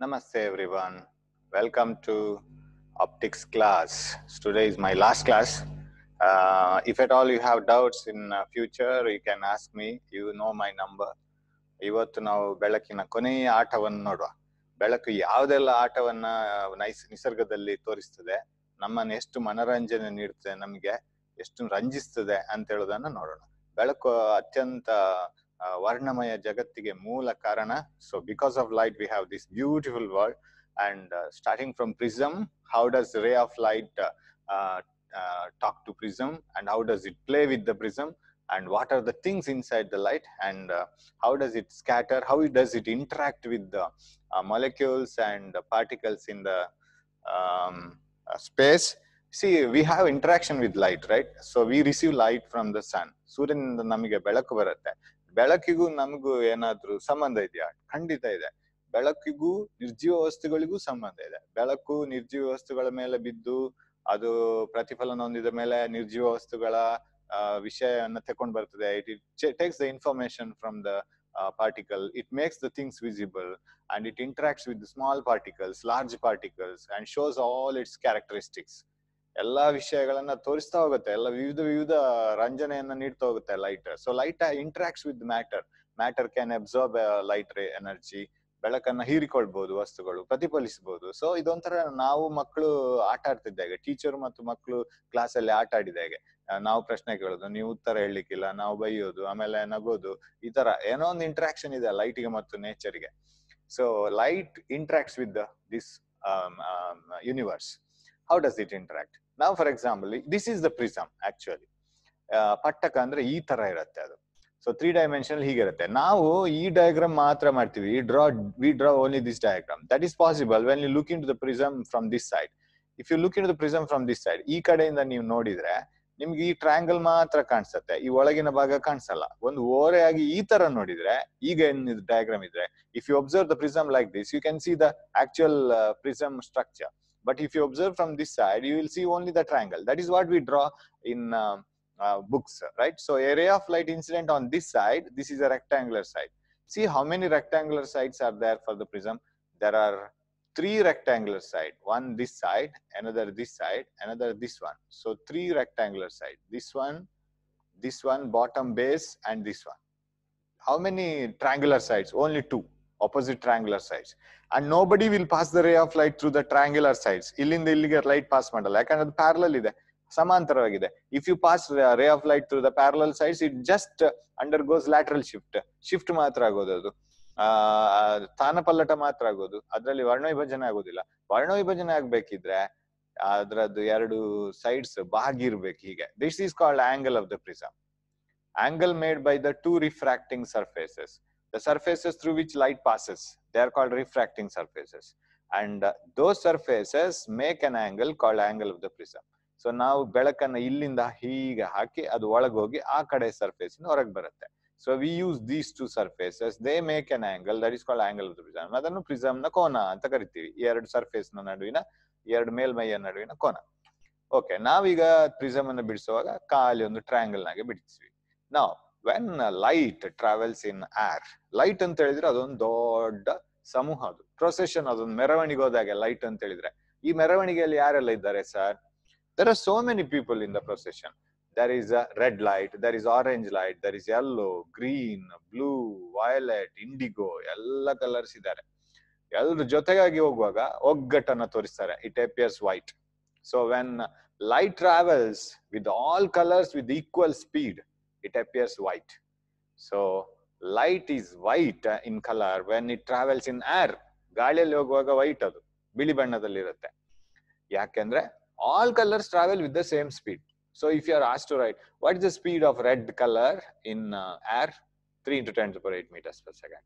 Namaste everyone. Welcome to optics class. Today is my last class. Uh, if at all you have doubts in uh, future, you can ask me. You know my number. ಇವತ್ತು ನಾವು ಬೆಳಕಿನ ಕೊನೆಯ ಆಟವನ್ನು ನೋಡುವ ಬೆಳಕು ಯಾವುದೆಲ್ಲ ಆಟವನ್ನ nice ನಿಸರ್ಗದಲ್ಲಿ ತೋರಿಸ್ತದೆ ನಮ್ಮನ್ನು ಎಷ್ಟು ಮನರಂಜನೆ ನೀಡುತ್ತೆ ನಮಗೆ ಎಷ್ಟು ರಂಜಿಸ್ತದೆ ಅಂತ ಹೇಳೋದನ್ನ ನೋಡೋಣ ಬೆಳಕು ಅತ್ಯಂತ ವರ್ಣಮಯ ಜಗತ್ತಿಗೆ ಮೂಲ ಕಾರಣ so because of light we have this beautiful world and starting from prism how does ray of light talk to prism and how does it play with the prism and what are the things inside the light and uh, how does it scatter how it does it interact with the uh, molecules and the particles in the um, uh, space see we have interaction with light right so we receive light from the sun ಸೂರ್ಯನಿಂದ ನಮಗೆ ಬೆಳಕು ಬರುತ್ತೆ ಬೆಳಕಿಗೂ ನಮಗೂ ಏನಾದ್ರೂ ಸಂಬಂಧ ಇದೆಯಾ? ಖಂಡಿತ ಇದೆ. ಬೆಳಕಿಗೂ ನಿರ್ಜೀವ ವಸ್ತುಗಳಿಗೂ ಸಂಬಂಧ ಇದೆ. ಬೆಳಕು ನಿರ್ಜೀವ ವಸ್ತುಗಳ ಮೇಲೆ ಬಿದ್ದು, ಅದು ಪ್ರತಿಫಲನ ಹೊಂದಿದ ಮೇಲೆ ನಿರ್ಜೀವ ವಸ್ತುಗಳ ವಿಷಯವನ್ನು ತಕೊಂಡ್ ಬರ್ತದೆ. It takes the information from the particle it makes the things visible and it interacts with small particles large particles and shows all its characteristics ಎಲ್ಲಾ ವಿಷಯಗಳನ್ನ ತೋರಿಸ್ತಾ ಹೋಗುತ್ತೆ. ಎಲ್ಲ ವಿವಿಧ ವಿವಿಧ ರಂಜನೆಯನ್ನ ನೀಡ್ತಾ ಹೋಗುತ್ತೆ light so light interacts with matter matter can absorb light ray energy ಬೆಳಕನ್ನ ಹೀರಿಕೊಳ್ಬಹುದು ವಸ್ತುಗಳು ಪ್ರತಿಫಲಿಸಬಹುದು ಸೊ ಇದೊಂಥರ ನಾವು ಮಕ್ಕಳು ಆಟ ಆಡ್ತಿದ್ದಾಗ ಟೀಚರ್ ಮತ್ತು ಮಕ್ಕಳು ಕ್ಲಾಸ್ ಅಲ್ಲಿ ಆಟ ಆಡಿದಾಗೆ ನಾವು ಪ್ರಶ್ನೆ ಕೇಳೋದು, ನೀವು ಉತ್ತರ ಹೇಳಲಿಕ್ಕಿಲ್ಲ, ನಾವು ಬೈಯೋದು, ಆಮೇಲೆ ನಗೋದು, ಈ ತರ ಏನೋ ಒಂದು ಇಂಟ್ರಾಕ್ಷನ್ ಇದೆ ಲೈಟ್ಗೆ ಮತ್ತು ನೇಚರ್ಗೆ so light interacts with this universe how does it interact ನಾವು for example this is the prism actually ಪಟ್ಟಕ ಅಂದ್ರೆ ಈ ತರ ಇರುತ್ತೆ ಅದು. ಸೊ ತ್ರೀ ಡೈಮೆನ್ಷನ್ ಹೀಗಿರುತ್ತೆ ನಾವು ಈ ಡಯಾಗ್ರಾಮ್ ಮಾತ್ರ ಮಾಡ್ತೀವಿ. Draw we draw only this diagram that is possible when you look into the prism from this side if you look into the prism from this side ಈ ಕಡೆಯಿಂದ ನೀವು ನೋಡಿದ್ರೆ ನಿಮ್ಗೆ ಈ ಟ್ರಯಾಂಗಲ್ ಮಾತ್ರ ಕಾಣಿಸುತ್ತೆ. ಈ ಒಳಗಿನ ಭಾಗ ಕಾಣಿಸಲ್ಲ. ಒಂದು ಓರೆಯಾಗಿ ಈ ತರ ನೋಡಿದ್ರೆ, ಈಗ ಏನ್ ಡಯಾಗ್ರಾಮ್ ಇದ್ರೆ if you observe the prism like this you can see the actual prism structure But if you observe from this side, you will see only the triangle. That is what we draw in uh, uh, books, right? So area of light incident on this side, this is a rectangular side. See how many rectangular sides are there for the prism? There are three rectangular side, one this side, another this side, another this one. So three rectangular side, this one, this one, bottom base and this one. How many triangular sides? Only two opposite triangular sides. And nobody will pass the ray of light through the triangular sides. ಇಲ್ಲಿಂದ ಇಲ್ಲಿಗೆ light pass ಮಾಡಲ್ಲ. ಯಾಕಂದ್ರೆ ಅದು parallel ಇದೆ. ಸಮಾಂತರವಾಗಿದೆ. If you pass ray of light through the parallel sides it just undergoes lateral shift shift ಮಾತ್ರ ಆಗೋದು ಅದು. ಆ, ಸ್ಥಾನಪಲ್ಲಟ ಮಾತ್ರ ಆಗೋದು. ಅದರಲ್ಲಿ ವರ್ಣ ವಿಭಜನೆ ಆಗೋದಿಲ್ಲ. ವರ್ಣ ವಿಭಜನೆ ಆಗ್ಬೇಕಿದ್ರೆ ಅದ್ರದ್ದು ಎರಡು ಸೈಡ್ಸ್ ಬಾಗಿರ್ಬೇಕು ಹೀಗೆ. This is called angle of the prism angle made by the two refracting surfaces the surfaces through which light passes they are refracting refracting surfaces and those surfaces make an angle called angle of the prism so ನಾವು ಬೆಳಕನ್ನ ಇಲ್ಲಿಂದ ಹೀಗೆ ಹಾಕಿ, ಅದು ಒಳಗೋಗಿ ಆ ಕಡೆ surface ಹೊರಗೆ ಬರುತ್ತೆ. So we use these two surfaces they make an angle that is called angle of the prism ಅದನ್ನು ಪ್ರಿಸಮ್ನ ಕೋನ ಅಂತ ಕರಿತೀವಿ. ಎರಡು ಸರ್ಫೇಸ್ನ ನಡುವಿನ ಎರಡು ಮೇಲ್ಮೈಯ ನಡುವಿನ ಕೋನ. ಓಕೆ ನಾವೀಗ ಪ್ರಿಸಮ್ ಅನ್ನು ಬಿಡಿಸುವಾಗ ಖಾಲಿ ಒಂದು ಟ್ರಯಾಂಗಲ್ ನಾಗೆ ಬಿಡಿಸ್ತೀವಿ. ನಾವು when light travels in air light ಅಂತ ಹೇಳಿದ್ರೆ ಅದೊಂದು ದೊಡ್ಡ ಸಮೂಹ ಅದು. ಪ್ರೊಸೆಷನ್ ಅದೊಂದು ಮೆರವಣಿಗೆ ಹೋದಾಗೆ ಲೈಟ್ ಅಂತ ಹೇಳಿದ್ರೆ. ಈ ಮೆರವಣಿಗೆಯಲ್ಲಿ ಯಾರೆಲ್ಲ ಇದ್ದಾರೆ sir there are so many people in the procession. There is a red light, there is orange light, there is yellow, green, blue, violet, indigo ಎಲ್ಲ ಕಲರ್ಸ್ ಇದ್ದಾರೆ. ಎಲ್ರ ಜೊತೆಗಾಗಿ ಹೋಗುವಾಗ ಒಗ್ಗಟ್ಟನ್ನ ತೋರಿಸ್ತಾರೆ. It appears white so when light travels with all colours with equal speed it appears white so light is white in colour when it travels in air ಗಾಳಿಯಲ್ಲಿ ಹೋಗುವಾಗ white ಅದು ಬಿಳಿ ಬಣ್ಣದಲ್ಲಿರುತ್ತೆ ಯಾಕೆಂದ್ರೆ all colors travel with the same speed. So if you are asked to write, what is the speed of red color in uh, air? 3 into 10 to the power 8 meters per second.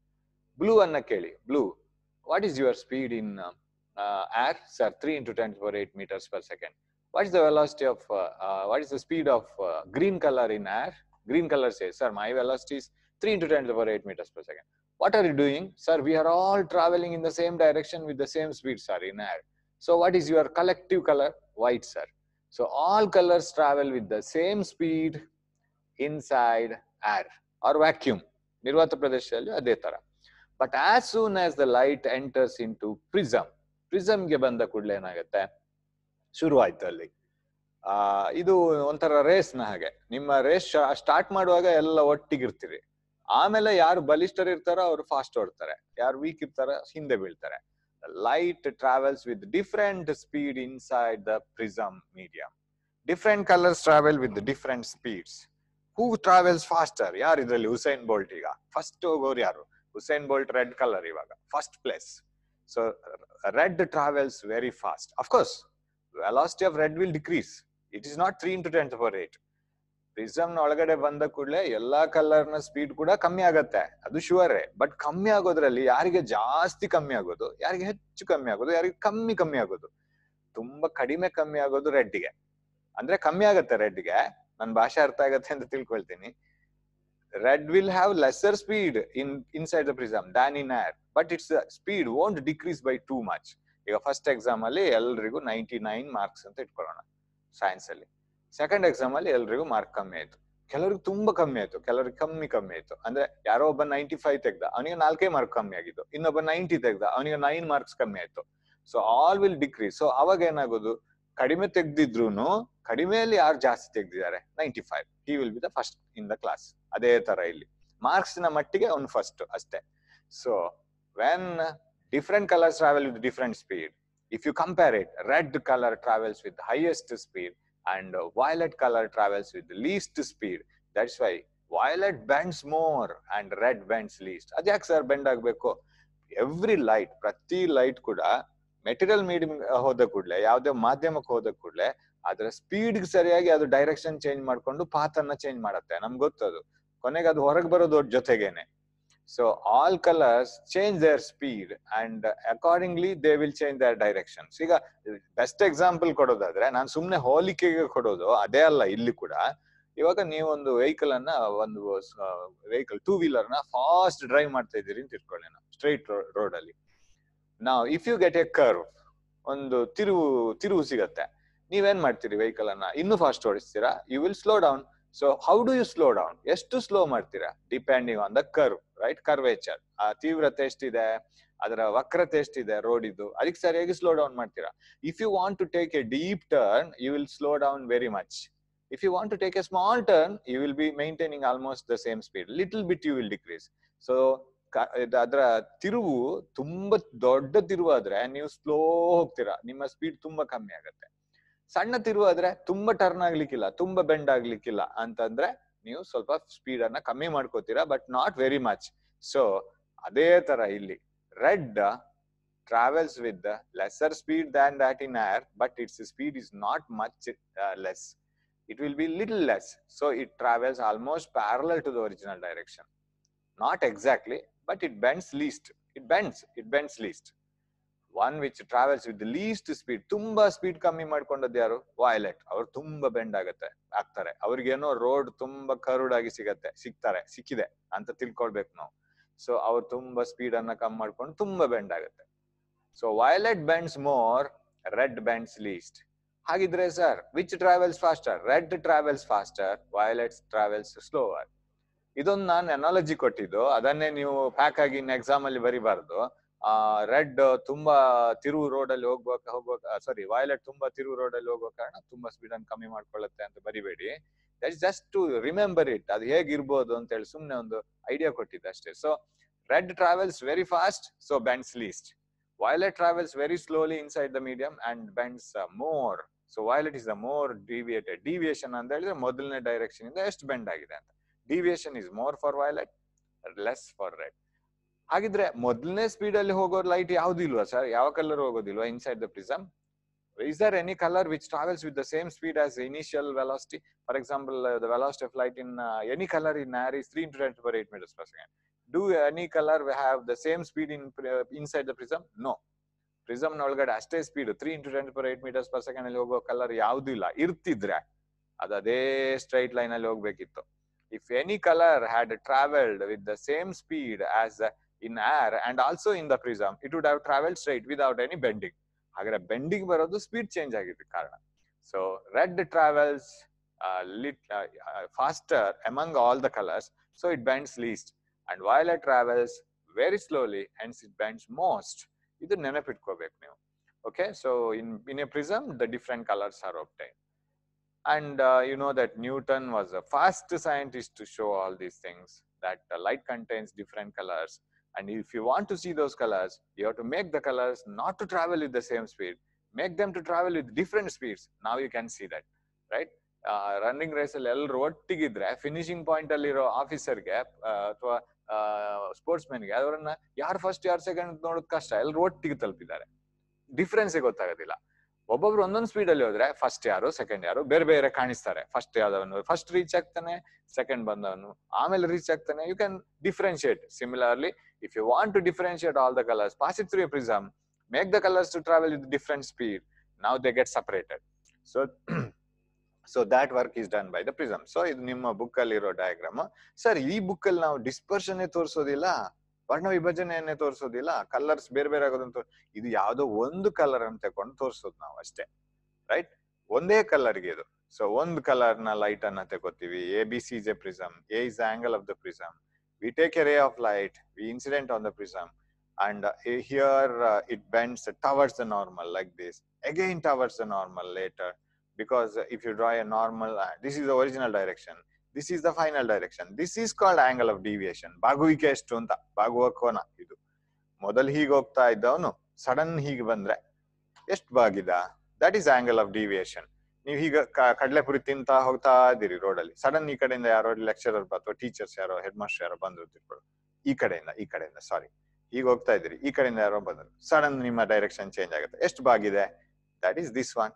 Blue anna keli, blue. What is your speed in uh, uh, air? Sir, 3 into 10 to the power 8 meters per second. What is the velocity of, uh, uh, what is the speed of uh, green color in air? Green color says, sir, my velocity is 3 into 10 to the power 8 meters per second. What are you doing? Sir, we are all traveling in the same direction with the same speed, sir, in air. So what is your collective color? White, sir. So all colors travel with the same speed inside air or vacuum. ನಿರ್ವಾತ ಪ್ರದೇಶದಲ್ಲಿ ಅದೇ ತರ but as soon as the light enters into prism ಪ್ರಿಸಮ್ಗೆ ಬಂದ ಕೂಡಲೇ ಏನಾಗುತ್ತೆ ಶುರು ಆಯ್ತು ಅಲ್ಲಿ ಆ ಇದು ಒಂಥರ ರೇಸ್ನ ಹಾಗೆ. ನಿಮ್ಮ ರೇಸ್ ಸ್ಟಾರ್ಟ್ ಮಾಡುವಾಗ ಎಲ್ಲ ಒಟ್ಟಿಗಿರ್ತೀರಿ. ಆಮೇಲೆ ಯಾರು ಬಲಿಷ್ಠರು ಇರ್ತಾರೋ ಅವರು ಫಾಸ್ಟ್ ಓಡ್ತಾರೆ. ಯಾರು ವೀಕ್ ಇರ್ತಾರೋ ಹಿಂದೆ ಬೀಳ್ತಾರೆ. Light travels with different speed inside the prism medium different colours travel with different speeds who travels faster ಯಾರು ಇದರಲ್ಲಿ? ಹುಸೈನ್ ಬೋಲ್ಟ್ ಈಗ. ಫಸ್ಟ್ ಹೋಗೋರು ಯಾರು? ಹುಸೈನ್ ಬೋಲ್ಟ್ ರೆಡ್ ಕಲರ್ ಇವಾಗ. First place so red travels very fast of course velocity of red will decrease it is not three into ten power eight prism ಒಳಗಡೆ ಬಂದ ಕೂಡಲೇ ಎಲ್ಲಾ ಕಲರ್ನ ಸ್ಪೀಡ್ ಕೂಡ ಕಮ್ಮಿ ಆಗತ್ತೆ. ಅದು ಶುವರೇ ಬಟ್ ಕಮ್ಮಿ ಆಗೋದ್ರಲ್ಲಿ ಯಾರಿಗೆ ಜಾಸ್ತಿ ಕಮ್ಮಿ ಆಗೋದು, ಯಾರಿಗೆ ಹೆಚ್ಚು ಕಮ್ಮಿ ಆಗೋದು, ಯಾರಿಗೆ ಕಮ್ಮಿ ಕಮ್ಮಿ ಆಗೋದು, ತುಂಬಾ ಕಡಿಮೆ ಕಮ್ಮಿ ಆಗೋದು ರೆಡ್ಗೆ ಅಂದ್ರೆ ಕಮ್ಮಿ ಆಗತ್ತೆ ರೆಡ್ಗೆ ನನ್ ಭಾಷೆ ಅರ್ಥ ಆಗತ್ತೆ ಅಂತ ತಿಳ್ಕೊಳ್ತೀನಿ. Red will have lesser speed in inside the prism than in air but its speed won't decrease by too much ಈಗ ಫಸ್ಟ್ ಎಕ್ಸಾಮ್ ಅಲ್ಲಿ ಎಲ್ರಿಗೂ ನೈಂಟಿ ನೈನ್ ಮಾರ್ಕ್ಸ್ ಅಂತ ಇಟ್ಕೊಳ್ಳೋಣ. ಸೈನ್ಸ್ ಅಲ್ಲಿ. ಸೆಕೆಂಡ್ ಎಕ್ಸಾಮ್ ಅಲ್ಲಿ ಎಲ್ರಿಗೂ ಮಾರ್ಕ್ ಕಮ್ಮಿ ಆಯ್ತು. ಕೆಲವ್ರಿಗೆ ತುಂಬಾ ಕಮ್ಮಿ ಆಯ್ತು, ಕೆಲವ್ರಿಗೆ ಕಮ್ಮಿ ಕಮ್ಮಿ ಆಯ್ತು. ಅಂದ್ರೆ ಯಾರೋ ಒಬ್ಬ ನೈಂಟಿ ಫೈವ್ ತೆಗ್ದ, ಅವನಿಗೆ ನಾಲ್ಕೇ ಮಾರ್ಕ್ ಕಮ್ಮಿ ಆಗಿದ್ದು. ಇನ್ನೊಬ್ಬ ನೈಂಟಿ ತೆಗ್ದ, ಅವನಿಗೆ ನೈನ್ ಮಾರ್ಕ್ಸ್ ಕಮ್ಮಿ ಆಯ್ತು. So all will decrease so ಅವಾಗ ಏನಾಗೋದು? ಕಡಿಮೆ ತೆಗ್ದಿದ್ರು ಕಡಿಮೆಯಲ್ಲಿ ಯಾರು ಜಾಸ್ತಿ ತೆಗ್ದಿದ್ದಾರೆ? Ninety five he will be the first in the class ಅದೇ ತರ ಇಲ್ಲಿ. ಮಾರ್ಕ್ಸ್ನ ಮಟ್ಟಿಗೆ ಅವ್ನು ಫಸ್ಟ್ ಅಷ್ಟೇ. So when different colours travel with different speed if you compare it red colour travels with highest speed and violet color travels with the least speed. That's why violet bends more and red bends least. ಅದ್ಯಾಕೆ sir bend ಆಗ್ಬೇಕು every light ಪ್ರತಿ light ಕೂಡ material medium ಹೋದ ಕೂಡಲೇ, ಯಾವುದೇ ಮಾಧ್ಯಮಕ್ಕೆ ಹೋದ ಕೂಡಲೇ, ಅದರ ಸ್ಪೀಡ್ ಸರಿಯಾಗಿ ಅದು ಡೈರೆಕ್ಷನ್ ಚೇಂಜ್ ಮಾಡ್ಕೊಂಡು ಪಾತ್ ಅನ್ನ ಚೇಂಜ್ ಮಾಡುತ್ತೆ ನಮ್ಗೆ ಗೊತ್ತದು ಕೊನೆಗೆ ಅದು ಹೊರಗೆ ಬರೋದು ಜೊತೆಗೇನೆ so all colours change their speed and accordingly they will change their directions ಈಗ ಬೆಸ್ಟ್ ಎಕ್ಸಾಂಪಲ್ ಕೊಡೋದಾದ್ರೆ ನಾನು ಸುಮ್ನೆ ಹೋಲಿಕೆಗೆ ಕೊಡೋದು, ಅದೇ ಅಲ್ಲ ಇಲ್ಲಿ ಕೂಡ. ಇವಾಗ ನೀವೊಂದು ವೆಹಿಕಲ್ ಅನ್ನ, ಒಂದು ವೆಹಿಕಲ್ ಟೂ ವೀಲರ್ನ ಫಾಸ್ಟ್ ಡ್ರೈವ್ ಮಾಡ್ತಾ ಇದ್ದೀರಿ ಅಂತ ಇಟ್ಕೊಳ್ಳಿ ನಾವು ಸ್ಟ್ರೈಟ್ ರೋಡ್ ಅಲ್ಲಿ. ನಾವು if you get a curve ಒಂದು ತಿರುವು ತಿರುವು ಸಿಗತ್ತೆ. ನೀವೇನ್ ಮಾಡ್ತೀರಿ ವೆಹಿಕಲ್ ಅನ್ನ? ಇನ್ನೂ fast ಓಡಿಸ್ತೀರಾ? You will slow down so how do you slow down ಎಷ್ಟು ಸ್ಲೋ ಮಾಡ್ತೀರಾ? Depending on the curve right curvature ಆ ತೀವ್ರತೆ ಎಷ್ಟಿದೆ? ಅದರ ವಕ್ರತೆ ಎಷ್ಟಿದೆ? ರೋಡ್ ಇದು. ಅದಕ್ಕೆ ಸರಿಯಾಗಿ ಸ್ಲೋ ಡೌನ್ ಮಾಡ್ತೀರಾ? If you want to take a deep turn you will slow down very much if you want to take a small turn you will be maintaining almost the same speed little bit you will decrease so ಅದರ ತಿರುವು ತುಂಬಾ ದೊಡ್ಡ ತಿರುವು ಆದ್ರೆ ನೀವು slow ಹೋಗ್ತೀರಾ. ನಿಮ್ಮ speed ತುಂಬಾ ಕಮ್ಮಿ ಆಗುತ್ತೆ. ಸಣ್ಣ ತಿರುವು ಆದ್ರೆ ತುಂಬಾ ಟರ್ನ್ ಆಗ್ಲಿಕ್ಕಿಲ್ಲ ತುಂಬಾ ಬೆಂಡ್ ಆಗ್ಲಿಕ್ಕಿಲ್ಲ ಅಂತಂದ್ರೆ ನೀವು ಸ್ವಲ್ಪ ಸ್ಪೀಡ್ ಅನ್ನ ಕಮ್ಮಿ ಮಾಡ್ಕೋತೀರಾ but not very much so ಅದೇ ತರ ಇಲ್ಲಿ red travels with the lesser speed than that in air but its speed is not much uh, less it will be little less so it travels almost parallel to the original direction not exactly but it bends least it bends it bends least one which travels with least speed ತುಂಬಾ speed ಕಮ್ಮಿ ಮಾಡ್ಕೊಂಡದ್ದು ಯಾರು? Violet ಅವ್ರು ತುಂಬಾ bend ಆಗತ್ತೆ, ಆಗ್ತಾರೆ. ಅವ್ರಿಗೇನೋ road ತುಂಬಾ ಕರುಡ್ ಆಗಿ ಸಿಗತ್ತೆ, ಸಿಗ್ತಾರೆ, ಸಿಕ್ಕಿದೆ ಅಂತ ತಿಳ್ಕೊಳ್ಬೇಕು ನಾವು. ಸೊ ಅವ್ರು ತುಂಬಾ ಸ್ಪೀಡ್ ಅನ್ನ ಕಮ್ಮಿ ಮಾಡ್ಕೊಂಡು ತುಂಬಾ ಬೆಂಡ್ ಆಗುತ್ತೆ. So violet bends more red bends least ಹಾಗಿದ್ರೆ sir which travels faster red travels faster violet travels slower ಇದೊಂದು ನಾನು ಅನಾಲಜಿ ಕೊಟ್ಟಿದ್ದು. ಅದನ್ನೇ ನೀವು ಪ್ಯಾಕ್ ಆಗಿ ಇನ್ನು ಎಕ್ಸಾಮ್ ಅಲ್ಲಿ ಬರಿಬಾರ್ದು. ಆ, ರೆಡ್ ತುಂಬಾ ತಿರುವು ರೋಡ್ ಅಲ್ಲಿ ಹೋಗ್ಬೇಕು ಹೋಗ್ಬೇಕು ಸಾರಿ ವೈಲೆಟ್ ತುಂಬಾ ತಿರುವು ರೋಡ್ ಅಲ್ಲಿ ಹೋಗೋ ಕಾರಣ ತುಂಬಾ ಸ್ಪೀಡ್ ಅನ್ನು ಕಮ್ಮಿ ಮಾಡ್ಕೊಳ್ಳುತ್ತೆ ಅಂತ ಬರಿಬೇಡಿ. That just to remember it ಅದು ಹೇಗಿರ್ಬೋದು ಅಂತ ಹೇಳಿ ಸುಮ್ನೆ ಒಂದು ಐಡಿಯಾ ಕೊಟ್ಟಿದ್ದೆ ಅಷ್ಟೇ. So red travels very fast so bends least violet travels very slowly inside the medium and bends more more. So, violet is the more deviation ಅಂತ ಹೇಳಿದ್ರೆ ಮೊದಲನೇ ಡೈರೆಕ್ಷನ್ ಇಂದ ಎಷ್ಟು ಬೆಂಡ್ ಆಗಿದೆ ಅಂತ. Deviation is more for violet less for red ಹಾಗಿದ್ರೆ ಮೊದಲನೇ speed ಅಲ್ಲಿ ಹೋಗೋ ಲೈಟ್ ಯಾವ್ದು ಇಲ್ವಾ ಸರ್ ಯಾವ colour ಹೋಗೋದಿಲ್ವಾ inside the prism is there any color which travels with the same speed as the initial velocity for example uh, the velocity of light in uh, any color in air is 3 into 10 to the 8 meters per second do any color have the same speed in uh, inside the prism no Prism ಒಳಗಡೆ ಅಷ್ಟೇ speed three into ten power eight metres per second ಅಲ್ಲಿ ಹೋಗೋ colour ಯಾವ್ದು ಇಲ್ಲ ಇರ್ತಿದ್ರೆ ಅದು ಅದೇ straight line ಅಲ್ಲಿ ಹೋಗ್ಬೇಕಿತ್ತು if any colour had travelled with the same speed as in air and also in the prism it would have travel straight without any bending ಹಾಗಾದ್ರೆ bending ಬರೋದು ಸ್ಪೀಡ್ ಚೇಂಜ್ ಆಗಿದ್ದ ಕಾರಣ so red travels little faster among all the colours so it bends least and violet travels very slowly hence it bends most ಇದು ನೆನಪಿಟ್ಕೋಬೇಕು ನೀವು okay so in in a prism the different colours are obtained and uh, you know that newton was the first scientist to show all these things that uh, light contains different colors And if you want to see those colors, you have to make the colors not to travel with the same speed. Make them to travel with different speeds. Now you can see that, right? Running race ಅಲ್ಲಿ ಎಲ್ಲರೂ ಒಟ್ಟಿಗಿದ್ರೆ finishing point ಅಲ್ಲಿರೋ ಆಫೀಸರ್ಗೆ ಅಥವಾ ಸ್ಪೋರ್ಟ್ಸ್ಗೆ ಅವರನ್ನ ಯಾರು first ಯಾರು second ನೋಡೋದು ಕಷ್ಟ. ಎಲ್ಲರೂ ಒಟ್ಟಿಗೆ ತಲುಪಿದ್ದಾರೆ. ಡಿಫ್ರೆನ್ಸ್ ಗೊತ್ತಾಗೋದಿಲ್ಲ. ಒಬ್ಬೊಬ್ರು ಒಂದೊಂದು ಸ್ಪೀಡ್ ಅಲ್ಲಿ ಹೋದ್ರೆ ಫಸ್ಟ್ ಯಾರು ಸೆಕೆಂಡ್ ಯಾರು, ಬೇರೆ ಬೇರೆ ಕಾಣಿಸ್ತಾರೆ. ಫಸ್ಟ್ ಯಾವ್ದವನು ಫಸ್ಟ್ ರೀಚ್ ಆಗ್ತಾನೆ ಸೆಕೆಂಡ್ ಬಂದವನು, ಆಮೇಲೆ ರೀಚ್ ಆಗ್ತಾನೆ. You can differentiate similarly if you want to differentiate all the colours pass it through a prism make the colours to travel with different speed ನಾವು they get separated so so that work is done by the prism so ಇದು ನಿಮ್ಮ book ಅಲ್ಲಿ ಇರೋ diagram sir ಈ book ಅಲ್ಲಿ ನಾವು dispersion ತೋರಿಸೋದಿಲ್ಲ? ವರ್ಣ ವಿಭಜನೆಯನ್ನೇ ತೋರಿಸೋದಿಲ್ಲ? Colours ಬೇರೆ ಬೇರೆ ಆಗೋದಂತ ಇದು ಯಾವ್ದೋ ಒಂದು ಕಲರ್ ಅಂತ ತಕೊಂಡು ತೋರಿಸೋದು ನಾವು ಅಷ್ಟೇ ರೈಟ್ ಒಂದೇ ಕಲರ್ಗೆ ಇದು. ಸೊ ಒಂದು ಕಲರ್ನ ಲೈಟ್ ಅನ್ನ ತಗೋತೀವಿ. A B C J prism A is angle of the prism we take a ray of light we incident on the prism and uh, here uh, it bends towards the normal like this again towards the normal later because uh, if you draw a normal uh, this is the original direction this is the final direction this is called angle of deviation ಬಾಗುವಿಕೆ ಎಷ್ಟು ಅಂತ ಬಾಗುವ ಕೋನ ಇದು ಮೊದಲು ಹೀಗೆ ಹೋಗ್ತಾ ಇದ್ದವನು sudden ಹೀಗೆ ಬಂದ್ರೆ ಎಷ್ಟು ಬಾಗಿದ that is angle of deviation ನೀವು ಈಗ ಕಡಲೆಪುರಿ ತಿಂತಾ ಹೋಗ್ತಾ ಇದ್ದೀರಿ ರೋಡಲ್ಲಿ ಸಡನ್ ಈ ಕಡೆಯಿಂದ ಯಾರೋ ಲೆಕ್ಚರರ್ ಅಥವಾ ಟೀಚರ್ಸ್ ಯಾರೋ ಹೆಡ್ ಮಾಸ್ಟರ್ ಯಾರೋ ಬಂದ್ರು ತಿಳ್ಕೊಳ್ಳಿ ಈ ಕಡೆಯಿಂದ ಈ ಕಡೆಯಿಂದ ಸಾರಿ ಈಗ ಹೋಗ್ತಾ ಇದ್ದೀರಿ, ಈ ಕಡೆಯಿಂದ ಯಾರೋ ಬಂದರು. ಸಡನ್ ನಿಮ್ಮ ಡೈರೆಕ್ಷನ್ ಚೇಂಜ್ ಆಗುತ್ತೆ. ಎಷ್ಟು ಬಾಗಿದೆ that is this one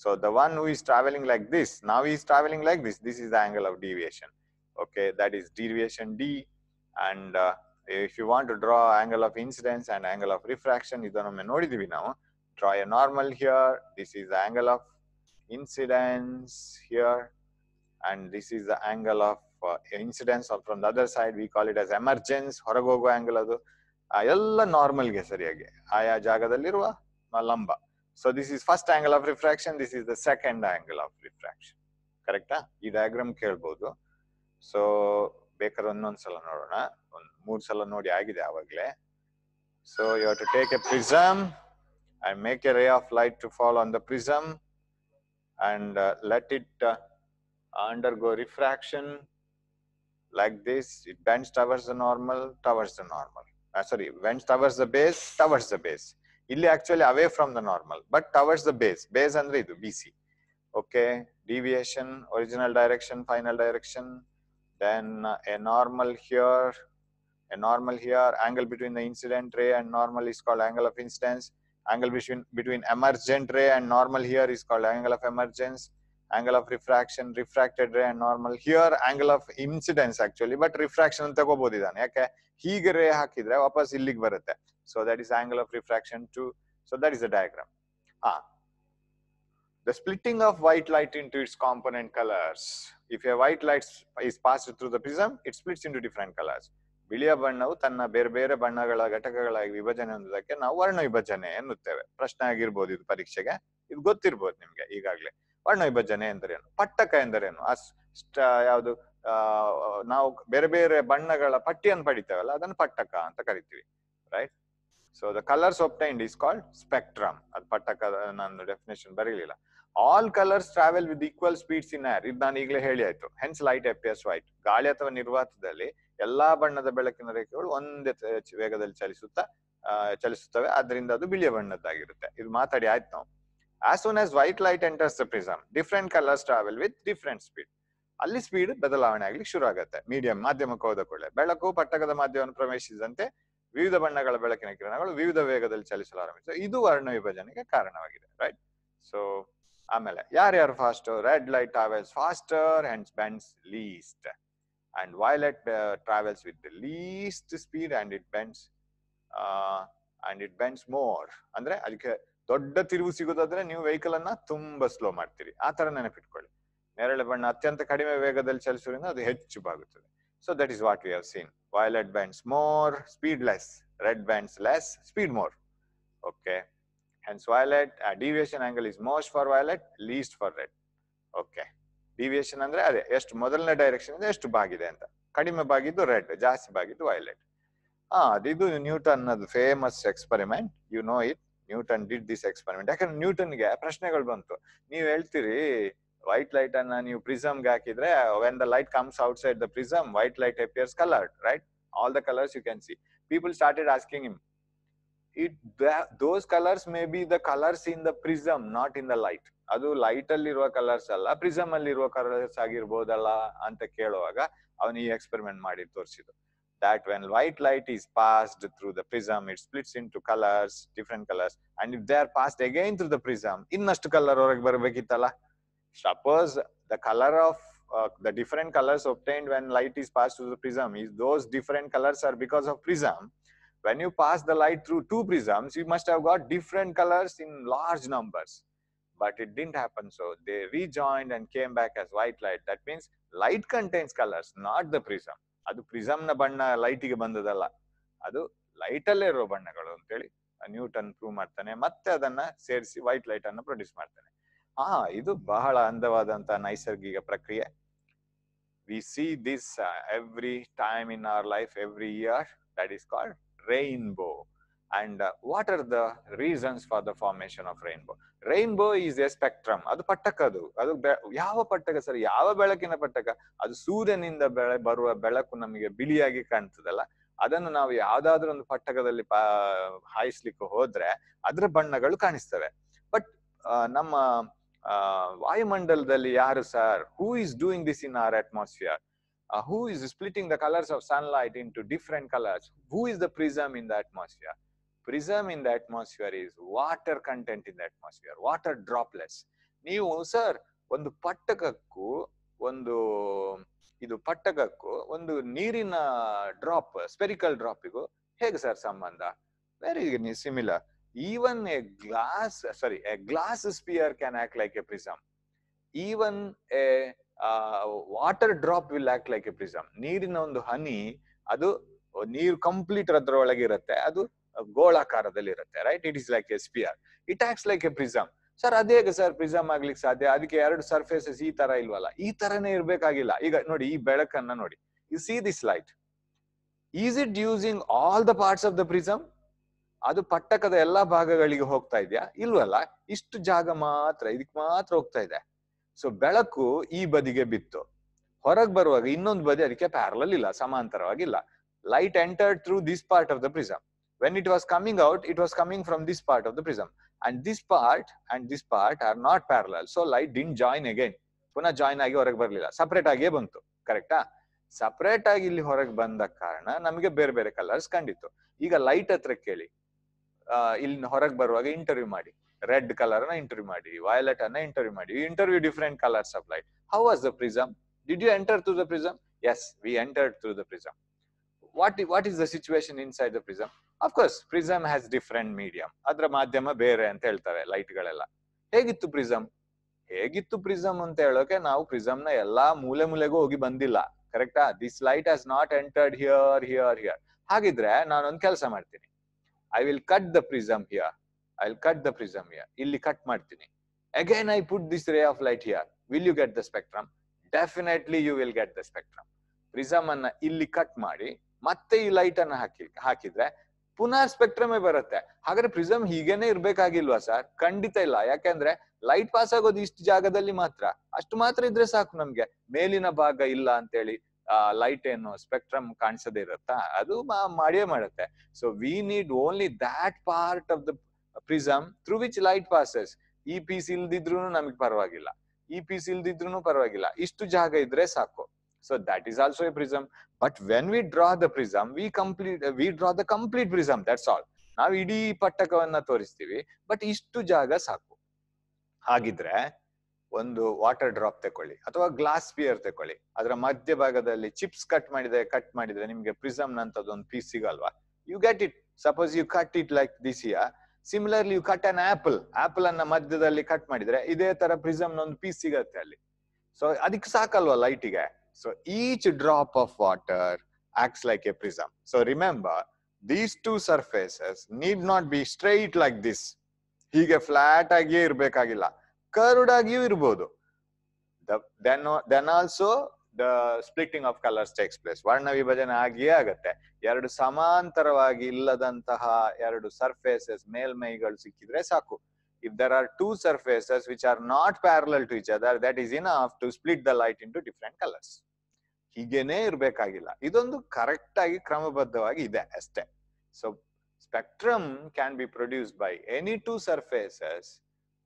so the one who is travelling like this ನಾವ್ is travelling like this this is the angle of deviation okay that is deviation D and if you want to draw angle of incidence and angle of refraction ಇದನ್ನೊಮ್ಮೆ ನೋಡಿದೀವಿ ನಾವು. Draw a normal here this is angle of incidence here and this is the angle of incidence from the other side we call it as emergence ಹೊರಗೆ ಹೋಗುವ angle ಅದು. ಆ ಎಲ್ಲ ನಾರ್ಮಲ್ಗೆ ಸರಿಯಾಗಿ, ಆಯಾ ಜಾಗದಲ್ಲಿರುವ ಲಂಬ. So this is first angle of refraction this is the second angle of refraction ಕರೆಕ್ಟಾ ಈ ಡಯಾಗ್ರಾಮ್ ಕೇಳ್ಬೋದು. ಸೊ ಬೇಕಾದ್ರೆ ಒಂದೊಂದ್ಸಲ ನೋಡೋಣ. ಒಂದ್ ಮೂರ್ ಸಲ ನೋಡಿ ಆಗಿದೆ ಆವಾಗ್ಲೇ. So you have to take a prism and make a ray of light to fall on the prism and let it undergo refraction like this it bends towards the normal towards the normal uh, sorry bends towards the base towards the base ಇಲ್ಲಿ actually away from the normal but towards the base base ಅಂದ್ರೆ ಇದು bc okay deviation original direction final direction then uh, a normal here a normal here angle between the incident ray and normal is called angle of incidence angle between between emergent ray and normal here is called angle of emergence angle of refraction refracted ray and normal here angle of incidence actually but refraction ಅಂತ ತಗೋಬಹುದಿದ್ದಾನೆ ಯಾಕೆ ಹೀಗೆ ರೇ ಹಾಕಿದ್ರೆ ವಾಪಸ್ ಇಲ್ಲಿಗೆ ಬರುತ್ತೆ so that is angle of refraction two so that is the diagram ಹಾ the splitting of white light into its component colors if a white light is passed through the prism it splits into different colors ಬಿಳಿಯ ಬಣ್ಣವು ತನ್ನ ಬೇರೆ ಬೇರೆ ಬಣ್ಣಗಳ ಘಟಕಗಳಾಗಿ ವಿಭಜನೆ ಹೊಂದುವುದಕ್ಕೆ ನಾವು ವರ್ಣ ವಿಭಜನೆ ಎನ್ನುತ್ತೇವೆ. ಪ್ರಶ್ನೆ ಆಗಿರ್ಬೋದು ಇದು ಪರೀಕ್ಷೆಗೆ. ಇದು ಗೊತ್ತಿರ್ಬೋದು ನಿಮ್ಗೆ ಈಗಾಗ್ಲೇ. ವರ್ಣ ವಿಭಜನೆ ಎಂದರೇನು? ಪಟ್ಟಕ ಎಂದರೇನು? ಅಷ್ಟ ಯಾವುದು, ಆ, ನಾವು ಬೇರೆ ಬೇರೆ ಬಣ್ಣಗಳ ಪಟ್ಟಿಯನ್ನು ಪಡಿತೇವಲ್ಲ, ಅದನ್ನು ಪಟ್ಟಕ ಅಂತ ಕರಿತೀವಿ. Right so the colours obtained is called spectrum ಅದು ಪಟ್ಟಕ ನಾನು definition ಬರೀಲಿಲ್ಲ. All colours travel with equal speeds in air ಇದು ನಾನು ಈಗಲೇ ಹೇಳಿ ಆಯ್ತು. ಹೆನ್ಸ್ ಲೈಟ್ ಎಪಿಯರ್ಸ್ ವೈಟ್ ಗಾಳಿ ಅಥವಾ ನಿರ್ವಾತದಲ್ಲಿ ಎಲ್ಲಾ ಬಣ್ಣದ ಬೆಳಕಿನ ರೇಖೆಗಳು ಒಂದೇ ವೇಗದಲ್ಲಿ ಚಲಿಸುತ್ತಾ ಚಲಿಸುತ್ತವೆ. ಅದರಿಂದ ಅದು ಬಿಳಿಯ ಬಣ್ಣದ್ದಾಗಿರುತ್ತೆ. ಇದು ಮಾತಾಡಿ ಆಯ್ತು ನಾವು. As soon as white light enters the prism different colours travel with different speed ಅಲ್ಲಿ ಸ್ಪೀಡ್ ಬದಲಾವಣೆ ಆಗ್ಲಿಕ್ಕೆ ಶುರು ಆಗುತ್ತೆ. ಮೀಡಿಯಂ ಮಾಧ್ಯಮಕ್ಕೆ ಹೋದ ಕೂಡಲೇ. ಬೆಳಕು, ಪಟ್ಟಕದ ಮಾಧ್ಯಮವನ್ನು ಪ್ರವೇಶಿಸಿದಂತೆ ವಿವಿಧ ಬಣ್ಣಗಳ ಬೆಳಕಿನ ಕಿರಣಗಳು ವಿವಿಧ ವೇಗದಲ್ಲಿ ಚಲಿಸಲು ಆರಂಭಿಸಿದೆ. ಇದು ವರ್ಣ ವಿಭಜನೆಗೆ ಕಾರಣವಾಗಿದೆ ರೈಟ್ ಸೊ ಆಮೇಲೆ ಯಾರ್ಯಾರು fast red light travels faster and bends least and violet travels with least speed and it bends and it bends more ಅಂದ್ರೆ ಅದಕ್ಕೆ ದೊಡ್ಡ ತಿರುವು ಸಿಗೋದಾದ್ರೆ ನೀವು ವೆಹಿಕಲ್ ಅನ್ನ ತುಂಬಾ ಸ್ಲೋ ಮಾಡ್ತೀರಿ. ಆ ತರ ನೆನಪಿಟ್ಕೊಳ್ಳಿ. ನೇರಳೆ ಬಣ್ಣ ಅತ್ಯಂತ ಕಡಿಮೆ ವೇಗದಲ್ಲಿ ಚಲಿಸೋದ್ರಿಂದ ಅದು ಹೆಚ್ಚು ಬಾಗುತ್ತದೆ. So that is what we have seen violet bends more speed less red bends less speed more okay hence violet uh, deviation angle is most for violet least for red. Okay deviation ಅಂದ್ರೆ ಅದೇ ಎಷ್ಟು ಮೊದಲನೇ direction ಇಂದ ಎಷ್ಟು ಬಾಗಿದೆ ಅಂತ. ಕಡಿಮೆ ಬಾಗಿದ್ದು red ಜಾಸ್ತಿ ಬಾಗಿದ್ದು violet ಹಾ ಇದು ನ್ಯೂಟನ್ ಅದು famous experiment you know it Newton did this experiment ಯಾಕಂದ್ರೆ ನ್ಯೂಟನ್ಗೆ ಪ್ರಶ್ನೆಗಳು ಬಂತು. ನೀವ್ ಹೇಳ್ತೀರಿ ವೈಟ್ ಲೈಟ್ ಅನ್ನ ನೀವು ಪ್ರಿಸಮ್ಗೆ ಹಾಕಿದ್ರೆ when the light comes outside the prism white light appears coloured right all the colours you can see people started asking him it those colours may be the colours in the prism not in the light ಅದು light ಅಲ್ಲಿ ಇರುವ colours ಅಲ್ಲ prism ಅಲ್ಲಿ ಇರುವ colours ಆಗಿರ್ಬೋದಲ್ಲ ಅಂತ ಕೇಳುವಾಗ ಅವನು ಈ ಎಕ್ಸ್ಪೆರಿಮೆಂಟ್ ಮಾಡಿ ತೋರಿಸಿದ್ರು that when white light is passed through the prism, it splits into colors, different colors. And if they are passed again through the prism, ಇನ್ನಷ್ಟು ಕಲರ್ ಹೊರಗೆ ಬರಬೇಕಿತ್ತಲ್ಲ suppose the color of uh, the different colors obtained when light is passed through the prism is those different colors are because of prism when you pass the light through two prisms you must have got different colors in large numbers but it didn't happen so they rejoined and came back as white light that means light contains colors not the prism ಅದು prism ನ ಬಣ್ಣ ಲೈಟಿಗೆ ಬಂದದಲ್ಲ ಅದು light ಅಲ್ಲೇ ಇರೋ ಬಣ್ಣಗಳು ಅಂತೇಳಿ Newton prove ಮಾಡ್ತಾನೆ ಮತ್ತೆ ಅದನ್ನ ಸೇರಿಸಿ ವೈಟ್ ಲೈಟ್ ಅನ್ನು ಪ್ರೊಡ್ಯೂಸ್ ಮಾಡ್ತಾನೆ ಹಾ ಇದು ಬಹಳ ಅಂದವಾದಂತ ನೈಸರ್ಗಿಕ ಪ್ರಕ್ರಿಯೆ. We see this every time in our life every year that is called rainbow and what are the reasons for the formation of rainbow rainbow is a spectrum ಅದು ಪಟ್ಟಕ ಅದು ಅದು ಯಾವ ಪಟ್ಟಕ ಸರ್? ಯಾವ ಬೆಳಕಿನ ಪಟ್ಟಕ? ಅದು ಸೂರ್ಯನಿಂದ ಬೆಳೆ, ಬರುವ ಬೆಳಕು ನಮಗೆ ಬಿಳಿಯಾಗಿ ಕಾಣ್ತದಲ್ಲ. ಅದನ್ನು ನಾವು ಯಾವ್ದಾದ್ರು ಒಂದು ಪಟ್ಟಕದಲ್ಲಿ ಹಾಯಿಸ್ಲಿಕ್ಕೆ ಹೋದ್ರೆ ಅದರ ಬಣ್ಣಗಳು ಕಾಣಿಸ್ತವೆ. ಬಟ್ ನಮ್ಮ ವಾಯುಮಂಡಲದಲ್ಲಿ ಯಾರು sir? Who is doing this in our atmosphere who is splitting the colours of sunlight into different colours who is the prism in the atmosphere prism in the atmosphere is water content in the atmosphere water droplets. ನೀವು sir, ಒಂದು ಪಟ್ಟಕಕ್ಕೂ, ಒಂದು, ಇದು ಪಟ್ಟಕಕ್ಕೂ, ಒಂದು ನೀರಿನ drop spherical ಡ್ರಾಪಿಗೂ ಹೇಗೆ sir ಸಂಬಂಧ? Very similar even a glass sorry a glass sphere can act like a prism even a water drop will act like a prism ನೀರಿನ ಒಂದು ಹನಿ, ಅದು ನೀರು ಕಂಪ್ಲೀಟ್ ಅದರೊಳಗೆ ಇರುತ್ತೆ. ಅದು ಗೋಳಾಕಾರದಲ್ಲಿ ಇರುತ್ತೆ right it is like a sphere it acts like a prism sir ಅದೇಗೆ sir prism ಆಗ್ಲಿಕ್ಕೆ ಸಾಧ್ಯ? ಅದಕ್ಕೆ ಎರಡು ಸರ್ಫೇಸಸ್ ಈ ತರ ಇಲ್ವಲ್ಲ? ಈ ತರನೇ ಇರ್ಬೇಕಾಗಿಲ್ಲ. ಈಗ ನೋಡಿ, ಈ ಬೆಳಕನ್ನ ನೋಡಿ. You see this light is it using all the parts of the prism ಅದು ಪಟ್ಟಕದ ಎಲ್ಲಾ ಭಾಗಗಳಿಗೆ ಹೋಗ್ತಾ ಇದೆಯಾ? ಇಲ್ವಲ್ಲ, ಇಷ್ಟು ಜಾಗ ಮಾತ್ರ ಇದಕ್ ಮಾತ್ರ ಹೋಗ್ತಾ ಇದೆ. ಸೊ ಬೆಳಕು ಈ ಬದಿಗೆ ಬಿತ್ತು. ಹೊರಗ್ ಬರುವಾಗ ಇನ್ನೊಂದು ಬದಿ ಅದಕ್ಕೆ ಪ್ಯಾರಲಲ್ ಇಲ್ಲ, ಸಮಾಂತರವಾಗಿಲ್ಲ. Light entered through this part of the prism when it was coming out it was coming from this part of the prism and this part and this part are not parallel so light didn't join again ಪುನಃ join ಆಗಿ ಹೊರಗೆ ಬರ್ಲಿಲ್ಲ. Separate ಆಗಿಯೇ ಬಂತು. ಕರೆಕ್ಟಾ separate ಆಗಿ ಇಲ್ಲಿ ಹೊರಗೆ ಬಂದ ಕಾರಣ ನಮಗೆ ಬೇರೆ ಬೇರೆ ಕಲರ್ಸ್ ಕಂಡಿತ್ತು. ಈಗ ಲೈಟ್ ಹತ್ರ ಕೇಳಿ. ಇಲ್ಲಿ ಹೊರಗೆ ಬರುವಾಗ ಇಂಟರ್ವ್ಯೂ ಮಾಡಿ. ರೆಡ್ ಕಲರ್ನ ಇಂಟರ್ವ್ಯೂ ಮಾಡಿ ವಯಲೆಟ್ ಅನ್ನ ಇಂಟರ್ವ್ಯೂ ಮಾಡಿ. Interview different colours light how was the prism did you enter through the prism as we enter through the prism what what is the situation inside the prism of course prism has different medium ಅದರ ಮಾಧ್ಯಮ ಬೇರೆ ಅಂತ ಹೇಳ್ತಾರೆ light ಗಳೆಲ್ಲ. ಹೇಗಿತ್ತು prism ಹೇಗಿತ್ತು prism ಅಂತ ಹೇಳೋಕೆ ನಾವು ಪ್ರಿಸಮ್ನ ಎಲ್ಲಾ ಮೂಲೆ ಮೂಲೆಗೂ ಹೋಗಿ ಬಂದಿಲ್ಲ. ಕರೆಕ್ಟಾ this light has not entered here here here ಹಾಗಿದ್ರೆ ನಾನೊಂದು ಕೆಲಸ ಮಾಡ್ತೀನಿ. I will cut the prism here I will cut the prism here ಇಲ್ಲಿ ಕಟ್ ಮಾಡ್ತೀನಿ. Again I put this ray of light here will you get the spectrum definitely you will get the spectrum prism ಅನ್ನ ಇಲ್ಲಿ cut ಮಾಡಿ, ಮತ್ತೆ ಈ light ಅನ್ನ ಹಾಕಿ, ಹಾಕಿದ್ರೆ ಪುನಃ ಸ್ಪೆಕ್ಟ್ರಮೇ ಬರುತ್ತೆ. ಹಾಗಾದ್ರೆ ಪ್ರಿಸಮ್ ಹೀಗೇನೆ ಇರ್ಬೇಕಾಗಿಲ್ವಾ ಸರ್ ಖಂಡಿತ ಇಲ್ಲ. ಯಾಕೆಂದ್ರೆ ಲೈಟ್ ಪಾಸ್ ಆಗೋದು ಇಷ್ಟು ಜಾಗದಲ್ಲಿ ಮಾತ್ರ. ಅಷ್ಟು ಮಾತ್ರ ಇದ್ರೆ ಸಾಕು ನಮ್ಗೆ. ಮೇಲಿನ ಭಾಗ ಇಲ್ಲ ಅಂತೇಳಿ ಲೈಟ್ ಏನು ಸ್ಪೆಕ್ಟ್ರಮ್ ಕಾಣಿಸದೇ ಇರುತ್ತಾ? ಅದು ಮಾಡಿಯೇ ಮಾಡುತ್ತೆ. So we need only that part of the prism through which light passes ಈ ಪೀಸ್ ಇಲ್ದಿದ್ರು ನಮಗೆ ಪರವಾಗಿಲ್ಲ. ಈ ಪೀಸ್ ಇಲ್ದಿದ್ರು ಪರವಾಗಿಲ್ಲ. ಇಷ್ಟು ಜಾಗ ಇದ್ರೆ ಸಾಕು. So that is also a prism but when we draw the prism we complete we draw the complete prism that's all ನಾವು ಇಡೀ ಪಟ್ಟಕವನ್ನ ತೋರಿಸ್ತೀವಿ ಬಟ್ ಇಷ್ಟು ಜಾಗ ಸಾಕು. ಹಾಗಿದ್ರೆ ಒಂದು ವಾಟರ್ ಡ್ರಾಪ್ ತಕೊಳ್ಳಿ ಅಥವಾ ಗ್ಲಾಸ್ ಪಿಯರ್ ತಕೊಳ್ಳಿ. ಅದರ ಮಧ್ಯಭಾಗದಲ್ಲಿ ಚಿಪ್ಸ್ ಕಟ್ ಮಾಡಿದ್ರೆ ಕಟ್ ಮಾಡಿದ್ರೆ ನಿಮ್ಗೆ ಪ್ರಿಸಮ್ ನಂತದ್ದು piece ಸಿಗಲ್ವಾ? You get it suppose you cut it like this here similarly you cut an apple apple ಅನ್ನ ಮಧ್ಯದಲ್ಲಿ ಕಟ್ ಮಾಡಿದ್ರೆ ಇದೇ ತರ ಪ್ರಿಸಮ್ ಒಂದು ಪೀಸ್ ಸಿಗತ್ತೆ ಅಲ್ಲಿ. ಸೊ ಅದಕ್ಕೆ ಸಾಕಲ್ವಾ ಲೈಟಿಗೆ so each drop of water acts like a prism so remember these two surfaces need not be straight like this ಹೀಗೆ ಫ್ಲಾಟ್ ಆಗಿಯೇ ಇರ್ಬೇಕಾಗಿಲ್ಲ. ಕರ್ವ್ಡ್ ಆಗಿಯೂ ಇರ್ಬೋದು then then also the splitting of colours takes place ವರ್ಣ ವಿಭಜನೆ ಆಗಿಯೇ ಆಗತ್ತೆ. ಎರಡು ಸಮಾಂತರವಾಗಿ ಇಲ್ಲದಂತಹ ಎರಡು ಸರ್ಫೇಸಸ್ ಮೇಲ್ಮೈಗಳು ಸಿಕ್ಕಿದ್ರೆ ಸಾಕು. If there are two surfaces which are not are to parallel other each is enough to split the light into different colours ಹೀಗೇನೆ ಇರ್ಬೇಕಾಗಿಲ್ಲ. ಇದೊಂದು ಕರೆಕ್ಟ್ ಆಗಿ ಕ್ರಮಬದ್ಧವಾಗಿ ಇದೆ ಅಷ್ಟೇ. So spectrum can be produced by any two surfaces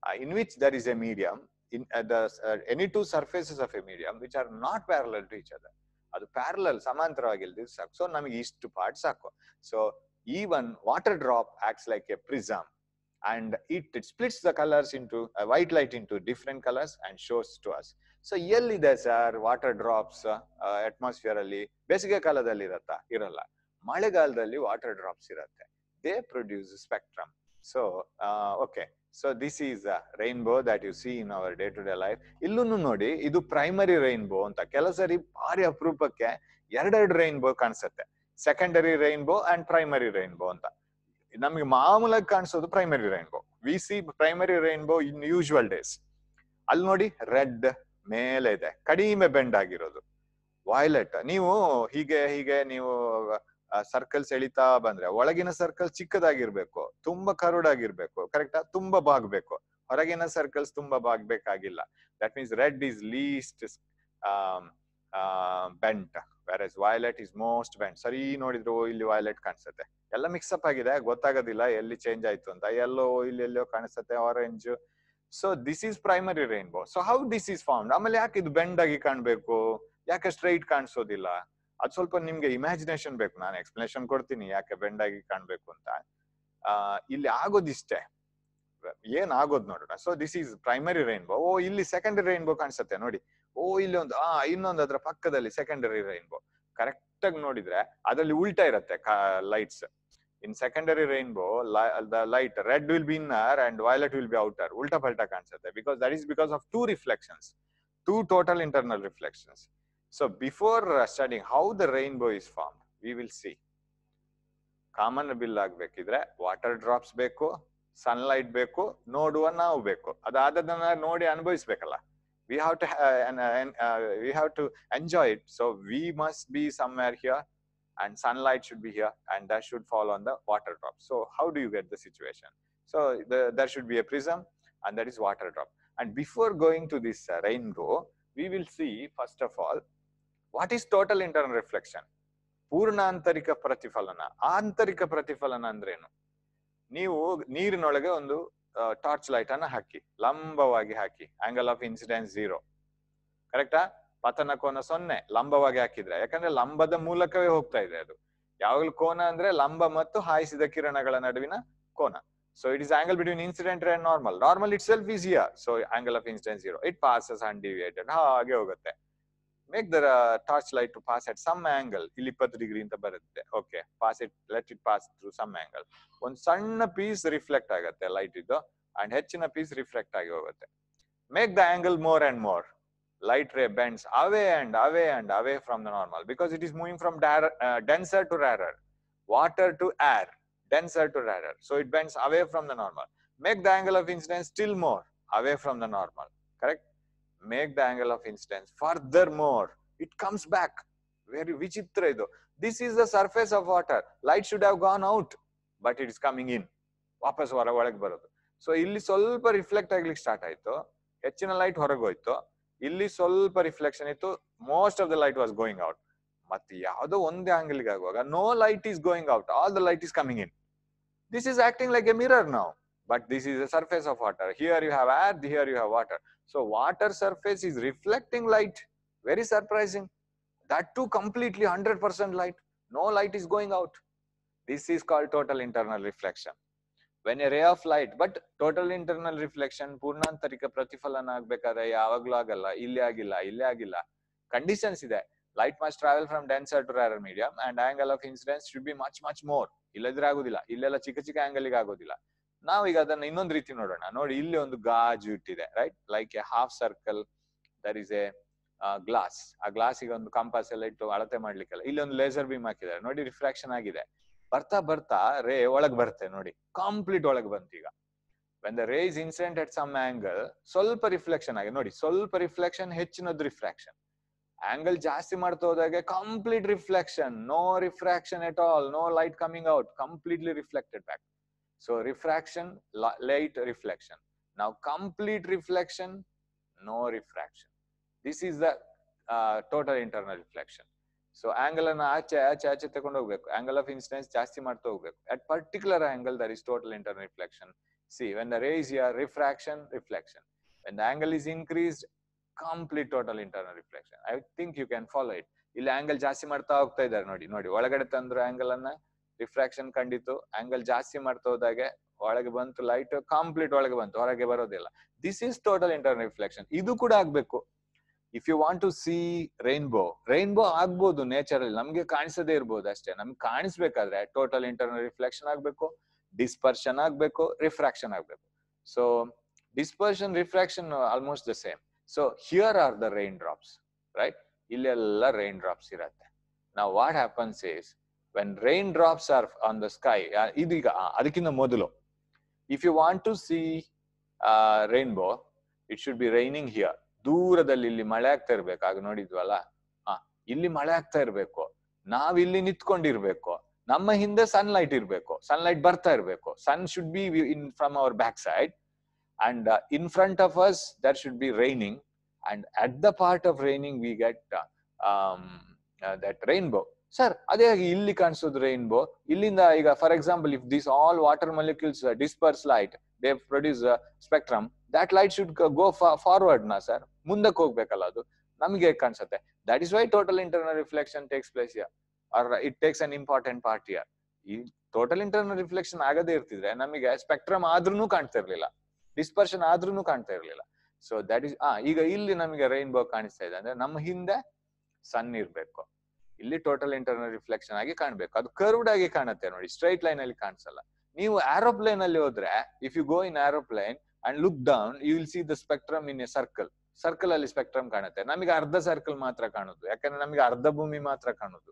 In which there is a medium in the any two surfaces of a medium which are not parallel to each other ಅದು parallel ಸಮಾಂತರವಾಗಿ ಇಲ್ದಿದ್ರೆ ಸಾಕು so ನಮಗೆ ಇಷ್ಟು part ಸಾಕು so even water drop acts like a prism and it, it splits the colors into a white light into different colors and shows to us. So ಎಲ್ಲಿದೆ sir water drops atmosphere ಅಲ್ಲಿ ಬೇಸಿಗೆ ಕಾಲದಲ್ಲಿ ಇರತ್ತಾ ಇರಲ್ಲ ಮಳೆಗಾಲದಲ್ಲಿ water drops ಇರುತ್ತೆ they produce spectrum so okay So this is rainbow that you see in our day to day life ಇಲ್ಲೂ ನೋಡಿ, ಇದು ಪ್ರೈಮರಿ ರೈನ್ಬೋ ಅಂತ. ಕೆಲ ಸರಿ ಭಾರಿ ಅಪರೂಪಕ್ಕೆ ಎರಡೆರಡು ರೈನ್ಬೋ ಕಾಣಿಸುತ್ತೆ. Secondary rainbow and primary rainbow ಅಂತ. ನಮ್ಗೆ ಮಾಮೂಲಾಗಿ ಕಾಣಿಸೋದು primary rainbow we see primary rainbow in usual days ಅಲ್ಲಿ ನೋಡಿ ರೆಡ್ ಮೇಲೆ ಇದೆ ಕಡಿಮೆ ಬೆಂಡ್ ಆಗಿರೋದು. ವಾಯ್ಲೆಟ್ ನೀವು ಹೀಗೆ ಹೀಗೆ ನೀವು ಸರ್ಕಲ್ಸ್ ಎಳಿತಾ ಬಂದ್ರೆ ಒಳಗಿನ ಸರ್ಕಲ್ ಚಿಕ್ಕದಾಗಿರ್ಬೇಕು, ತುಂಬಾ ಕರುಡಾಗಿರ್ಬೇಕು ಕರೆಕ್ಟಾ ತುಂಬಾ ಬಾಗ್ಬೇಕು. ಹೊರಗಿನ ಸರ್ಕಲ್ಸ್ ತುಂಬಾ ಬಾಗ್ಬೇಕಾಗಿಲ್ಲ. That means red is least bent whereas violet is most bent ಸರಿ ನೋಡಿದ್ರು ಇಲ್ಲಿ ವೈಲೆಟ್ ಕಾಣಿಸುತ್ತೆ. ಎಲ್ಲ ಮಿಕ್ಸ್ ಅಪ್ ಆಗಿದೆ, ಗೊತ್ತಾಗೋದಿಲ್ಲ ಎಲ್ಲಿ ಚೇಂಜ್ ಆಯ್ತು ಅಂತ. ಎಲ್ಲೋ ಇಲ್ಲಿ ಎಲ್ಲೋ ಕಾಣಿಸುತ್ತೆ orange so this is primary rainbow so how this is formed ಆಮೇಲೆ ಯಾಕೆ ಇದು ಬೆಂಡ್ ಆಗಿ ಕಾಣ್ಬೇಕು? ಯಾಕೆ ಸ್ಟ್ರೈಟ್ ಕಾಣಿಸೋದಿಲ್ಲ? ಅದ್ ಸ್ವಲ್ಪ ನಿಮ್ಗೆ ಇಮ್ಯಾಜಿನೇಷನ್ ಬೇಕು. ನಾನು ಎಕ್ಸ್ಪ್ಲನೇಷನ್ ಕೊಡ್ತೀನಿ ಯಾಕೆ ಬೆಂಡ್ ಆಗಿ ಕಾಣ್ಬೇಕು ಅಂತ. ಆ, ಇಲ್ಲಿ ಆಗೋದಿಷ್ಟೇ. ಏನ್ ಆಗೋದ್ ನೋಡೋಣ. So this is primary rainbow ಓ, ಇಲ್ಲಿ ಸೆಕೆಂಡರಿ ರೈನ್ಬೋ ಕಾಣಿಸುತ್ತೆ ನೋಡಿ. ಓ, ಇಲ್ಲಿ ಒಂದು, ಆ, ಇನ್ನೊಂದು ಅದ್ರ ಪಕ್ಕದಲ್ಲಿ ಸೆಕೆಂಡರಿ ರೈನ್ಬೋ ಕರೆಕ್ಟ್ ಆಗಿ ನೋಡಿದ್ರೆ ಅದ್ರಲ್ಲಿ ಉಲ್ಟಾ ಇರತ್ತೆ lights in secondary rainbow the light red will be inner and violet will be outer ಉಲ್ಟಾ ಪಲ್ಟಾ ಕಾಣಿಸುತ್ತೆ. Because that is because of two reflections two total internal reflections so before studying how the rainbow is form we will see common ಬಿಲ್ ಆಗ್ಬೇಕಿದ್ರೆ water drops ಬೇಕು sunlight ಬೇಕು ನೋಡುವ ನಾವು ಬೇಕು ಅದಾದದನ್ನ ನೋಡಿ ಅನುಭವಿಸ್ಬೇಕಲ್ಲ we have to uh, and, uh, and uh, we have to enjoy it so we must be somewhere here and sunlight should be here and that should fall on the water drop so how do you get the situation so the, there should be a prism and that is water drop and before going to this uh, rainbow is total internal reflection ಪೂರ್ಣ ಆಂತರಿಕ ಪ್ರತಿಫಲನ. ಆಂತರಿಕ ಪ್ರತಿಫಲನ ಅಂದ್ರೇನು? ನೀವು ನೀರಿನೊಳಗೆ ಒಂದು torch light ಅನ್ನ ಹಾಕಿ, ಲಂಬವಾಗಿ ಹಾಕಿ ಆಂಗಲ್ ಆಫ್ ಇನ್ಸಿಡೆನ್ಸ್ ಝೀರೋ ಕರೆಕ್ಟಾ ಪತನ ಕೋನ ಸೊನ್ನೆ, ಲಂಬವಾಗಿ ಹಾಕಿದ್ರೆ. ಯಾಕಂದ್ರೆ ಲಂಬದ ಮೂಲಕವೇ ಹೋಗ್ತಾ ಇದೆ ಅದು. ಯಾವಾಗಲೂ ಕೋನ ಅಂದ್ರೆ ಲಂಬ ಮತ್ತು ಹಾಯಿಸಿದ ಕಿರಣಗಳ ನಡುವಿನ ಕೋನ. So it is angle between incident and normal normal itself is so angle of incidence zero it passes undeviated ಹಾಗೆ ಹೋಗುತ್ತೆ. Make the torch light to pass at some angle ಇಲ್ಲಿ ಇಪ್ಪತ್ತು ಡಿಗ್ರಿ ಅಂತ ಬರುತ್ತೆ okay pass it let it pass through some angle ಒಂದ್ ಸಣ್ಣ piece reflect ಆಗುತ್ತೆ light ಇದ್ದು ಅಂಡ್ ಹೆಚ್ಚಿನ ಪೀಸ್ ರಿಫ್ಲೆಕ್ಟ್ ಆಗಿ ಹೋಗುತ್ತೆ make the angle more and more light ray bends away and away and away from the normal because it is moving from dar- uh, denser to rarer, water to air, denser to rarer. So it bends away from the normal. Make the angle of incidence still more away from the normal. Correct? Make the angle of incidence furthermore. It comes back. Very vichitra idu. This is the surface of water. Light should have gone out, but it is coming in. ವಾಪಸ್ ಹೊರ ಒಳಗೆ ಬರೋದು so ಇಲ್ಲಿ ಸ್ವಲ್ಪ reflect ಆಗ್ಲಿಕ್ಕೆ start ಆಯ್ತು ಹೆಚ್ಚಿನ light ಹೊರಗೆ ಹೋಯ್ತು ಇಲ್ಲಿ ಸ್ವಲ್ಪ ರಿಫ್ಲೆಕ್ಷನ್ ಇತ್ತು most of the light was going out ಮತ್ತೆ ಯಾವುದೋ ಒಂದೇ ಆಂಗಲ್ ಆಗುವಾಗ no light is going out all the light is coming in this is acting like a mirror now but this is the surface of water here you have air here you have water so water surface is reflecting light very surprising that to completely hundred percent light no light is going out this is called total internal reflection when a ray of light but total internal reflection ಪೂರ್ಣಾಂತರಿಕ ಪ್ರತಿಫಲನ ಆಗ್ಬೇಕಾದ್ರೆ ಯಾವಾಗ್ಲೂ ಆಗಲ್ಲ ಇಲ್ಲಿ ಆಗಿಲ್ಲ ಇಲ್ಲೇ ಆಗಿಲ್ಲ conditions ಇದೆ light must travel from denser to rarer medium and angle of incidence should be much much more ಇಲ್ಲದ್ರೆ ಆಗುದಿಲ್ಲ ಇಲ್ಲೆಲ್ಲ ಚಿಕ್ಕ ಚಿಕ್ಕ ಆಂಗಲ್ ಗೆ ಆಗೋದಿಲ್ಲ ನಾವೀಗ ಅದನ್ನ ಇನ್ನೊಂದು ರೀತಿ ನೋಡೋಣ. ನೋಡಿ, ಇಲ್ಲಿ ಒಂದು ಗಾಜು ಇಟ್ಟಿದೆ right like a half circle there is a glass ಆ ಗ್ಲಾಸಿಗೆ ಒಂದು ಕಂಪಾಸ್ ಎಲ್ಲ ಇಟ್ಟು ಅಳತೆ ಮಾಡ್ಲಿಕ್ಕೆಲ್ಲ. ಇಲ್ಲಿ ಒಂದು ಲೇಸರ್ ಬೀಮ್ ಹಾಕಿದ್ದಾರೆ. ನೋಡಿ ರಿಫ್ರಾಕ್ಷನ್ ಆಗಿದೆ. ಬರ್ತಾ ಬರ್ತಾ ರೇ ಒಳಗ್ ಬರುತ್ತೆ, ನೋಡಿ. ಕಂಪ್ಲೀಟ್ ಒಳಗ್ ಬಂತು ಈಗ. When the ray is incident at some angle ಸ್ವಲ್ಪ ರಿಫ್ಲೆಕ್ಷನ್ ಆಗಿದೆ. ನೋಡಿ, ಸ್ವಲ್ಪ ರಿಫ್ಲೆಕ್ಷನ್ ಹೆಚ್ಚಿನದ್ದು ರಿಫ್ರಾಕ್ಷನ್ ಆಂಗಲ್ ಜಾಸ್ತಿ ಮಾಡ್ತಾ ಹೋದಾಗ complete reflection no refraction at all no light coming out completely reflected back so refraction light reflection ನಾವು complete reflection no refraction this is the total internal reflection so angle ಅನ್ನ ಆಚೆ ಆಚೆ ಆಚೆ ತಗೊಂಡು ಹೋಗ್ಬೇಕು. ಆಂಗಲ್ ಆಫ್ ಇನ್ಸಿಡೆನ್ಸ್ ಜಾಸ್ತಿ ಮಾಡ್ತಾ ಹೋಗ್ಬೇಕು. At particular angle there is total internal reflection see when the rays are refraction reflection when the angle is increased complete total internal reflection I think you can follow it ಇಲ್ಲಿ angle ಜಾಸ್ತಿ ಮಾಡ್ತಾ ಹೋಗ್ತಾ ಇದ್ದಾರೆ ನೋಡಿ ನೋಡಿ. ಒಳಗಡೆ ತಂದ್ರು angle ಅನ್ನ. ರಿಫ್ರಾಕ್ಷನ್ ಕಂಡಿತು ಆಂಗಲ್ ಜಾಸ್ತಿ ಮಾಡ್ತಾ ಹೋದಾಗೆ ಒಳಗೆ ಬಂತು ಲೈಟ್ ಕಂಪ್ಲೀಟ್ ಒಳಗೆ ಬಂತು, ಹೊರಗೆ ಬರೋದಿಲ್ಲ. This is total internal reflection ಇದು ಕೂಡ ಆಗ್ಬೇಕು. If you want to see rainbow rainbow ಆಗ್ಬೋದು ನೇಚರ್ ಅಲ್ಲಿ, ನಮ್ಗೆ ಕಾಣಿಸದೇ ಇರ್ಬೋದು ಅಷ್ಟೇ. ನಮ್ಗೆ ಕಾಣಿಸ್ಬೇಕಾದ್ರೆ ಟೋಟಲ್ ಇಂಟರ್ನಲ್ ರಿಫ್ಲೆಕ್ಷನ್ ಆಗ್ಬೇಕು ಡಿಸ್ಪರ್ಷನ್ ಆಗ್ಬೇಕು ರಿಫ್ರಾಕ್ಷನ್ ಆಗ್ಬೇಕು. So dispersion refraction almost the same so here are the rain drops right ಇಲ್ಲೆಲ್ಲ ರೈನ್ ಡ್ರಾಪ್ಸ್ ಇರತ್ತೆ. ನಾವು what happens is when rain drops are on the sky ಇದೀಗ ಆ, ಅದಕ್ಕಿಂತ ಮೊದಲು if you want to see rainbow it should be raining here ದೂರದಲ್ಲಿ ಇಲ್ಲಿ ಮಳೆ ಆಗ್ತಾ ಇರ್ಬೇಕು. ಆಗ ನೋಡಿದ್ವಲ್ಲ ಹಾ ಇಲ್ಲಿ ಮಳೆ ಆಗ್ತಾ ಇರ್ಬೇಕು. ನಾವ್ ಇಲ್ಲಿ ನಿಂತ್ಕೊಂಡಿರ್ಬೇಕು. ನಮ್ಮ ಹಿಂದೆ ಸನ್ಲೈಟ್ ಇರ್ಬೇಕು. ಸನ್ಲೈಟ್ ಬರ್ತಾ ಇರ್ಬೇಕು. Sun should be in from our back side and in front of us there should be raining and at the part of raining we get that rainbow sir, ಅದೇ ಹಾಗೆ ಇಲ್ಲಿ ಕಾಣಿಸೋದು ರೈನ್ಬೋ ಇಲ್ಲಿಂದ ಈಗ for example if this all water molecules disperse light they produce spectrum that light should go forward ನಾ sir ಮುಂದಕ್ಕೆ ಹೋಗ್ಬೇಕಲ್ಲ ಅದು. ನಮಗೆ ಕಾಣಿಸುತ್ತೆ? That is why total internal reflection takes place where are it takes an important part here ಈ total internal reflection ಆಗದೇ ಇರ್ತಿದ್ರೆ ನಮಗೆ ಸ್ಪೆಕ್ಟ್ರಮ್ ಆದ್ರೂ ಕಾಣ್ತಾ ಇರ್ಲಿಲ್ಲ. ಡಿಸ್ಪರ್ಷನ್ ಆದ್ರೂ ಕಾಣ್ತಾ ಇರ್ಲಿಲ್ಲ. ಸೊ ದಟ್ ಇಸ್ ಆ, ಈಗ ಇಲ್ಲಿ ನಮಗೆ ರೈನ್ಬೋ ಕಾಣಿಸ್ತಾ ಇದೆ. ಅಂದ್ರೆ ನಮ್ಮ ಹಿಂದೆ ಸನ್ ಇರ್ಬೇಕು. ಇಲ್ಲಿ ಟೋಟಲ್ ಇಂಟರ್ನಲ್ ರಿಫ್ಲೆಕ್ಷನ್ ಆಗಿ ಕಾಣ್ಬೇಕು. ಅದು ಕರ್ವ್ಡ್ ಆಗಿ ಕಾಣುತ್ತೆ ನೋಡಿ ಸ್ಟ್ರೈಟ್ ಲೈನ್ ಅಲ್ಲಿ ಕಾಣಿಸಲ್ಲ. ನೀವು ಆರೋಪ್ಲೇನ್ ಅಲ್ಲಿ ಹೋದ್ರೆ if you go in aeroplane and look down you will see the spectrum in a circle circle ಅಲ್ಲಿ ಸ್ಪೆಕ್ಟ್ರಮ್ ಕಾಣುತ್ತೆ. ನಮಗೆ ಅರ್ಧ ಸರ್ಕಲ್ ಮಾತ್ರ ಕಾಣುದು. ಯಾಕಂದ್ರೆ ನಮಗೆ ಅರ್ಧ ಭೂಮಿ ಮಾತ್ರ ಕಾಣುದು.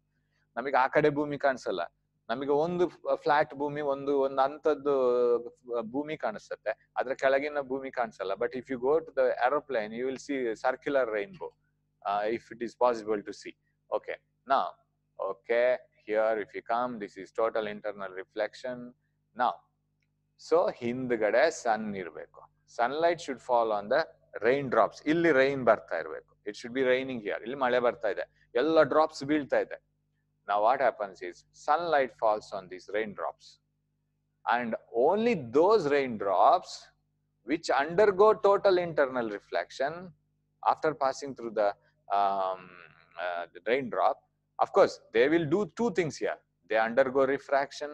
ನಮಗೆ ಆ ಕಡೆ ಭೂಮಿ ಕಾಣಿಸಲ್ಲ. ನಮಗೆ ಒಂದು ಫ್ಲಾಟ್ ಭೂಮಿ, ಒಂದು ಒಂದು ಅಂತದ್ದು ಭೂಮಿ ಕಾಣಿಸುತ್ತೆ. ಅದ್ರ ಕೆಳಗಿನ ಭೂಮಿ ಕಾಣಿಸಲ್ಲ. But if you go to the aeroplane you will see circular rainbow if it is possible to see okay ನಾ okay here if you come this is total internal reflection ನಾ ಸೊ ಹಿಂದ್ಗಡೆ ಸನ್ ಇರ್ಬೇಕು sunlight should fall on the rain drops ಇಲ್ಲಿ rain ಬರ್ತಾ ಇರ್ಬೇಕು it should be raining here ಇಲ್ಲಿ ಮಳೆ ಬರ್ತಾ ಇದೆ ಎಲ್ಲ ಡ್ರಾಪ್ಸ್ ಬೀಳ್ತಾ ಇದೆ now what happens is sunlight falls on these raindrops and only those raindrops which undergo total internal reflection after passing through the, um, uh, the raindrop of course they will do two things here they undergo refraction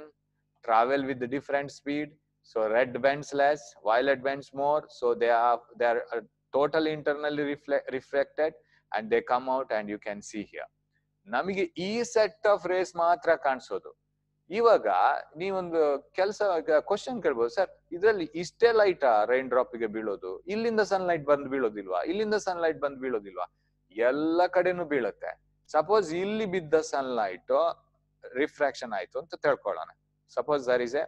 travel with the different speed so red bends less violet bends more so they are they are uh, totally internally reflect, reflected and they come out and you can see here ನಮಗೆ ಈ set of rays ಮಾತ್ರ ಕಾಣಿಸೋದು ಇವಾಗ ನೀವೊಂದು ಕೆಲಸ question ಕೇಳ್ಬೋದು sir ಇದರಲ್ಲಿ ಇಷ್ಟೇ ಲೈಟ್ ರೈನ್ ಡ್ರಾಪ್ಗೆ ಬೀಳೋದು ಇಲ್ಲಿಂದ ಸನ್ಲೈಟ್ ಬಂದು ಬೀಳೋದಿಲ್ವಾ ಇಲ್ಲಿಂದ ಸನ್ಲೈಟ್ ಬಂದು ಬೀಳೋದಿಲ್ವಾ ಎಲ್ಲ ಕಡೆನೂ ಬೀಳುತ್ತೆ ಸಪೋಸ್ ಇಲ್ಲಿ ಬಿದ್ದ ಸನ್ಲೈಟ್ ರಿಫ್ರಾಕ್ಷನ್ ಆಯ್ತು ಅಂತ ತಿಳ್ಕೊಳ್ಳೋಣ suppose there is a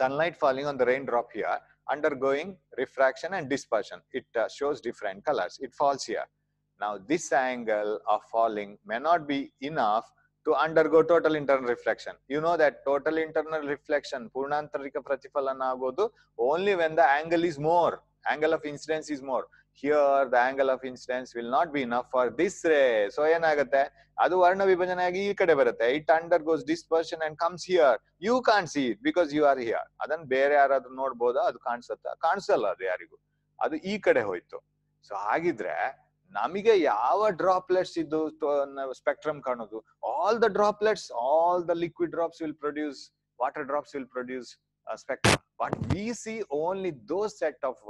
sunlight falling on the rain drop here undergoing refraction and dispersion it shows different colours it falls here Now, this angle of falling may not be enough to undergo total internal reflection. You know that total internal reflection, Purnantarika Pratifalana agodu, only when the angle is more, angle of incidence is more. Here, the angle of incidence will not be enough for this ray. So, ಏನಾಗುತ್ತೆ? ಅದು ವರ್ಣ ವಿಭಜನೆ ಆಗಿ ಈ ಕಡೆ ಬರುತ್ತೆ. It undergoes dispersion and comes here you can see it because you are here ಅದನ್ನ ಬೇರೆ ಯಾರಾದ್ರೂ ನೋಡ್ಬೋದಾ? ಅದು ಕಾಣಿಸುತ್ತಾ. ಕಾಣಿಸಲ್ಲ ಅದು ಯಾರಿಗೂ. ಅದು ಈ ಕಡೆ ಹೋಯ್ತು. ಸೊ ಹಾಗಿದ್ರೆ ನಮಗೆ ಯಾವ ಡ್ರಾಪ್ಲೆಟ್ಸ್ ಇದು ಸ್ಪೆಕ್ಟ್ರಮ್ ಕಾಣೋದು? All the droplets all the liquid drops will produce water drops will produce spectrum but we see only those set of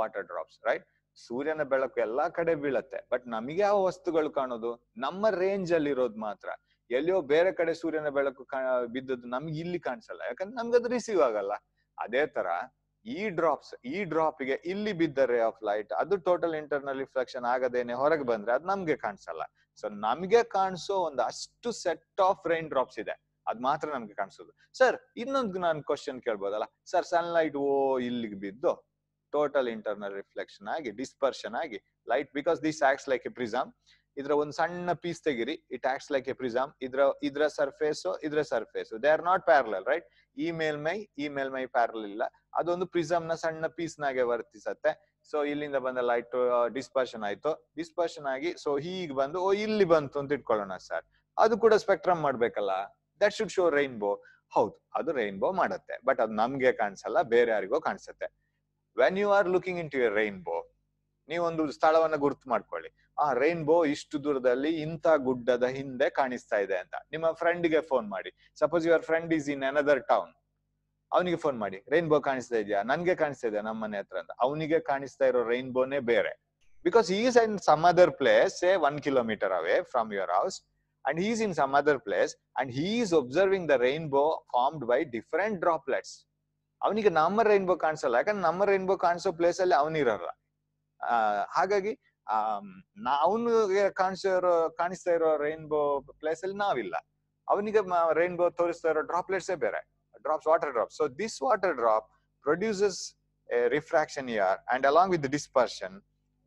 water drops right ಸೂರ್ಯನ ಬೆಳಕು ಎಲ್ಲಾ ಕಡೆ ಬೀಳತ್ತೆ ಬಟ್ ನಮಗೆ ಯಾವ ವಸ್ತುಗಳು ಕಾಣೋದು? ನಮ್ಮ ರೇಂಜ್ ಅಲ್ಲಿ ಇರೋದು ಮಾತ್ರ. ಎಲ್ಲಿಯೋ ಬೇರೆ ಕಡೆ ಸೂರ್ಯನ ಬೆಳಕು ಬಿದ್ದದ್ದು ನಮ್ಗೆ ಇಲ್ಲಿ ಕಾಣಿಸಲ್ಲ. ಯಾಕಂದ್ರೆ ನಮ್ಗೆ ಅದು ರಿಸೀವ್ ಆಗಲ್ಲ. ಅದೇ ತರ ಈ ಡ್ರಾಪ್ಸ್ ಈ ಡ್ರಾಪ್ಗೆ ಇಲ್ಲಿ ಬಿದ್ದ ರೇ ಆಫ್ ಲೈಟ್ ಅದು ಟೋಟಲ್ ಇಂಟರ್ನಲ್ ರಿಫ್ಲೆಕ್ಷನ್ ಆಗದೇನೆ ಹೊರಗೆ ಬಂದ್ರೆ ಅದು ನಮ್ಗೆ ಕಾಣಿಸಲ್ಲ. ಸೊ ನಮ್ಗೆ ಕಾಣಿಸೋ ಒಂದು ಅಷ್ಟು ಸೆಟ್ ಆಫ್ ರೈನ್ ಡ್ರಾಪ್ಸ್ ಇದೆ. ಅದ್ ಮಾತ್ರ ನಮ್ಗೆ ಕಾಣಿಸೋದು. ಸರ್ ಇನ್ನೊಂದು ನಾನು ಕ್ವಶನ್ ಕೇಳ್ಬೋದಲ್ಲ. ಸರ್ ಸನ್ಲೈಟ್ ಓ, ಇಲ್ಲಿಗೆ ಬಿದ್ದು? ಟೋಟಲ್ ಇಂಟರ್ನಲ್ ರಿಫ್ಲೆಕ್ಷನ್ ಆಗಿ ಡಿಸ್ಪರ್ಷನ್ ಆಗಿ light because this acts like a prism ಇದ್ರ ಒಂದು ಸಣ್ಣ ಪೀಸ್ ತೆಗಿರಿ it acts like a prism ಇದ್ರ ಇದ್ರ ಸರ್ಫೇಸ್ ಇದ್ರ surface they are not parallel right ಈ ಮೇಲ್ಮೈ ಈ ಮೇಲ್ಮೈ ಪ್ಯಾರಲ್ ಇಲ್ಲ. ಅದೊಂದು ಪ್ರಿಸಮ್ನ ಸಣ್ಣ ಪೀಸ್ ನಾಗೆ ವರ್ತಿಸತ್ತೆ. ಸೊ ಇಲ್ಲಿಂದ ಬಂದ ಲೈಟ್ ಡಿಸ್ಪರ್ಷನ್ ಆಯ್ತು. ಡಿಸ್ಪರ್ಷನ್ ಆಗಿ ಸೊ ಹೀಗೆ ಬಂದು, ಓ, ಇಲ್ಲಿ ಬಂತು ಅಂತ ಇಟ್ಕೊಳ್ಳೋಣ ಸರ್ ಅದು ಕೂಡ ಸ್ಪೆಕ್ಟ್ರಮ್ ಮಾಡ್ಬೇಕಲ್ಲ? ದಟ್ ಶುಡ್ ಶೋ ರೈನ್ಬೋ ಹೌದು, ಅದು ರೈನ್ಬೋ ಮಾಡತ್ತೆ. ಬಟ್ ಅದು ನಮ್ಗೆ ಕಾಣಿಸಲ್ಲ, ಬೇರೆ ಯಾರಿಗೋ ಕಾಣಿಸುತ್ತೆ. When you are looking into your rainbow ನೀವೊಂದು ಸ್ಥಳವನ್ನ ಗುರ್ತು ಮಾಡ್ಕೊಳ್ಳಿ. ಆ ರೈನ್ಬೋ ಇಷ್ಟು ದೂರದಲ್ಲಿ ಇಂಥ ಗುಡ್ಡದ ಹಿಂದೆ ಕಾಣಿಸ್ತಾ ಇದೆ ಅಂತ. ನಿಮ್ಮ ಫ್ರೆಂಡ್ಗೆ ಫೋನ್ ಮಾಡಿ. Suppose your friend is in another town ಅವನಿಗೆ ಫೋನ್ ಮಾಡಿ. ರೈನ್ಬೋ ಕಾಣಿಸ್ತಾ ಇದೆಯಾ? ನನ್ಗೆ ಕಾಣಿಸ್ತಾ ಇದೆ ನಮ್ಮ ಮನೆ ಹತ್ರ ಅಂತ. ಅವನಿಗೆ ಕಾಣಿಸ್ತಾ ಇರೋ ರೈನ್ಬೋನೇ ಬೇರೆ. Because is in some other place say one kilometre away from your house and is in some other place and he is observing the rainbow formed by different droplets ಅವನಿಗೆ ನಮ್ಮ ರೈನ್ಬೋ ಕಾಣಿಸಲ್ಲ ಯಾಕಂದ್ರೆ ನಮ್ಮ ರೈನ್ಬೋ ಕಾಣಿಸೋ ಪ್ಲೇಸ್ ಅಲ್ಲಿ ಅವನಿರಲ್ಲ ಆ, ಹಾಗಾಗಿ ಅವನಿಗೆ ಕಾಣಿಸೋ ಇರೋ ಕಾಣಿಸ್ತಾ ಇರೋ ರೈನ್ಬೋ ಪ್ಲೇಸ್ ಅಲ್ಲಿ ನಾವಿಲ್ಲ ಅವನಿಗೆ ರೈನ್ಬೋ ತೋರಿಸ್ತಾ ಇರೋ ಡ್ರಾಪ್ಲೆಟ್ಸೇ ಬೇರೆ drops water drops so this water drop produces a refraction here and along with the dispersion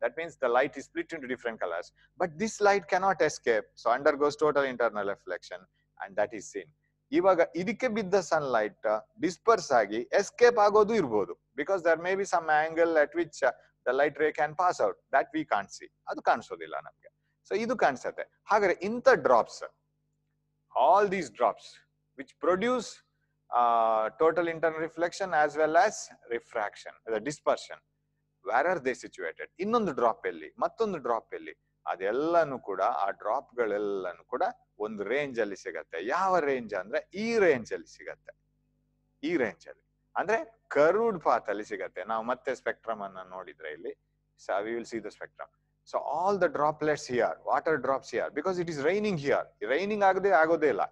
that means the light is split into different colors but this light cannot escape so undergoes total internal reflection and that is seen ಇವಾಗ ಇದಕ್ಕೆ ಬಿದ್ದ sunlight disperse ಆಗಿ escape ಆಗೋದು ಇರ್ಬೋದು. Because there may be some angle at which the light ray can pass out that we can't see ಅದು ಕಾಣಿಸೋದಿಲ್ಲ ನಮ್ಗೆ. So ಇದು ಕಾಣಿಸುತ್ತೆ. ಹಾಗಾದ್ರೆ ಇಂಥ drops all these drops which produce total internal reflection as well as refraction refraction, the dispersion. They situated? ಇನ್ನೊಂದು drop ಎಲ್ಲಿ? ಮತ್ತೊಂದು ಡ್ರಾಪ್ ಎಲ್ಲಿ? ಅದೆಲ್ಲನೂ ಕೂಡ, ಆ ಡ್ರಾಪ್ ಗಳೆಲ್ಲನೂ ಕೂಡ ಒಂದು ರೇಂಜ್ ಅಲ್ಲಿ ಸಿಗತ್ತೆ. ಯಾವ ರೇಂಜ್ ಅಂದ್ರೆ ಈ ರೇಂಜ್ ಅಲ್ಲಿ ಸಿಗತ್ತೆ. ಈ ರೇಂಜ್ ಅಲ್ಲಿ ಅಂದ್ರೆ ಕರ್ವ್ಡ್ ಪಾತ್ ಅಲ್ಲಿ ಸಿಗತ್ತೆ. ನಾವು ಮತ್ತೆ ಸ್ಪೆಕ್ಟ್ರಮ್ ಅನ್ನ ನೋಡಿದ್ರೆ ಇಲ್ಲಿ. We will see the spectrum so all the droplets here water drops here because it is raining here raining ಆಗದೆ ಆಗೋದೇ ಇಲ್ಲ.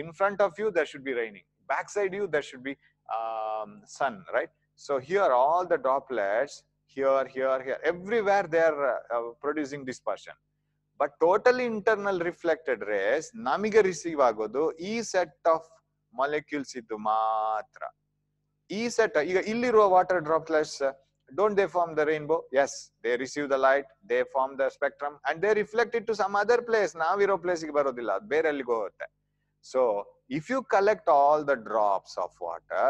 In front of you there should be raining. Back side you should be sun right so here all the droplets here here here everywhere they are uh, uh, producing dispersion but total internal reflected rays ನಮಗೆ receive ಆಗೋದು ಈ set of molecules ಇದ್ದು ಮಾತ್ರ ಈ set ಈಗ ಇಲ್ಲಿರುವ water droplets don't they form the rainbow as they receive the light they form the spectrum and they reflect it to some other place ನಾವಿರೋ ಪ್ಲೇಸ್ಗೆ ಬರೋದಿಲ್ಲ ಅದು ಬೇರೆ ಎಲ್ಲಿಗೆ ಹೋಗುತ್ತೆ So if you collect all the drops of water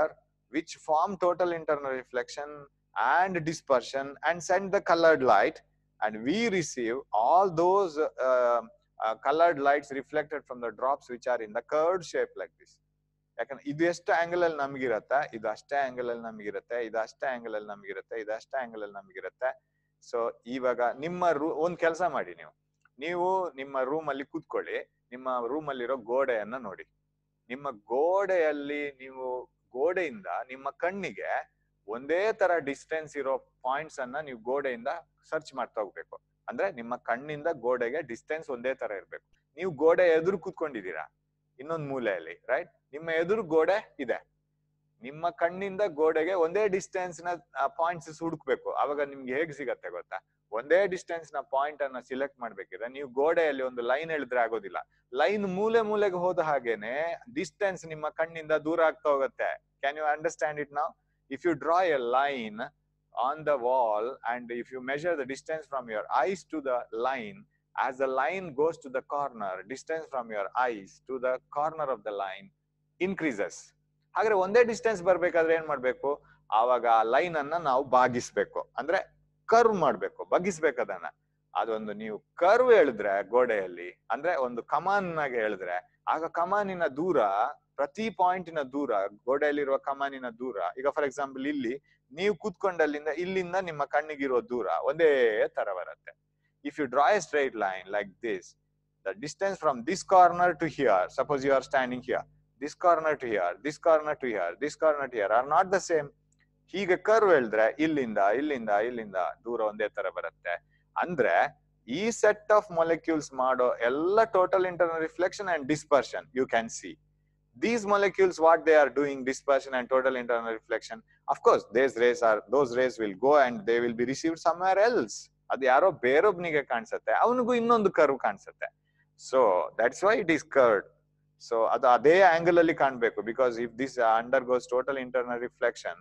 which form total internal reflection and dispersion and send the colored light. And we receive all those uh, uh, colored lights reflected from the drops which are in the curved shape like this. ಯಾಕಂದ್ರೆ ಇದು ಎಷ್ಟು angle ಅಲ್ಲಿ ನಮಗಿರತ್ತೆ? ಇದು ಅಷ್ಟೇ angle ಅಲ್ಲಿ ನಮಗಿರುತ್ತೆ. ಇದು ಅಷ್ಟೇ angle ಅಲ್ಲಿ ನಮಗಿರುತ್ತೆ. ಇದು ಅಷ್ಟೇ ಆಂಗಲ್ ಅಲ್ಲಿ ನಮಗಿರುತ್ತೆ. ಸೊ ಇವಾಗ ನಿಮ್ಮ ರೂ ಒಂದ್ ಕೆಲಸ ಮಾಡಿ ನೀವು. ನೀವು ನಿಮ್ಮ ರೂಮ್ ಅಲ್ಲಿ ಕೂತ್ಕೊಳ್ಳಿ. ನಿಮ್ಮ ರೂಮ್ ಅಲ್ಲಿರೋ ಗೋಡೆಯನ್ನ ನೋಡಿ. ನಿಮ್ಮ ಗೋಡೆಯಲ್ಲಿ ನೀವು ಗೋಡೆಯಿಂದ ನಿಮ್ಮ ಕಣ್ಣಿಗೆ ಒಂದೇ ತರ ಡಿಸ್ಟೆನ್ಸ್ ಇರೋ ಪಾಯಿಂಟ್ಸ್ ಅನ್ನ ನೀವು ಗೋಡೆಯಿಂದ ಸರ್ಚ್ ಮಾಡ್ತಾ ಹೋಗ್ಬೇಕು. ಅಂದ್ರೆ ನಿಮ್ಮ ಕಣ್ಣಿಂದ ಗೋಡೆಗೆ ಡಿಸ್ಟೆನ್ಸ್ ಒಂದೇ ತರ ಇರ್ಬೇಕು. ನೀವು ಗೋಡೆ ಎದುರು ಕೂತ್ಕೊಂಡಿದ್ದೀರಾ? ಇನ್ನೊಂದು ಮೂಲೆಯಲ್ಲಿ ರೈಟ್ ನಿಮ್ಮ ಎದುರು ಗೋಡೆ ಇದೆ. ನಿಮ್ಮ ಕಣ್ಣಿಂದ ಗೋಡೆಗೆ ಒಂದೇ ಡಿಸ್ಟೆನ್ಸ್ನ ಪಾಯಿಂಟ್ಸ್ ಹುಡುಕ್ಬೇಕು. ಅವಾಗ ನಿಮ್ಗೆ ಹೇಗ್ ಸಿಗತ್ತೆ ಗೊತ್ತಾ? ಒಂದೇ ಡಿಸ್ಟೆನ್ಸ್ನ ಪಾಯಿಂಟ್ ಅನ್ನ ಸಿಲೆಕ್ಟ್ ಮಾಡ್ಬೇಕಿದ್ರೆ ನೀವು ಗೋಡೆಯಲ್ಲಿ ಒಂದು ಲೈನ್ ಹೇಳಿದ್ರೆ ಆಗೋದಿಲ್ಲ. ಲೈನ್ ಮೂಲೆ ಮೂಲೆಗೆ ಹೋದ ಹಾಗೇನೆ ಡಿಸ್ಟೆನ್ಸ್ ನಿಮ್ಮ ಕಣ್ಣಿಂದ ದೂರ ಆಗ್ತಾ ಹೋಗುತ್ತೆ. ಕ್ಯಾನ್ ಯು ಅಂಡರ್ಸ್ಟ್ಯಾಂಡ್ ಇಟ್ ನಾವ್ if you draw a line on the wall and if you measure the distance from your eyes to the line as the line goes to the corner distance from your eyes to the corner of the line increases ಹಾಗಾದ್ರೆ ಒಂದೇ distance ಬರ್ಬೇಕಾದ್ರೆ ಏನ್ ಮಾಡ್ಬೇಕು? ಆವಾಗ ಆ line ಅನ್ನ ನಾವು ಬಾಗಿಸ್ಬೇಕು. ಅಂದ್ರೆ ಕರ್ವ್ ಮಾಡ್ಬೇಕು, ಬಗ್ಗಿಸ್ಬೇಕು ಅದನ್ನ. ಅದೊಂದು ನೀವು ಕರ್ವ್ ಹೇಳಿದ್ರೆ ಗೋಡೆಯಲ್ಲಿ, ಅಂದ್ರೆ ಒಂದು ಕಮಾನ್ ಆಗಿ ಹೇಳಿದ್ರೆ, ಆಗ ಕಮಾನಿನ ದೂರ ಪ್ರತಿ ಪಾಯಿಂಟಿನ ದೂರ, ಗೋಡೆಯಲ್ಲಿರುವ ಕಮಾನಿನ ದೂರ, ಈಗ ಫಾರ್ ಎಕ್ಸಾಂಪಲ್ ಇಲ್ಲಿ, ನೀವು ಕೂತ್ಕೊಂಡಲ್ಲಿಂದ ಇಲ್ಲಿಂದ ನಿಮ್ಮ ಕಣ್ಣಿಗಿರುವ ದೂರ ಒಂದೇ ತರ ಬರುತ್ತೆ. If you draw a straight line like this the distance from this corner to here suppose you are standing here this corner to here this corner to here this corner to here are not the same ಹೀಗೆ curve ಹೇಳಿದ್ರೆ ಇಲ್ಲಿಂದ ಇಲ್ಲಿಂದ ಇಲ್ಲಿಂದ ದೂರ ಒಂದೇ ತರ ಬರುತ್ತೆ. ಅಂದ್ರೆ ಈ ಸೆಟ್ ಆಫ್ ಮೊಲೆಕ್ಯೂಲ್ಸ್ ಮಾಡೋ ಎಲ್ಲ total internal reflection and dispersion you can see these molecules what they are doing dispersion and total internal reflection of course these rays are those rays will go and they will be received somewhere else ಅದು ಯಾರೋ ಬೇರೊಬ್ನಿಗೆ ಕಾಣಿಸುತ್ತೆ ಅವನಿಗೂ ಇನ್ನೊಂದು curve ಕಾಣಿಸುತ್ತೆ so that's why it is curved so ಅದು ಅದೇ angle ಅಲ್ಲಿ ಕಾಣ್ಬೇಕು because if this undergoes total internal reflection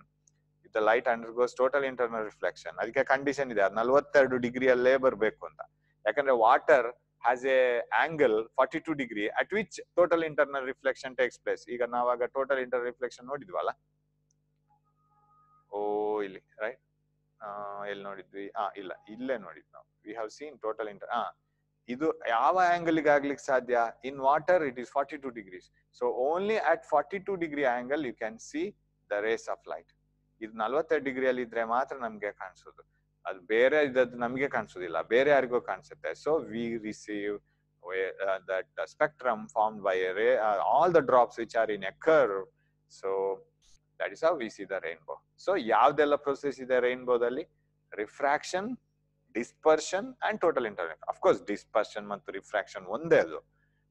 the light undergoes total internal reflection ಅದಕ್ಕೆ ಕಂಡೀಷನ್ ಇದೆ ಅದು ನಲ್ವತ್ತೆರಡು ಡಿಗ್ರಿಯಲ್ಲೇ ಬರಬೇಕು ಅಂತ ಯಾಕಂದ್ರೆ water has a angle 42 degree, at which total internal reflection takes place. ಈಗ ನಾವಾಗ ಟೋಟಲ್ ಇಂಟರ್ ರಿಫ್ಲೆಕ್ಷನ್ ನೋಡಿದ್ವಲ್ಲ? ಓ, ಇಲ್ಲಿ ರೈಟ್ ಎಲ್ಲಿ ನೋಡಿದ್ವಿ? ಆ, ಇಲ್ಲ, ಇಲ್ಲೇ ನೋಡಿದ್ ನಾವು. We have seen total inter ಆ, ಇದು ಯಾವ ಆಂಗಲ್ಗೆ ಆಗ್ಲಿಕ್ಕೆ ಸಾಧ್ಯ? In water it is forty two degrees so only at forty two degree angle you can see the rays of light ಇದು ನಲ್ವತ್ತೆರಡು ಡಿಗ್ರಿಯಲ್ಲಿ ಇದ್ರೆ ಮಾತ್ರ ನಮ್ಗೆ ಕಾಣಿಸೋದು. ಅದು ಬೇರೆ ಇದ್ದದ್ದು ನಮಗೆ ಕಾಣಿಸೋದಿಲ್ಲ, ಬೇರೆ ಯಾರಿಗೋ ಕಾಣಿಸುತ್ತೆ. So we receive that spectrum form by ray all the drops which are in a curve so that is we see the rainbow so ಯಾವ್ದೆಲ್ಲ process ಇದೆ ರೈನ್ಬೋದಲ್ಲಿ refraction dispersion and total internet of course dispersion ಮತ್ತು refraction ಒಂದೇ ಅದು.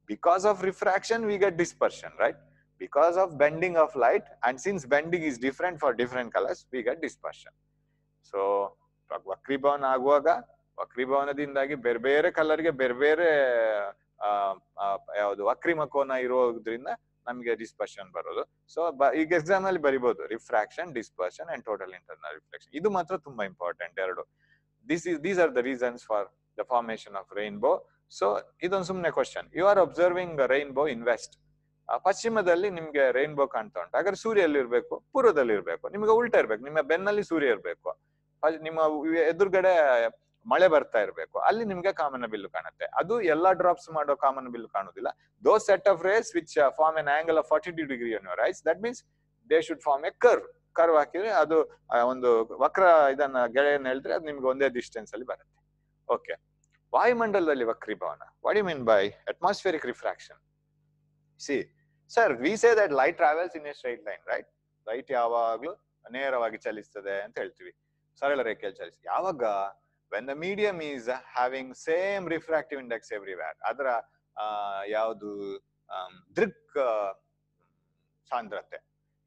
Because of refraction we get dispersion right because of bending of light and since bending is different for different colours we get dispersion dispersion so ವಕ್ರೀಭವನ ಆಗುವಾಗ ವಕ್ರೀಭವನದಿಂದಾಗಿ ಬೇರೆ ಬೇರೆ ಕಲರ್ಗೆ ಬೇರೆ ಬೇರೆ ಯಾವುದು ವಕ್ರಿಮ ಕೋನ ಇರೋದ್ರಿಂದ ನಮಗೆ ಡಿಸ್ಪರ್ಷನ್ ಬರೋದು. ಸೊ ಈಗ ಎಕ್ಸಾಮ್ ಅಲ್ಲಿ ಬರಿಬಹುದು refraction dispersion and total internal reflection ಇದು ಮಾತ್ರ ತುಂಬಾ ಇಂಪಾರ್ಟೆಂಟ್ ಎರಡು. This is these are the reasons for the formation of rainbow so ಇದೊಂದು ಸುಮ್ಮನೆ question you are observing rainbow in west ಪಶ್ಚಿಮದಲ್ಲಿ ನಿಮ್ಗೆ ರೈನ್ಬೋ ಕಾಣ್ತಾ ಉಂಟು. ಹಾಗಾದ್ರೆ ಸೂರ್ಯ ಎಲ್ಲಿರ್ಬೇಕು ಪೂರ್ವದಲ್ಲಿ ಇರ್ಬೇಕು ನಿಮ್ಗೆ ಉಲ್ಟಾ ಇರ್ಬೇಕು. ನಿಮ್ಮ ಬೆನ್ನಲ್ಲಿ ಸೂರ್ಯ ಇರ್ಬೇಕು. ನಿಮ್ಮ ಎದುರುಗಡೆ ಮಳೆ ಬರ್ತಾ ಇರಬೇಕು. ಅಲ್ಲಿ ನಿಮ್ಗೆ ಕಾಮನ್ ಬಿಲ್ಲು ಕಾಣುತ್ತೆ. ಅದು ಎಲ್ಲಾ ಡ್ರಾಪ್ಸ್ ಮಾಡೋ ಕಾಮನ್ ಬಿಲ್ಲು ಕಾಣುದಿಲ್ಲ though set of rays which form an angle of forty two degree ಅನ್ನೋ rays that means they should form a curve curve ಹಾಕಿದ್ರೆ ಅದು ಒಂದು ವಕ್ರ ಇದನ್ನ ಗೆಳೆಯನ್ನು ಹೇಳಿದ್ರೆ ಅದು ನಿಮ್ಗೆ ಒಂದೇ ಡಿಸ್ಟೆನ್ಸ್ ಅಲ್ಲಿ ಬರುತ್ತೆ. ಓಕೆ ವಾಯುಮಂಡಲದಲ್ಲಿ ವಕ್ರೀಭವನ. What you mean by atmospheric refraction see sir we say that light travels in a straight line right light ಯಾವಾಗ್ಲೂ ನೇರವಾಗಿ ಚಲಿಸ್ತದೆ ಅಂತ ಹೇಳ್ತೀವಿ. ಸರಳ ರೇಖೆಯಲ್ಲಿ ಚಲಿಸಿ ಯಾವಾಗ? When the medium is having same refractive index everywhere ಅದರ ಯಾವುದು ದೃಕ್ ಸಾಂದ್ರತೆ.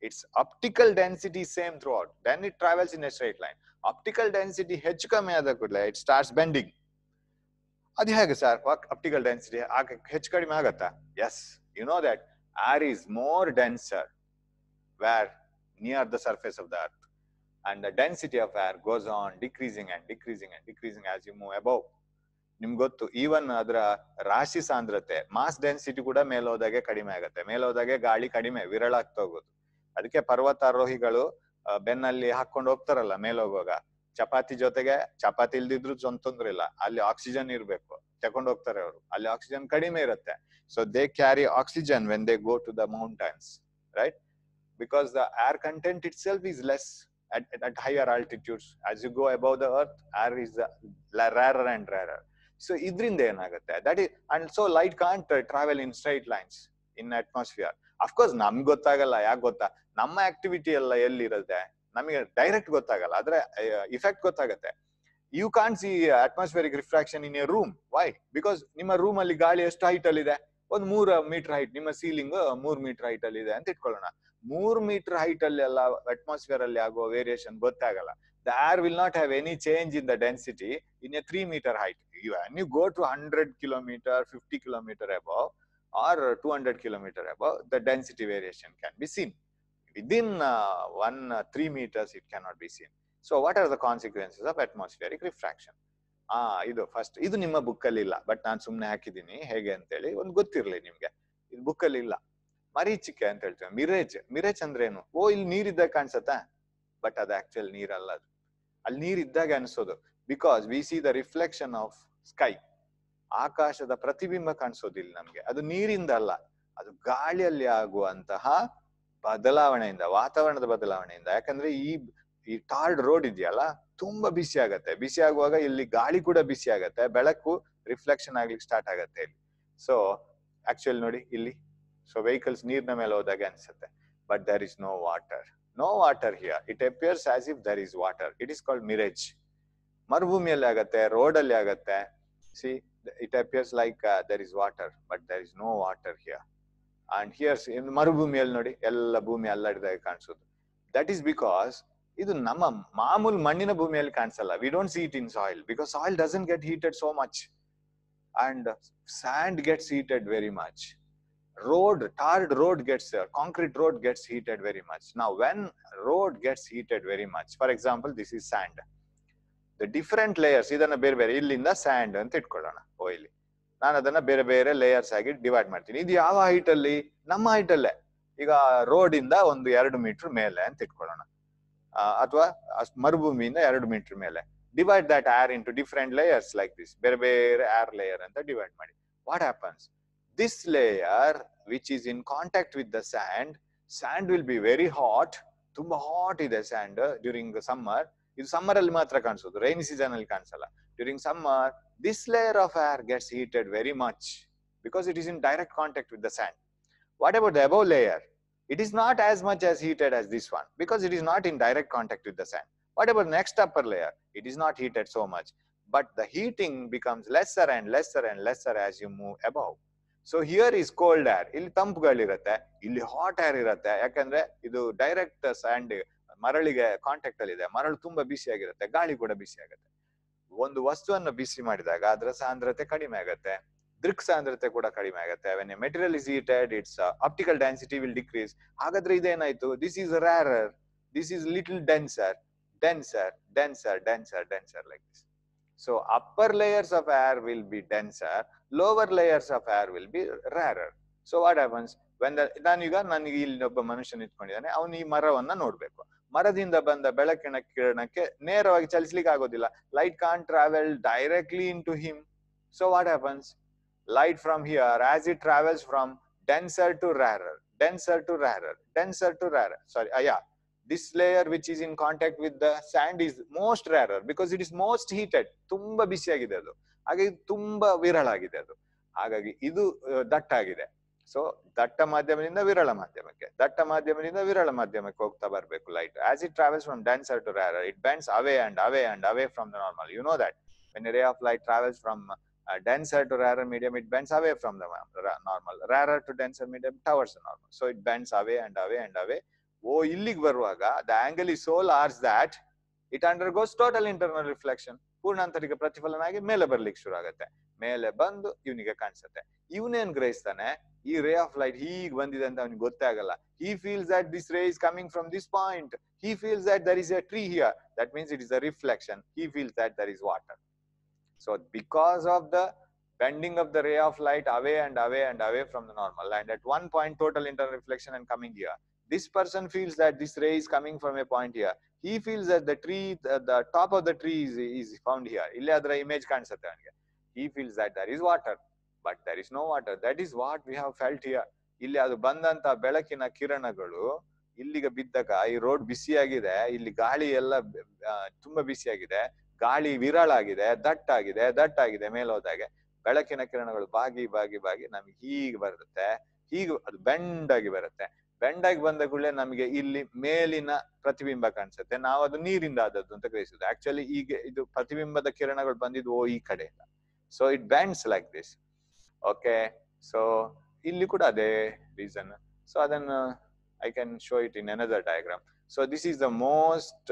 It's optical density same throughout then it travels in a straight line optical density ಹೆಚ್ಚು ಕಮ್ಮಿ ಆದ ಕೂಡಲೇ ಇಟ್ ಸ್ಟಾರ್ಟ್ಸ್ ಬೆಂಡಿಂಗ್ ಅದು ಹೇಗೆ ಸರ್? ಆಪ್ಟಿಕಲ್ ಡೆನ್ಸಿಟಿ ಆಗ ಹೆಚ್ಚು ಕಡಿಮೆ ಆಗತ್ತಾ? Yes you know that air is more denser where near the surface of the earth. And the density of air goes on decreasing and decreasing and decreasing, as you move above. ನಿಮ್ಗೆ ಗೊತ್ತು even ಅದರ ರಾಶಿ ಸಾಂದ್ರತೆ mass density ಕೂಡ ಮೇಲೋದಾಗೆ ಕಡಿಮೆ ಆಗುತ್ತೆ. ಮೇಲೋದಾಗೆ ಗಾಳಿ ಕಡಿಮೆ, ವಿರಳ ಆಗ್ತಾ ಹೋಗೋದು. ಅದಕ್ಕೆ ಪರ್ವತಾರೋಹಿಗಳು ಬೆನ್ನಲ್ಲಿ ಹಾಕೊಂಡು ಹೋಗ್ತಾರಲ್ಲ ಮೇಲೋಗುವಾಗ. ಚಪಾತಿ ಜೊತೆಗೆ, ಚಪಾತಿ ಇಲ್ದಿದ್ರು ತೊಂದ್ರೆ ಇಲ್ಲ. ಅಲ್ಲಿ ಆಕ್ಸಿಜನ್ ಇರ್ಬೇಕು. ತಗೊಂಡು ಹೋಗ್ತಾರೆ ಅವರು. ಅಲ್ಲಿ ಆಕ್ಸಿಜನ್ ಕಡಿಮೆ ಇರುತ್ತೆ. So they carry oxygen when they go to the mountains right because the air content itself is less at, at higher altitudes. As you go above the earth air is uh, rarer and rarer. So idrinda ಏನಾಗುತ್ತೆ? That is and so light can't uh, travel in straight lines in atmosphere. Of course ನಮ್ಗೆ ಗೊತ್ತಾಗಲ್ಲ ಯಾಕೆ ಗೊತ್ತಾ? ನಮ್ಮ activity ಎಲ್ಲ ಎಲ್ಲಿರುತ್ತೆ? ನಮಗೆ direct ಗೊತ್ತಾಗಲ್ಲ. ಆದ್ರೆ ಇಫೆಕ್ಟ್ ಗೊತ್ತಾಗತ್ತೆ. You can't see atmospheric refraction in a room why because ನಿಮ್ಮ ರೂಮ್ ಅಲ್ಲಿ ಗಾಳಿ ಎಷ್ಟು ಹೈಟ್ ಅಲ್ಲಿ ಇದೆ? ಒಂದ್ ಮೂರ್ ಮೀಟರ್ ಹೈಟ್ ನಿಮ್ಮ ಸೀಲಿಂಗ್ ಮೂರ್ ಮೀಟರ್ ಹೈಟ್ ಅಲ್ಲಿ ಇದೆ ಅಂತ ಇಟ್ಕೊಳ್ಳೋಣ. ಮೂರ್ ಮೀಟರ್ ಹೈಟ್ ಅಲ್ಲಿ ಎಲ್ಲ ಅಟ್ಮಾಸ್ಫಿಯರ್ ಅಲ್ಲಿ ಆಗುವ ವೇರಿಯೇಷನ್ ಗೊತ್ತಾಗಲ್ಲ. The air will not have any change in the density in a three metre height you go to hundred kilometre fifty kilometre above or two hundred kilometre above the density variation can be seen within uh, one uh, three meters it cannot be seen. So what are the consequences of atmospheric refraction? ಆ ಇದು first ಇದು ನಿಮ್ಮ book ಅಲ್ಲಿ ಇಲ್ಲ but ನಾನು ಸುಮ್ನೆ ಹಾಕಿದ್ದೀನಿ. ಹೇಗೆ ಅಂತೇಳಿ ಒಂದು ಗೊತ್ತಿರ್ಲಿ ನಿಮ್ಗೆ. ಇದು ಬುಕ್ ಅಲ್ಲಿ ಇಲ್ಲ ಮರೀಚಿಕೆ ಅಂತ ಹೇಳ್ತೇವೆ. ಮಿರೇಜ್ ಮಿರೇಜ್ ಅಂದ್ರೆ ಏನು? ಓ, ಇಲ್ಲಿ ನೀರಿದ್ದಾಗ ಕಾಣಿಸತ್ತಾ? ಬಟ್ ಅದು ಆಕ್ಚುಲ್ ನೀರಲ್ಲ ಅದು. ಅಲ್ಲಿ ನೀರಿದ್ದಾಗ ಅನ್ಸೋದು. Because we see the reflection of sky ಆಕಾಶದ ಪ್ರತಿಬಿಂಬ ಕಾಣಿಸೋದಿಲ್ಲ ನಮ್ಗೆ. ಅದು ನೀರಿಂದ ಅಲ್ಲ. ಅದು ಗಾಳಿಯಲ್ಲಿ ಆಗುವಂತಹ ಬದಲಾವಣೆಯಿಂದ, ವಾತಾವರಣದ ಬದಲಾವಣೆಯಿಂದ. ಯಾಕಂದ್ರೆ ಈ ಈ ಟಾರ್ಡ್ ರೋಡ್ ಇದೆಯಲ್ಲ, ತುಂಬಾ ಬಿಸಿ ಆಗತ್ತೆ. ಬಿಸಿ ಆಗುವಾಗ ಇಲ್ಲಿ ಗಾಳಿ ಕೂಡ ಬಿಸಿ ಆಗತ್ತೆ. ಬೆಳಕು ರಿಫ್ಲೆಕ್ಷನ್ ಆಗ್ಲಿಕ್ಕೆ ಸ್ಟಾರ್ಟ್ ಆಗತ್ತೆ ಇಲ್ಲಿ. ಸೊ ಆಕ್ಚುಯಲ್ ನೋಡಿ, ಇಲ್ಲಿ ಸೊ ವೆಹಿಕಲ್ಸ್ ನೀರ್ನ ಮೇಲೆ ಹೋದಾಗ ಅನ್ಸುತ್ತೆ but there is no water no water here it appears as if there is water it is called mirage ಮರುಭೂಮಿಯಲ್ಲಿ ಆಗತ್ತೆ ರೋಡ್ ಅಲ್ಲಿ ಆಗತ್ತೆ see it appears like there is water but there is no water here and here's ಮರುಭೂಮಿಯಲ್ಲಿ ನೋಡಿ ಎಲ್ಲ ಭೂಮಿ ಅಲ್ಲಾಡಿದಾಗ ಕಾಣಿಸೋದು ದಟ್ ಈಸ್ ಬಿಕಾಸ್ ಇದು ನಮ್ಮ ಮಾಮೂಲು ಮಣ್ಣಿನ ಭೂಮಿಯಲ್ಲಿ ಕಾಣಿಸಲ್ಲ we don't see it in soil because soil doesn't get heated so much and sand gets heated very much road tarred road gets uh, concrete road gets heated very much. Now when road gets heated very much for example this is sand. The different layers ಇದನ್ನ ಬೇರೆ ಬೇರೆ ಇಲ್ಲಿಂದ and ಅಂತ ಇಟ್ಕೊಳ್ಳೋಣ ಓ ಇಲ್ಲಿ ನಾನು ಅದನ್ನ ಬೇರೆ ಬೇರೆ ಲೇಯರ್ಸ್ ಆಗಿ ಡಿವೈಡ್ ಮಾಡ್ತೀನಿ. ಇದು ಯಾವ ಹೈಟ್ ಅಲ್ಲಿ? ನಮ್ಮ ಹೈಟ್ ಅಲ್ಲೇ. ಈಗ ರೋಡ್ ಇಂದ ಒಂದು ಎರಡು ಮೀಟರ್ ಮೇಲೆ ಅಂತ ಇಟ್ಕೊಳ್ಳೋಣ. ಅಥವಾ ಮರುಭೂಮಿಯಿಂದ ಎರಡು ಮೀಟರ್ ಮೇಲೆ. Divide that air into different layers like this ಬೇರೆ ಬೇರೆ ಏರ್ ಲೇಯರ್ ಅಂತ ಡಿವೈಡ್ ಮಾಡಿ. What happens this layer which is in contact with the sand sand will be very hot ತುಂಬಾ ಹಾಟ್ ಇದೆ ಸ್ಯಾಂಡ್ ಡ್ಯೂರಿಂಗ್ ಸಮ್ಮರ್ ಇದು summer ಅಲ್ಲಿ ಮಾತ್ರ ಕಾಣಿಸೋದು ರೈನಿ ಸೀಸನ್ ಅಲ್ಲಿ ಕಾಣಿಸಲ್ಲ during summer this layer of air gets heated very much because it is in direct contact with the sand. What about the above layer? It is not as much as heated as this one because it is not in direct contact with the sand. What about next upper layer? It is not heated so much, but the heating becomes lesser and lesser and lesser as you move above. So here is cold air ಇಲ್ಲಿ ತಂಪುಗಳಿರುತ್ತೆ, ಇಲ್ಲಿ hot air ಇರುತ್ತೆ. ಯಾಕಂದ್ರೆ ಇದು direct sand ಮರಳಿಗೆ contact ಅಲ್ಲಿ ಇದೆ. ಮರಳು ತುಂಬಾ ಬಿಸಿ ಆಗಿರುತ್ತೆ, ಗಾಳಿ ಕೂಡ ಬಿಸಿ ಆಗುತ್ತೆ. ಒಂದು ವಸ್ತುವನ್ನು ಬಿಸಿ ಮಾಡಿದಾಗ ಅದರ ಸಾಂದ್ರತೆ ಕಡಿಮೆ ಆಗುತ್ತೆ. ದೃಕ್ ಸಾಂದ್ರತೆ ಕೂಡ ಕಡಿಮೆ ಆಗುತ್ತೆ. When a material is heated its optical density will decrease ಹಾಗಾದ್ರೆ ಇದೇನಾಯ್ತು? This is rarer this is little denser denser denser denser denser like this so upper layers of air will be denser lower layers of air will be rarer so what happens when ನಾನೀಗ ನನಗೆ ಇಲ್ಲಿ ಒಬ್ಬ ಮನುಷ್ಯ ನಿಂತ್ಕೊಂಡಿದ್ದಾನೆ ಅವನು ಈ ಮರವನ್ನ ನೋಡ್ಬೇಕು. ಮರದಿಂದ ಬಂದ ಬೆಳಕಿನ ಕಿರಣಕ್ಕೆ ನೇರವಾಗಿ ಚಲಿಸ್ಲಿಕ್ಕೆ ಆಗೋದಿಲ್ಲ. Light can't travel directly into him so what happens light from here as it travels from denser to rarer denser to rarer denser to rarer sorry ಅಯ್ಯ this layer which is in contact with the sand is most rarer because it is most heated ತುಂಬಾ ಬಿಸಿಯಾಗಿದೆ ಅದು. ಹಾಗೆ ತುಂಬಾ ವಿರಳ ಆಗಿದೆ ಅದು. ಹಾಗಾಗಿ ಇದು ದಟ್ಟಾಗಿದೆ ಸೊ ದಟ್ಟ ಮಾಧ್ಯಮದಿಂದ ವಿರಳ ಮಾಧ್ಯಮಕ್ಕೆ. ದಟ್ಟ ಮಾಧ್ಯಮದಿಂದ ವಿರಳ ಮಾಧ್ಯಮಕ್ಕೆ ಹೋಗ್ತಾ ಬರಬೇಕು light as it travels from denser to rarer it bends away and away and away from the normal you know that when ray of light travels from denser to rarer medium, it bends away from the normal. Rarer to denser medium towards the normal. So it bends away and away and away. ಓ ಇಲ್ಲಿಗೆ ಬರುವಾಗ the angle is so large that it undergoes total internal reflection ಪೂರ್ಣಾಂತರಿಕ ಪ್ರತಿಫಲನಾಗಿ ಮೇಲೆ ಬರ್ಲಿಕ್ಕೆ ಶುರು ಆಗುತ್ತೆ ಮೇಲೆ ಬಂದು ಇವನಿಗೆ ಕಾಣಿಸುತ್ತೆ. ಇವನೇನ್ ಗ್ರಹಿಸ್ತಾನೆ? ಈ ರೇ ಆಫ್ ಲೈಟ್ ಹೀಗ್ ಬಂದಿದೆ ಅಂತ ಅವ್ನಿಗೆ ಗೊತ್ತೇ ಆಗಲ್ಲ. He feels that this ray is coming from this point he feels that there is a tree here that means it is a reflection he feels that there is water So because of the bending of the ray of light away and away and away from the normal. And at one point total internal reflection and coming here, this person feels that this ray is coming from a point here. He feels that the tree, the, the top of the tree is, is found here. ಇಲ್ಲಿ ಅದರ image ಕಾಣಿಸುತ್ತೆ ಅವನಿಗೆ. He feels that there is water, but there is no water. That is what we have felt here. ಇಲ್ಲಿ ಅದು ಬಂದಂತ ಬೆಳಕಿನ ಕಿರಣಗಳು ಇಲ್ಲಿಗೆ ಬಿದ್ದಾಗ ಈ ರೋಡ್ ಬಿಸಿಯಾಗಿದೆ ಇಲ್ಲಿ ಗಾಳಿ ಎಲ್ಲ ತುಂಬಾ ಬಿಸಿಯಾಗಿದೆ ಗಾಳಿ ವಿರಳಾಗಿದೆ ದಟ್ಟಾಗಿದೆ belakina kirana ಬೆಳಕಿನ ಕಿರಣಗಳು ಬಾಗಿ ಬಾಗಿ ಬಾಗಿ ನಮ್ಗೆ ಹೀಗೆ ಬರುತ್ತೆ ಹೀಗೆ ಅದು ಬೆಂಡಾಗಿ ಬರುತ್ತೆ ಬೆಂಡಾಗಿ ಬಂದ ಕೂಡಲೇ ನಮಗೆ ಇಲ್ಲಿ ಮೇಲಿನ ಪ್ರತಿಬಿಂಬ ಕಾಣಿಸುತ್ತೆ ನಾವು ಅದು ನೀರಿಂದ ಆದದ್ದು ಅಂತ ಗ್ರಹಿಸುದು ಆಕ್ಚುಲಿ ಈಗ ಇದು ಪ್ರತಿಬಿಂಬದ ಕಿರಣಗಳು ಬಂದಿದ್ದು ಓ ಈ ಕಡೆಯಿಂದ so it bends like this okay so ಇಲ್ಲಿ ಕೂಡ ಅದೇ ರೀಸನ್ ಸೊ ಅದನ್ನು I can show it in another diagram so this is the most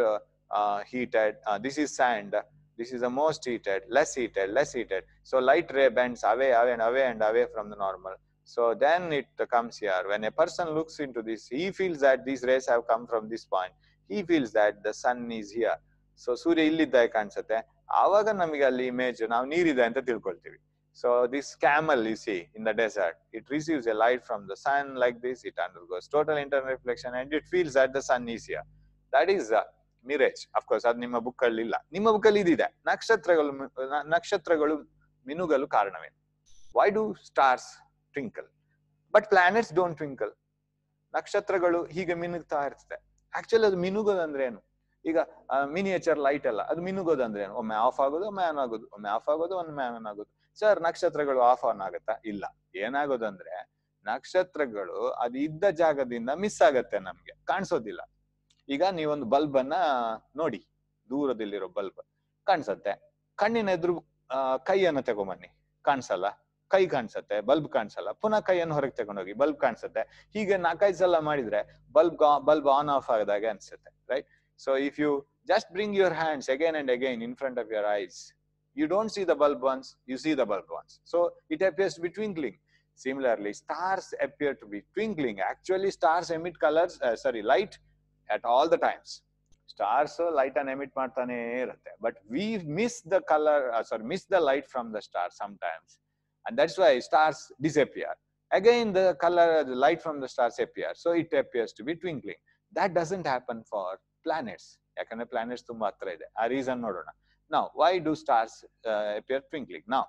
uh, heated. Uh, this is sand. This is the most heated, less heated, less heated. So light ray bends away, away, and away, and away from the normal. So then it comes here. When a person looks into this, he feels that these rays have come from this point. He feels that the sun is here. So ಸೂರ್ಯ ಇಲ್ಲಿದ್ದಾಗ ಕಾಣಿಸುತ್ತೆ ಆವಾಗ ನಮಗೆ ಅಲ್ಲಿ image ನಾವು ನೀರಿದೆ ಅಂತ ತಿಳ್ಕೊಳ್ತೀವಿ. So this camel you see in the desert it receives a light from the sun like this it undergoes total internal reflection and it feels that the sun is here that is mirage of course ಅದು ನಿಮ್ಮ book ಅಲ್ಲಿ ಇಲ್ಲ. ನಿಮ್ಮ book ಅಲ್ಲಿ ಇದಿದೆ. ನಕ್ಷತ್ರಗಳು ನಕ್ಷತ್ರಗಳು ಮಿನುಗಲು ಕಾರಣವೇನು? Why do stars twinkle but planets don't twinkle ನಕ್ಷತ್ರಗಳು ಹೀಗೆ ಮಿನುಗ್ತಾ ಇರ್ತದೆ. ಆಕ್ಚುಲಿ ಅದು ಮಿನುಗೋದಂದ್ರೆ ಏನು? ಈಗ ಮಿನಿಯೇಚರ್ ಲೈಟ್ ಅಲ್ಲ, ಅದು ಮಿನುಗೋದಂದ್ರೆ ಏನು? ಒಮ್ಮೆ ಆಫ್ ಆಗೋದು, ಒಮ್ಮೆ ಆನ್ ಆಗೋದು, ಒಮ್ಮೆ ಆಫ್ ಆಗೋದು, ಒಮ್ಮೆ ಆನ್ ಆಗೋದು. ಸರ್ ನಕ್ಷತ್ರಗಳು ಆಫ್ ಆನ್ ಆಗತ್ತಾ? ಇಲ್ಲ. ಏನಾಗೋದಂದ್ರೆ ನಕ್ಷತ್ರಗಳು ಅದು ಇದ್ದ ಜಾಗದಿಂದ ಮಿಸ್ ಆಗತ್ತೆ ನಮ್ಗೆ. ಕಾಣಿಸೋದಿಲ್ಲ. ಈಗ ನೀವೊಂದು ಬಲ್ಬ್ ಅನ್ನ ನೋಡಿ. ದೂರದಲ್ಲಿರೋ ಬಲ್ಬ್. ಕಾಣಿಸತ್ತೆ. ಕಣ್ಣಿನ ಎದುರು ಕೈಯನ್ನ ತಗೊಂಬನ್ನಿ. ಕಾಣಿಸಲ್ಲ? ಕೈ ಕಾಣಿಸುತ್ತೆ, ಬಲ್ಬ್ ಕಾಣಿಸಲ್ಲ. ಪುನಃ ಕೈಯನ್ನು ಹೊರಗೆ ತಗೊಂಡೋಗಿ ಬಲ್ಬ್ ಕಾಣಿಸುತ್ತೆ. ಹೀಗೆ ನಾಲ್ಕೈದು ಸಲ ಮಾಡಿದ್ರೆ ಬಲ್ಬ್ ಬಲ್ಬ್ ಆನ್ ಆಫ್ ಆಗದಾಗೆ ಅನ್ಸುತ್ತೆ right so if you just bring your hands again and again in front of your eyes you don't see the bulb once you see the bulb once so it appears be twinkling similarly stars appear to be twinkling actually stars emit colours sorry light at all the times. Stars light ಅನ್ನು emit ಮಾಡ್ತಾನೆ ಇರುತ್ತೆ. But we miss the colour sorry miss the light from the star sometimes and that's why stars disappear again the color the light from the stars appear so it appears to be twinkling that doesn't happen for planets ಯಾಕಂದ್ರೆ planets ತುಂಬಾ ಹತ್ರ ಇದೆ ಆ reason ನೋಡೋಣ now why do stars uh, appear twinkling now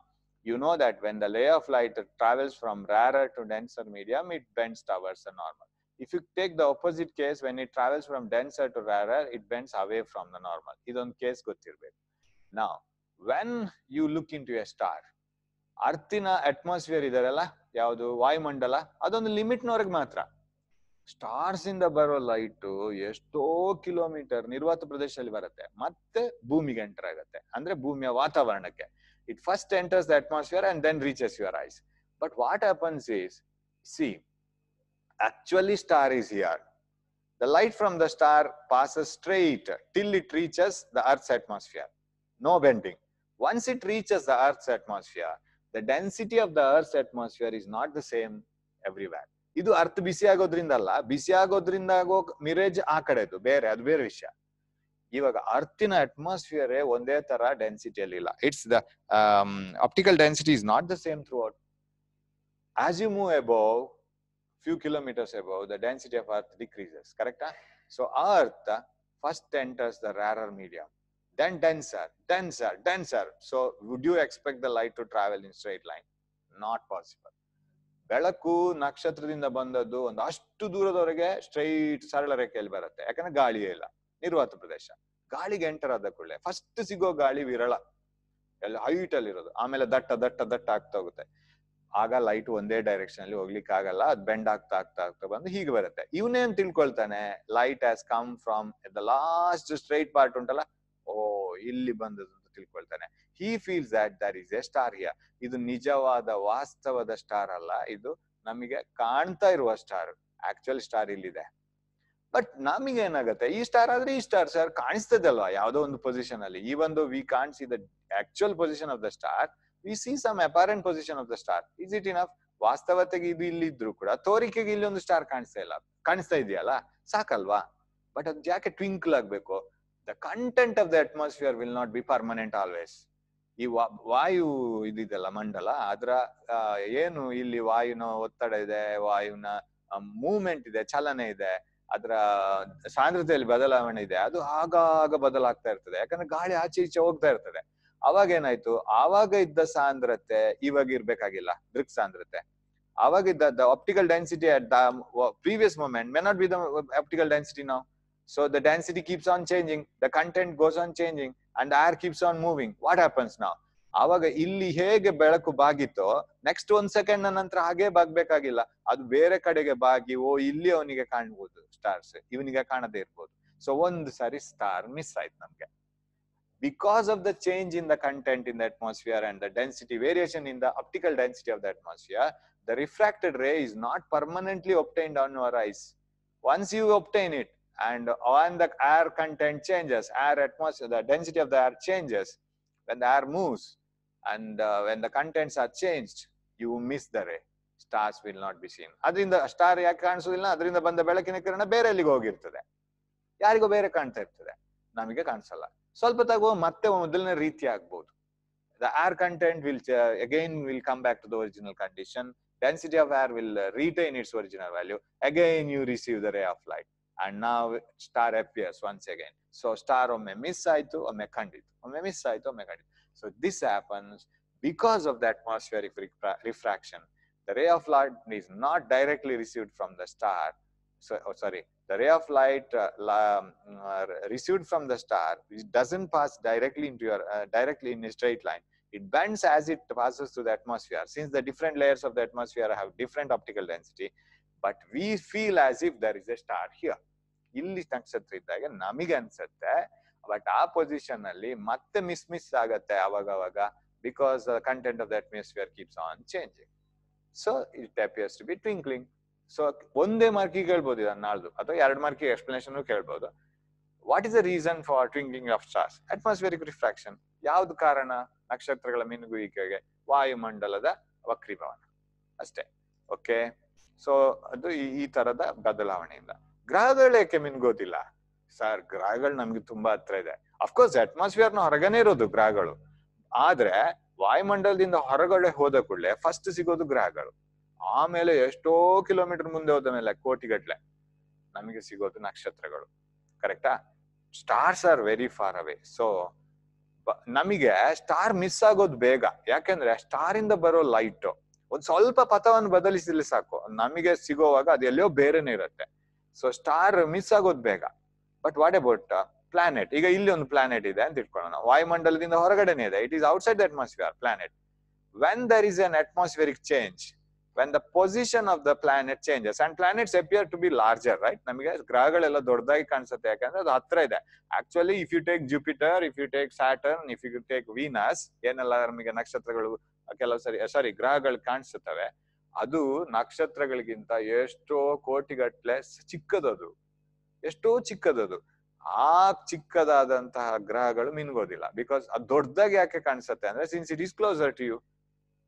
you know that when the layer of light travels from rarer to denser medium it bends towards the normal if you take the opposite case when it travels from denser to rarer it bends away from the normal ಇದೊಂದು case ಗೊತ್ತಿರ್ಬೇಕು now when you look into a star ಅರ್ಥಿನ atmosphere ಇದೆಯಲ್ಲ ಯಾವುದು? ವಾಯುಮಂಡಲ? ಅದೊಂದು ಲಿಮಿಟ್ನವರೆಗೆ ಮಾತ್ರ. Stars ಇಂದ ಬರೋ ಲೈಟ್ ಎಷ್ಟೋ ಕಿಲೋಮೀಟರ್ ನಿರ್ವಾತ ಪ್ರದೇಶದಲ್ಲಿ ಬರುತ್ತೆ. ಮತ್ತೆ ಭೂಮಿಗೆ ಎಂಟರ್ ಆಗುತ್ತೆ. ಅಂದ್ರೆ ಭೂಮಿಯ ವಾತಾವರಣಕ್ಕೆ. It first enters the atmosphere and then reaches your eyes but what happens is see actually star is here the light from the star passes straight till it reaches the earth's atmosphere no bending once it reaches the earth's atmosphere the density of the earth's atmosphere is not the same everywhere ಇದು ಅರ್ಥ ಬಿಸಿ ಆಗೋದ್ರಿಂದ ಅಲ್ಲ ಬಿಸಿ ಆಗೋದ್ರಿಂದ ಆಗೋ mirage ಆ ಕಡೆದು ಬೇರೆ, ಅದು ಬೇರೆ ವಿಷಯ. ಇವಾಗ ಅರ್ಥಿನ ಅಟ್ಮಾಸ್ಫಿಯರ್ ಒಂದೇ ತರ ಡೆನ್ಸಿಟಿಯಲ್ಲಿ ಇಲ್ಲ. It's the optical density is not the same throughout as you move above kilometres above the density of earth decreases ಕರೆಕ್ಟಾ so earth first enters the rarer medium then denser, denser, denser. So would you expect the light to travel in straight line? Not possible. ಬೆಳಕು ನಕ್ಷತ್ರದಿಂದ ಬಂದದ್ದು ಒಂದು ಅಷ್ಟು ದೂರದವರೆಗೆ straight ಸರಳ ರೇಖೆಯಲ್ಲಿ ಬರುತ್ತೆ. ಯಾಕಂದ್ರೆ ಗಾಳಿಯೇ ಇಲ್ಲ. ನಿರ್ವಾತ ಪ್ರದೇಶ. ಗಾಳಿಗೆ ಎಂಟರ್ ಆದ ಕೂಡಲೇ ಫಸ್ಟ್ ಸಿಗೋ ಗಾಳಿ ವಿರಳ. ಎಲ್ಲ ಹೈಟ್ ಅಲ್ಲಿ ಇರೋದು. ಆಮೇಲೆ ದಟ್ಟ ದಟ್ಟ ದಟ್ಟ ಆಗ್ತಾ ಹೋಗುತ್ತೆ. ಆಗ ಲೈಟ್ ಒಂದೇ ಡೈರೆಕ್ಷನ್ ಅಲ್ಲಿ ಹೋಗ್ಲಿಕ್ಕೆ ಆಗಲ್ಲ ಅದ್ ಬೆಂಡ್ ಆಗ್ತಾ ಆಗ್ತಾ ಆಗ್ತಾ ಬಂದು ಹೀಗೆ ಬರುತ್ತೆ. ಇವನೇನ್ ತಿಳ್ಕೊಳ್ತಾನೆ? Light has come from the last straight part ಉಂಟಲ್ಲ? ಇಲ್ಲಿ ಬಂದದ್ದು ಅಂತ ತಿಳ್ಕೊಳ್ತಾನೆ. He feels that there is a star here ಇದು ನಿಜವಾದ ವಾಸ್ತವದ ಸ್ಟಾರ್ ಅಲ್ಲ. ಇದು ನಮಗೆ ಕಾಣ್ತಾ ಇರುವ ಸ್ಟಾರ್ ಆಕ್ಚುಯಲ್ ಸ್ಟಾರ್ ಇಲ್ಲಿದೆ. ಬಟ್ ನಮಗೆ ಏನಾಗುತ್ತೆ? ಈ ಸ್ಟಾರ್ ಆದ್ರೆ ಈ ಸ್ಟಾರ್ ಸರ್ ಕಾಣಿಸ್ತದಲ್ವಾ? ಯಾವುದೋ ಒಂದು ಪೊಸಿಷನ್ ಅಲ್ಲಿ. ಈ ಒಂದು we can't see the actual position of the star we see some apparent position of the star is it enough ವಾಸ್ತವತೆಗೆ ಇದು ಇಲ್ಲಿದ್ರು ಕೂಡ ತೋರಿಕೆಗೆ ಇಲ್ಲಿ ಒಂದು ಸ್ಟಾರ್ ಕಾಣಿಸ್ತಾ ಇಲ್ಲ. ಕಾಣಿಸ್ತಾ ಇದೆಯಲ್ಲ? ಸಾಕಲ್ವಾ? ಬಟ್ ಅದ್ ಯಾಕೆ ಟ್ವಿಂಕಲ್ ಆಗ್ಬೇಕು? The content of the atmosphere will not be permanent always ಈ ವಾಯು ಇದಿದೆಲ್ಲ ಮಂಡಲ, ಅದ್ರ ಏನು ಇಲ್ಲಿ ವಾಯುನ ಒತ್ತಡ ಇದೆ, ವಾಯುನ ಮೂವ್ಮೆಂಟ್ ಇದೆ, ಚಲನೆ ಇದೆ, ಅದರ ಸಾಂದ್ರತೆಯಲ್ಲಿ ಬದಲಾವಣೆ ಇದೆ, ಅದು ಆಗಾಗ ಬದಲಾಗ್ತಾ ಇರ್ತದೆ. ಯಾಕಂದ್ರೆ ಗಾಳಿ ಆಚೆ ಈಚೆ ಹೋಗ್ತಾ ಇರ್ತದೆ. ಅವಾಗ ಏನಾಯ್ತು? ಆವಾಗ ಇದ್ದ ಸಾಂದ್ರತೆ ಇವಾಗ ಇರ್ಬೇಕಾಗಿಲ್ಲ, ದೃಕ್ ಸಾಂದ್ರತೆ. ಅವಾಗ ಇದ್ದ the optical density at the previous moment may not be the optical density ನಾವು so the density keeps on changing the content goes on changing and air keeps on moving what happens ನಾವು ಆವಾಗ ಇಲ್ಲಿ ಹೇಗೆ ಬೆಳಕು ಬಾಗಿತ್ತೋ next ಒಂದ್ second ನಂತರ ಹಾಗೆ ಬಾಗ್ಬೇಕಾಗಿಲ್ಲ. ಅದು ಬೇರೆ ಕಡೆಗೆ ಬಾಗಿ, ಓ, ಇಲ್ಲಿ ಅವನಿಗೆ ಕಾಣ್ಬೋದು ಸ್ಟಾರ್ಸ್ ಇವನಿಗೆ ಕಾಣದೇ ಇರ್ಬೋದು. ಸೊ ಒಂದು ಸಾರಿ ಸ್ಟಾರ್ ಮಿಸ್ ಆಯ್ತು ನಮ್ಗೆ. Because of the change in the content in the atmosphere and the density variation in the optical density of the atmosphere the refracted ray is not permanently obtained on your eyes once you obtain it and when the air content changes, air atmosphere, the density of the air changes, when the air moves, and uh, when the contents are changed, you miss the ray. Stars will not be seen. ಅದರಿಂದ star ಯಾಕೆ ಕಾಣಿಸೋದಿಲ್ಲ ಅದರಿಂದ ಬಂದ ಬೆಳಕಿನ ಕಿರಣ ಬೇರೆ ಎಲ್ಲಿಗೆ ಹೋಗಿರ್ತದೆ ಯಾರಿಗೋ ಬೇರೆ ಕಾಣ್ತಾ ಇರ್ತದೆ ನಮಗೆ ಕಾಣಿಸಲ್ಲ ಸ್ವಲ್ಪ ತಗೋ ಮತ್ತೆ ಮೊದಲನೇ ರೀತಿ ಆಗ್ಬೋದು the air content will again will come back to the original condition density of air will retain its original value again you receive the ray of light and now star appears once again. So star ಒಮ್ಮೆ miss ಆಯ್ತು ಒಮ್ಮೆ ಕಂಡಿತು ಒಮ್ಮೆ miss ಆಯ್ತು ಒಮ್ಮೆ ಕಂಡಿತು so this happens because of the atmospheric refraction the ray of light is not directly received from the star sorry the ray of light received from the star it doesn't pass directly into your uh, directly in a straight line it bends as it passes through the atmosphere since the different layers of the atmosphere have different optical density but we feel as if there is a star here ಇಲ್ಲಿ ನಕ್ಷತ್ರ ಇದ್ದಾಗ ನಮಗೆ ಅನ್ಸುತ್ತೆ but ಆ position ಅಲ್ಲಿ ಮತ್ತೆ miss miss ಆಗತ್ತೆ ಅವಾಗ ಅವಾಗ because content of the atmosphere keeps on changing so it appears to be twinkling so ಒಂದೇ ಮಾರ್ಕಿ ಕೇಳ್ಬೋದು ಇದನ್ನ ನಾಳ್ದು, ಅಥವಾ ಎರಡು ಮಾರ್ಕಿ ಎಕ್ಸ್ಪ್ಲನೇಷನ್ ಕೇಳ್ಬೋದು. What is the reason for twinkling of stars atmospheric refraction ಯಾವ್ದು ಕಾರಣ? ನಕ್ಷತ್ರಗಳ ಮಿನುಗುವಿಕೆಗೆ ವಾಯುಮಂಡಲದ ವಕ್ರೀಭವನ. ಅಷ್ಟೇ. ಓಕೆ ಸೊ ಅದು ಈ ತರದ ಬದಲಾವಣೆಯಿಂದ. ಗ್ರಹಗಳು ಏಕೆ ಮಿನ್ಗೋದಿಲ್ಲ? ಸರ್, ಗ್ರಹಗಳು ನಮ್ಗೆ ತುಂಬಾ ಹತ್ರ ಇದೆ. ಅಫ್ಕೋರ್ಸ್ ಅಟ್ಮಾಸ್ಫಿಯರ್ನ ಹೊರಗನೆ ಇರೋದು ಗ್ರಹಗಳು. ಆದ್ರೆ, ವಾಯುಮಂಡಲದಿಂದ ಹೊರಗಡೆ ಹೋದ ಕೂಡಲೇ ಫಸ್ಟ್ ಸಿಗೋದು ಗ್ರಹಗಳು. ಆಮೇಲೆ ಎಷ್ಟೋ ಕಿಲೋಮೀಟರ್ ಮುಂದೆ ಹೋದ ಮೇಲೆ ಕೋಟಿಗಟ್ಲೆ ನಮಗೆ ಸಿಗೋದು ನಕ್ಷತ್ರಗಳು. ಕರೆಕ್ಟಾ? Stars are very far away so ನಮಗೆ ಸ್ಟಾರ್ ಮಿಸ್ ಆಗೋದು ಬೇಗ. ಯಾಕೆಂದ್ರೆ ಸ್ಟಾರ್ ಇಂದ ಬರೋ ಲೈಟ್ ಒಂದ್ ಸ್ವಲ್ಪ ಪಥವನ್ನು ಬದಲಿಸಿದ್ರೆ ಸಾಕು. ನಮಗೆ ಸಿಗೋವಾಗ ಅದು ಎಲ್ಲೋ ಬೇರೆನೆ ಇರುತ್ತೆ. ಸೊ ಸ್ಟಾರ್ ಮಿಸ್ ಆಗೋದು ಬೇಗ. ಬಟ್ ವಾಟ್ ಅಬೌಟ್ ಪ್ಲಾನೆಟ್ ಈಗ ಇಲ್ಲಿ ಒಂದು ಪ್ಲಾನೆಟ್ ಇದೆ ಅಂತ ಇಟ್ಕೊಳ್ಳೋಣ. ವಾಯುಮಂಡಲದಿಂದ ಹೊರಗಡೆನೆ ಇದೆ. It is outside atmosphere planet when there is an atmospheric change when the position of the planet changes and planets appear to be larger right ನಮಗೆ ಗ್ರಹಗಳೆಲ್ಲ ದೊಡ್ಡದಾಗಿ ಕಾಣಿಸುತ್ತೆ. ಯಾಕಂದ್ರೆ ಅದು ಹತ್ರ ಇದೆ. Actually if you take Jupiter if you take Saturn if you take Venus ಏನೆಲ್ಲ ನಮಗೆ ನಕ್ಷತ್ರಗಳು ಕೆಲವು ಸರಿ ಸಾರಿ ಗ್ರಹಗಳು ಕಾಣಿಸುತ್ತವೆ. ಅದು ನಕ್ಷತ್ರಗಳಿಗಿಂತ ಎಷ್ಟೋ ಕೋಟಿಗಟ್ಲೆ ಚಿಕ್ಕದದು. ಎಷ್ಟೋ ಚಿಕ್ಕದದು. ಆ ಚಿಕ್ಕದಾದಂತಹ ಗ್ರಹಗಳು ಮಿನ್ಗೋದಿಲ್ಲ. ಬಿಕಾಸ್ ಅದು ದೊಡ್ಡದಾಗಿ ಯಾಕೆ ಕಾಣಿಸುತ್ತೆ ಅಂದ್ರೆ since it is closer to you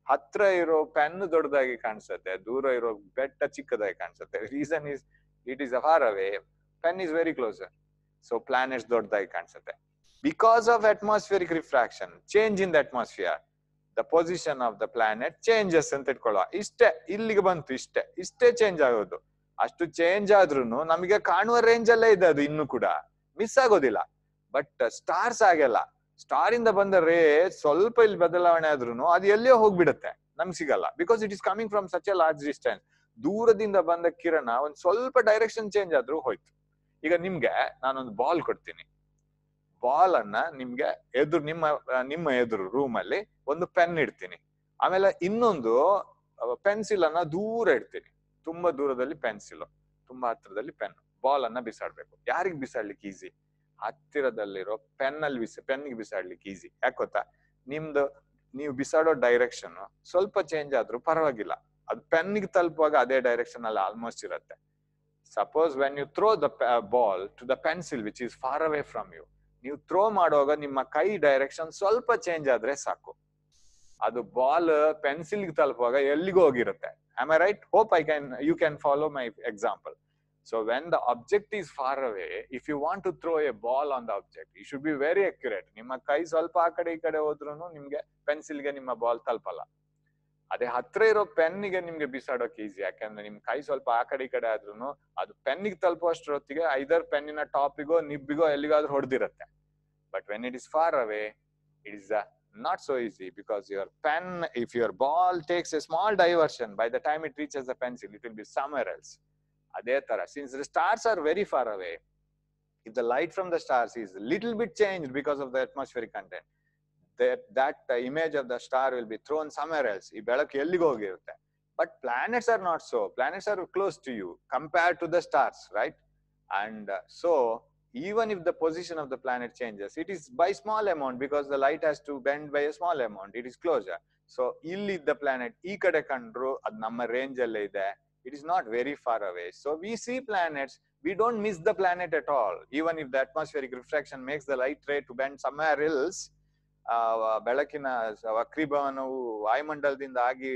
ಹತ್ರ ಇರೋ ಪೆನ್ ದೊಡ್ಡದಾಗಿ ಕಾಣಿಸುತ್ತೆ, ದೂರ ಇರೋ ಬೆಟ್ಟ ಚಿಕ್ಕದಾಗಿ ಕಾಣಿಸುತ್ತೆ. Reason is it is far away pen is very closer so planets ದೊಡ್ಡದಾಗಿ ಕಾಣಿಸುತ್ತೆ. Because of atmospheric refraction change in the atmosphere the position of the planet changes ಅಂತ ಇಟ್ಕೊಳ್ಳುವ. ಇಷ್ಟೇ, ಇಲ್ಲಿಗೆ ಬಂತು ಇಷ್ಟೇ ಇಷ್ಟೇ ಚೇಂಜ್ ಆಗೋದು. ಅಷ್ಟು ಚೇಂಜ್ ಆದ್ರೂ ನಮಗೆ ಕಾಣುವ ರೇಂಜ್ ಅಲ್ಲೇ ಇದೆ ಅದು ಇನ್ನು ಕೂಡ. ಮಿಸ್ ಆಗೋದಿಲ್ಲ. ಬಟ್ ಸ್ಟಾರ್ಸ್ ಆಗಲ್ಲ ಸ್ಟಾರ್ ಇಂದ ಬಂದ ರೇ ಸ್ವಲ್ಪ ಇಲ್ಲಿ ಬದಲಾವಣೆ ಆದ್ರೂ ಅದು ಎಲ್ಲಿಯೋ ಹೋಗ್ಬಿಡುತ್ತೆ. ನಮ್ಗೆ ಸಿಗಲ್ಲ. Because it is coming from such a large distance ದೂರದಿಂದ ಬಂದ ಕಿರಣ ಒಂದ್ ಸ್ವಲ್ಪ ಡೈರೆಕ್ಷನ್ ಚೇಂಜ್ ಆದ್ರೂ ಹೋಯ್ತು. ಈಗ ನಿಮ್ಗೆ ನಾನೊಂದು ಬಾಲ್ ಕೊಡ್ತೀನಿ. ಬಾಲ್ ಅನ್ನ ನಿಮ್ಗೆ ಎದುರು ನಿಮ್ಮ ನಿಮ್ಮ ಎದುರು ರೂಮ್ ಅಲ್ಲಿ ಒಂದು ಪೆನ್ ಇಡ್ತೀನಿ. ಆಮೇಲೆ ಇನ್ನೊಂದು ಪೆನ್ಸಿಲ್ ಅನ್ನ ದೂರ ಇಡ್ತೀನಿ. ತುಂಬಾ ದೂರದಲ್ಲಿ ಪೆನ್ಸಿಲ್ ತುಂಬಾ ಹತ್ತಿರದಲ್ಲಿ ಪೆನ್ ಬಾಲ್ ಅನ್ನ ಬಿಸಾಡ್ಬೇಕು. ಯಾರಿಗೆ ಬಿಸಾಡ್ಲಿಕ್ಕೆ ಈಸಿ ಹತ್ತಿರದಲ್ಲಿರೋ ಪೆನ್ ಅಲ್ಲಿ ಬಿಸ ಪೆನ್ಗೆ ಬಿಸಾಡ್ಲಿಕ್ಕೆ ಈಸಿ ಯಾಕೆ ಗೊತ್ತಾ? ನಿಮ್ದು, ನೀವು ಬಿಸಾಡೋ ಡೈರೆಕ್ಷನ್ ಸ್ವಲ್ಪ ಚೇಂಜ್ ಆದ್ರೂ ಪರವಾಗಿಲ್ಲ. ಅದು ಪೆನ್ಗೆ ತಲುಪುವಾಗ ಅದೇ ಡೈರೆಕ್ಷನ್ ಅಲ್ಲಿ ಆಲ್ಮೋಸ್ಟ್ ಇರುತ್ತೆ. Suppose when you throw the ball to the pencil which is far away from you ನೀವು ಥ್ರೋ ಮಾಡುವಾಗ ನಿಮ್ಮ ಕೈ ಡೈರೆಕ್ಷನ್ ಸ್ವಲ್ಪ ಚೇಂಜ್ ಆದ್ರೆ ಸಾಕು. ಅದು ಬಾಲ್ ಪೆನ್ಸಿಲ್ಗೆ ತಲುಪುವಾಗ ಎಲ್ಲಿಗೂ ಹೋಗಿರುತ್ತೆ. I right hope I can you can follow my example so when the object is far away if you want to throw a ball on the object you should be very accurate ನಿಮ್ಮ ಕೈ ಸ್ವಲ್ಪ ಆ ಕಡೆ ಈ ಕಡೆ ಹೋದ್ರೂ ನಿಮ್ಗೆ ಪೆನ್ಸಿಲ್ಗೆ ನಿಮ್ಮ ಬಾಲ್ ತಲುಪಲ್ಲ. ಅದೇ ಹತ್ರ ಇರೋ ಪೆನ್ನಿಗೆ ನಿಮ್ಗೆ ಬಿಸಾಡೋಕೆ ಈಸಿ ಯಾಕಂದ್ರೆ ನಿಮ್ ಕೈ ಸ್ವಲ್ಪ ಆ ಕಡೆ ಈ ಕಡೆ ಆದ್ರೂ ಅದು ಪೆನ್ನಿಗೆ ತಲುಪುವಷ್ಟರೊತ್ತಿಗೆ ಐದರ್ ಪೆನ್ನಿನ ಟಾಪಿಗೋ ನಿಬ್ಬಿಗೋ ಎಲ್ಲಿಗಾದ್ರೂ ಹೊಡೆದಿರುತ್ತೆ. But when it is far away it is not so easy because your pen, if your ball takes a small diversion, by the time it reaches the pencil, it will be somewhere else ಅದೇ ತರ since the stars are very far away if the light from the stars is little bit change because of the atmospheric content, that that uh, image of the star will be thrown somewhere else. ಈ ಬೆಳಕು ಎಲ್ಲಿಗೆ ಹೋಗಿರುತ್ತೆ but planets are not so planets are close to you compare to the stars right and so even if the position of the planet changes, it is by small amount because the light has to bend by a small amount. It is closer. So ಇಲ್ಲಿ the planet ಈ ಕಡೆ ಕಂಡ್ರು ಅದು ನಮ್ಮ range ಅಲ್ಲೇ ಇದೆ it is not very far away. So we see planets, we don't miss the planet at all. Even if the atmospheric refraction makes the light ray to bend somewhere else, ಬೆಳಕಿನ ವಕ್ರೀಭವನವು ವಾಯುಮಂಡಲದಿಂದ ಆಗಿ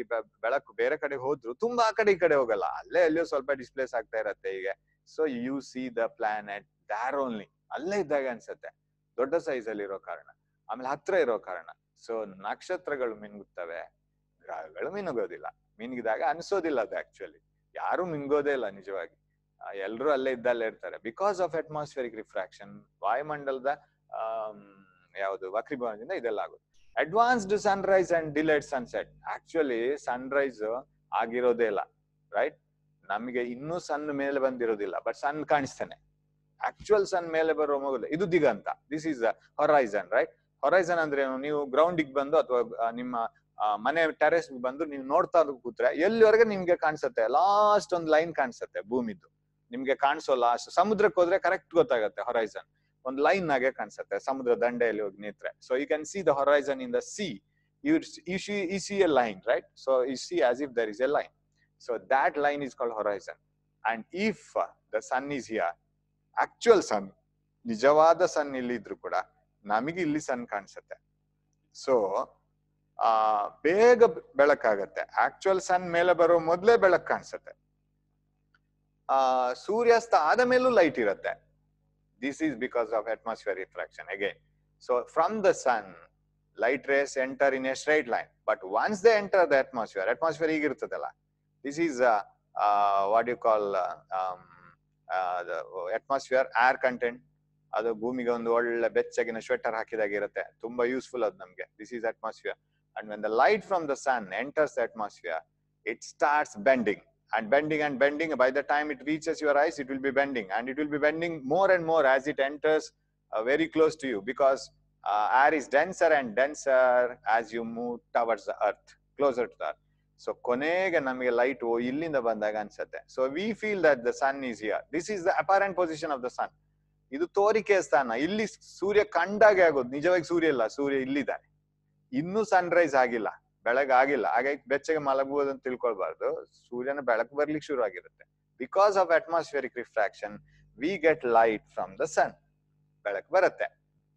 ಬೆಳಕು ಬೇರೆ ಕಡೆ ಹೋದ್ರು, ತುಂಬಾ ಆ ಕಡೆ ಈ ಕಡೆ ಹೋಗಲ್ಲ. ಅಲ್ಲೇ ಅಲ್ಲಿಯೂ ಸ್ವಲ್ಪ ಡಿಸ್ಪ್ಲೇಸ್ ಆಗ್ತಾ ಇರತ್ತೆ ಹೀಗೆ. So you see the planet there only ಅಲ್ಲೇ ಇದ್ದಾಗ ಅನ್ಸತ್ತೆ. ದೊಡ್ಡ ಸೈಜ್ ಅಲ್ಲಿ ಇರೋ ಕಾರಣ. ಆಮೇಲೆ ಹತ್ರ ಇರೋ ಕಾರಣ. ಸೊ ನಕ್ಷತ್ರಗಳು ಮಿನುಗುತ್ತವೆ. ಗ್ರಹಗಳು ಮಿನುಗೋದಿಲ್ಲ. ಮಿನುಗಿದಾಗ ಅನ್ಸೋದಿಲ್ಲ ಅದು ಆಕ್ಚುಲಿ ಯಾರು ಮಿಂಗೋದೇ ಇಲ್ಲ ನಿಜವಾಗಿ. ಎಲ್ರು ಅಲ್ಲೇ ಇದ್ದಲ್ಲೇ ಇರ್ತಾರೆ. ಬಿಕಾಸ್ ಆಫ್ ಅಟ್ಮಾಸ್ಫಿಯರಿಕ್ ರಿಫ್ರಾಕ್ಷನ್ ವಾಯುಮಂಡಲದ ಯಾವುದು? ವಕ್ರೀಭವನದಿಂದ ಇದೆಲ್ಲ ಆಗುತ್ತೆ. Advanced sunrise and delayed sunset actually sunrise ಆಗಿರೋದೇ ಇಲ್ಲ ರೈಟ್ ನಮಗೆ ಇನ್ನೂ ಸನ್ ಮೇಲೆ ಬಂದಿರೋದಿಲ್ಲ ಬಟ್ ಸನ್ ಕಾಣಿಸ್ತಾನೆ. ಆಕ್ಚುಯಲ್ ಸನ್ ಮೇಲೆ ಬರೋ ಮೊದಲು, ಇದು ದಿಗಂತ. This is horizon right horizon ಅಂದ್ರೆ ಏನು? ನೀವು ಗ್ರೌಂಡಿಗೆ ಬಂದು ಅಥವಾ ನಿಮ್ಮ ಮನೆ ಟೆರೆಸ್ ಬಂದು ನೀವು ನೋಡ್ತಾ ಕೂತ್ರೆ ಎಲ್ಲಿವರೆಗೆ ನಿಮ್ಗೆ ಕಾಣಿಸುತ್ತೆ? ಲಾಸ್ಟ್ ಒಂದು ಲೈನ್ ಕಾಣಿಸುತ್ತೆ ಭೂಮಿದು. ನಿಮ್ಗೆ ಕಾಣಿಸೋ ಲಾಸ್ಟ್ ಸಮುದ್ರಕ್ಕೆ ಹೋದ್ರೆ ಕರೆಕ್ಟ್ ಗೊತ್ತಾಗತ್ತೆ ಹೊರೈಸನ್ ಒಂದು ಲೈನ್ ಆಗೇ ಕಾಣಿಸುತ್ತೆ, ಸಮುದ್ರ ದಂಡೆಯಲ್ಲಿ ಹೋಗಿ ನಿಂತ್ರೆ. So you can see the horizon in the sea you you see a line right so you see as if there is a line so that line is called horizon and if the sun is here actual sun ನಿಜವಾದ sun ಇಲ್ಲಿ ಇದ್ರು ಕೂಡ ನಮಗೆ ಇಲ್ಲಿ ಸನ್ ಕಾಣಿಸುತ್ತೆ. So ಆ, ಬೇಗ ಬೆಳಕಾಗತ್ತೆ. Actual sun ಮೇಲೆ ಬರೋ ಮೊದಲೇ ಬೆಳಕು ಕಾಣಿಸುತ್ತೆ. ಆ, ಸೂರ್ಯಾಸ್ತ ಆದ ಮೇಲೂ ಲೈಟ್ ಇರುತ್ತೆ. This is because of atmosphere refraction again so from the sun light rays enter in a straight line. But once they enter the atmosphere, atmosphere ಹೀಗಿರ್ತದಲ್ಲ this is uh, uh, what you call uh, um, uh, the atmosphere air content ಅದು ಭೂಮಿಗೆ ಒಂದು ಒಳ್ಳೆ ಬೆಚ್ಚಗಿನ sweater ಹಾಕಿದಾಗ ಇರುತ್ತೆ ತುಂಬಾ useful ಅದು ನಮ್ಗೆ this is atmosphere and when the light from the sun enters the atmosphere it starts bending and bending and bending by the time it reaches your eyes it will be bending and it will be bending more and more as it enters uh, very close to you because uh, air is denser and denser as you move towards the earth closer to the earth so ಕೊನೆಗೆ ನಮಗೆ light ಇಲ್ಲಿಂದ ಬಂದಾಗ ಅನ್ಸುತ್ತೆ so we feel that the sun is here this is the apparent position of the sun ಇದು ತೋರಿಕೆ ಸ್ಥಾನ ಇಲ್ಲಿ ಸೂರ್ಯ ಕಂಡಾಗೆ ಆಗೋದು ನಿಜವಾಗಿ ಸೂರ್ಯ ಇಲ್ಲ ಸೂರ್ಯ ಇಲ್ಲಿದ್ದಾನೆ ಇನ್ನೂ ಸನ್ ರೈಸ್ ಆಗಿಲ್ಲ ಬೆಳಗ್ಗೆ ಆಗಿಲ್ಲ ಹಾಗಾಗಿ ಬೆಚ್ಚಗೆ ಮಲಗುವುದು ಅಂತ ತಿಳ್ಕೊಳ್ಬಾರ್ದು. ಸೂರ್ಯನ ಬೆಳಕು ಬರ್ಲಿಕ್ಕೆ ಶುರು ಆಗಿರುತ್ತೆ because of atmospheric refraction we get light from the sun ಬೆಳಕು ಬರುತ್ತೆ.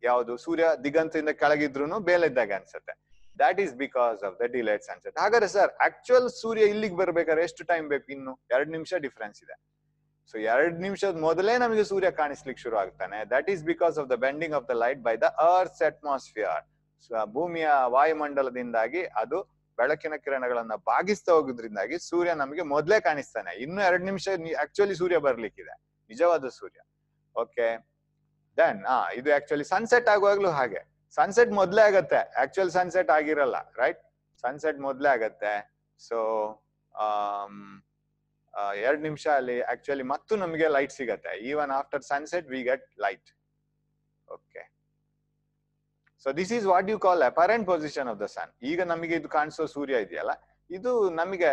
ಯಾವುದು? ಸೂರ್ಯ ದಿಗಂತದಿಂದ ಕೆಳಗಿದ್ರು ಬೇಲೆದ್ದಾಗ ಅನ್ಸುತ್ತೆ. That is because of the delayed sunset ಹಾಗಾದ್ರೆ ಸರ್ ಆಕ್ಚುಯಲ್ ಸೂರ್ಯ ಇಲ್ಲಿಗೆ ಬರ್ಬೇಕಾದ್ರೆ ಎಷ್ಟು ಟೈಮ್ ಬೇಕು ಇನ್ನು? ಎರಡು ನಿಮಿಷ ಡಿಫ್ರೆನ್ಸ್ ಇದೆ. ಸೊ ಎರಡು ನಿಮಿಷದ ಮೊದಲೇ ನಮಗೆ ಸೂರ್ಯ ಕಾಣಿಸ್ಲಿಕ್ಕೆ ಶುರು ಆಗ್ತಾನೆ that is because of the bending of the light by the earth atmosphere ಭೂಮಿಯ ವಾಯುಮಂಡಲದಿಂದಾಗಿ ಅದು ಬೆಳಕಿನ ಕಿರಣಗಳನ್ನ ಬಾಗಿಸ್ತಾ ಹೋಗೋದ್ರಿಂದಾಗಿ ಸೂರ್ಯ ನಮಗೆ ಮೊದಲೇ ಕಾಣಿಸ್ತಾನೆ. ಇನ್ನು ಎರಡು ನಿಮಿಷ ಆಕ್ಚುಲಿ ಸೂರ್ಯ ಬರ್ಲಿಕ್ಕಿದೆ. ನಿಜವಾದ ಸೂರ್ಯ. ಓಕೆ ದೆನ್ ಆ, ಇದು ಆಕ್ಚುಲಿ ಸನ್ಸೆಟ್ ಆಗುವಾಗ್ಲೂ ಹಾಗೆ. ಸನ್ಸೆಟ್ ಮೊದ್ಲೇ ಆಗತ್ತೆ. ಆಕ್ಚುಲ್ ಸನ್ಸೆಟ್ ಆಗಿರಲ್ಲ ರೈಟ್ ಸನ್ಸೆಟ್ ಮೊದ್ಲೇ ಆಗತ್ತೆ. ಸೊ ಎರಡ್ ನಿಮಿಷ ಅಲ್ಲಿ ಆಕ್ಚುಲಿ ಮತ್ತು ನಮಗೆ ಲೈಟ್ ಸಿಗತ್ತೆ. Even after sunset we get light okay so this is what you call apparent position of the sun ಈಗ ನಮಗೆ ಇದು ಕಾಣಿಸೋ ಸೂರ್ಯ ಇದೆಯಲ್ಲ? ಇದು ನಮಗೆ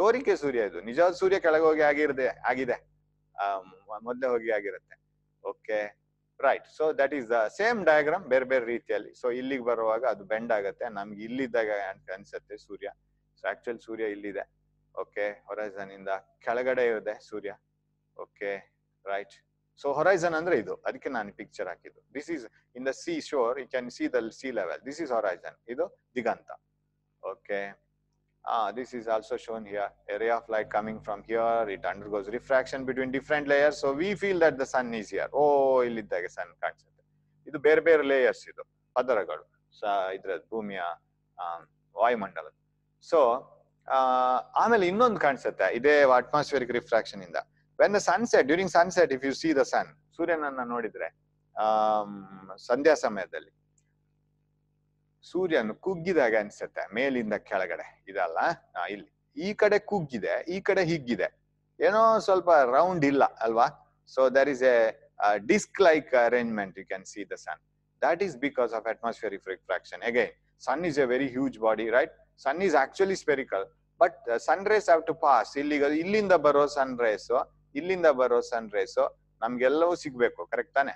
ತೋರಿಕೆ ಸೂರ್ಯ ಇದು. ನಿಜವಾದ ಸೂರ್ಯ ಕೆಳಗೆ ಹೋಗಿ ಆಗಿರದೆ, ಆಗಿದೆ. ಮೊದಲೇ ಹೋಗಿ ಆಗಿರುತ್ತೆ. Okay right so that is the same diagram ಬೇರೆ ಬೇರೆ ರೀತಿಯಲ್ಲಿ. ಸೊ ಇಲ್ಲಿಗೆ ಬರುವಾಗ ಅದು ಬೆಂಡ್ ಆಗುತ್ತೆ. ನಮ್ಗೆ ಇಲ್ಲಿದ್ದಾಗ ಅನ್ಸುತ್ತೆ ಸೂರ್ಯ. ಸೊ ಆಕ್ಚುಲ್ ಸೂರ್ಯ ಇಲ್ಲಿದೆ. ಓಕೆ ಹೊರಜನಿಂದ ಕೆಳಗಡೆ ಇದೆ ಸೂರ್ಯ. ಓಕೆ ರೈಟ್ ಸೊ ಹೊರೈಸನ್ ಅಂದ್ರೆ ಇದು. ಅದಕ್ಕೆ ನಾನು ಪಿಕ್ಚರ್ ಹಾಕಿದ್ದು. This is in the sea shore you can see the sea level this is horizon ಇದು ದಿಗಂತ. ಓಕೆ ಆ this is also shown here. A ray of light coming from here, it undergoes refraction between different layers. So we feel that the sun is here. Oh, ಇಲ್ಲಿದ್ದಾಗ sun ಕಾಣಿಸುತ್ತೆ. ಇದು ಬೇರೆ ಬೇರೆ layers ಇದು. ಪದರಗಳು. ಇದ್ರ ಭೂಮಿಯ ವಾಯುಮಂಡಲ ಸೊ ಆಮೇಲೆ ಇನ್ನೊಂದು ಕಾಣಿಸುತ್ತೆ. ಇದೇ ಅಟ್ಮಾಸ್ಫಿಯರಿಕ್ ರಿಫ್ರಾಕ್ಷನ್ ಇಂದ. When the sunset during sunset if you see the sun ಸೂರ್ಯನನ್ನ ನೋಡಿದ್ರೆ ಸಂಧ್ಯಾ ಸಮಯದಲ್ಲಿ, ಸೂರ್ಯನು ಕುಗ್ಗಿದಾಗ ಅನ್ಸುತ್ತೆ, ಮೇಲಿಂದ ಕೆಳಗಡೆ, ಇದಲ್ಲ? ಇಲ್ಲಿ. ಈ ಕಡೆ ಕುಗ್ಗಿದೆ, ಈ ಕಡೆ ಹಿಗ್ಗಿದೆ. ಏನೋ ಸ್ವಲ್ಪ ರೌಂಡ್ ಇಲ್ಲ, ಅಲ್ವಾ? So there is a disc like arrangement you can see the sun that is because of atmospheric refraction again sun is a very huge body right sun is actually spherical but sun rays have to pass ಇಲ್ಲಿ ಇಲ್ಲಿಂದ ಬರೋ sun rays ಇಲ್ಲಿಂದ ಬರೋ sun rays ನಮ್ಗೆಲ್ಲವೂ ಸಿಗ್ಬೇಕು correct ತಾನೆ?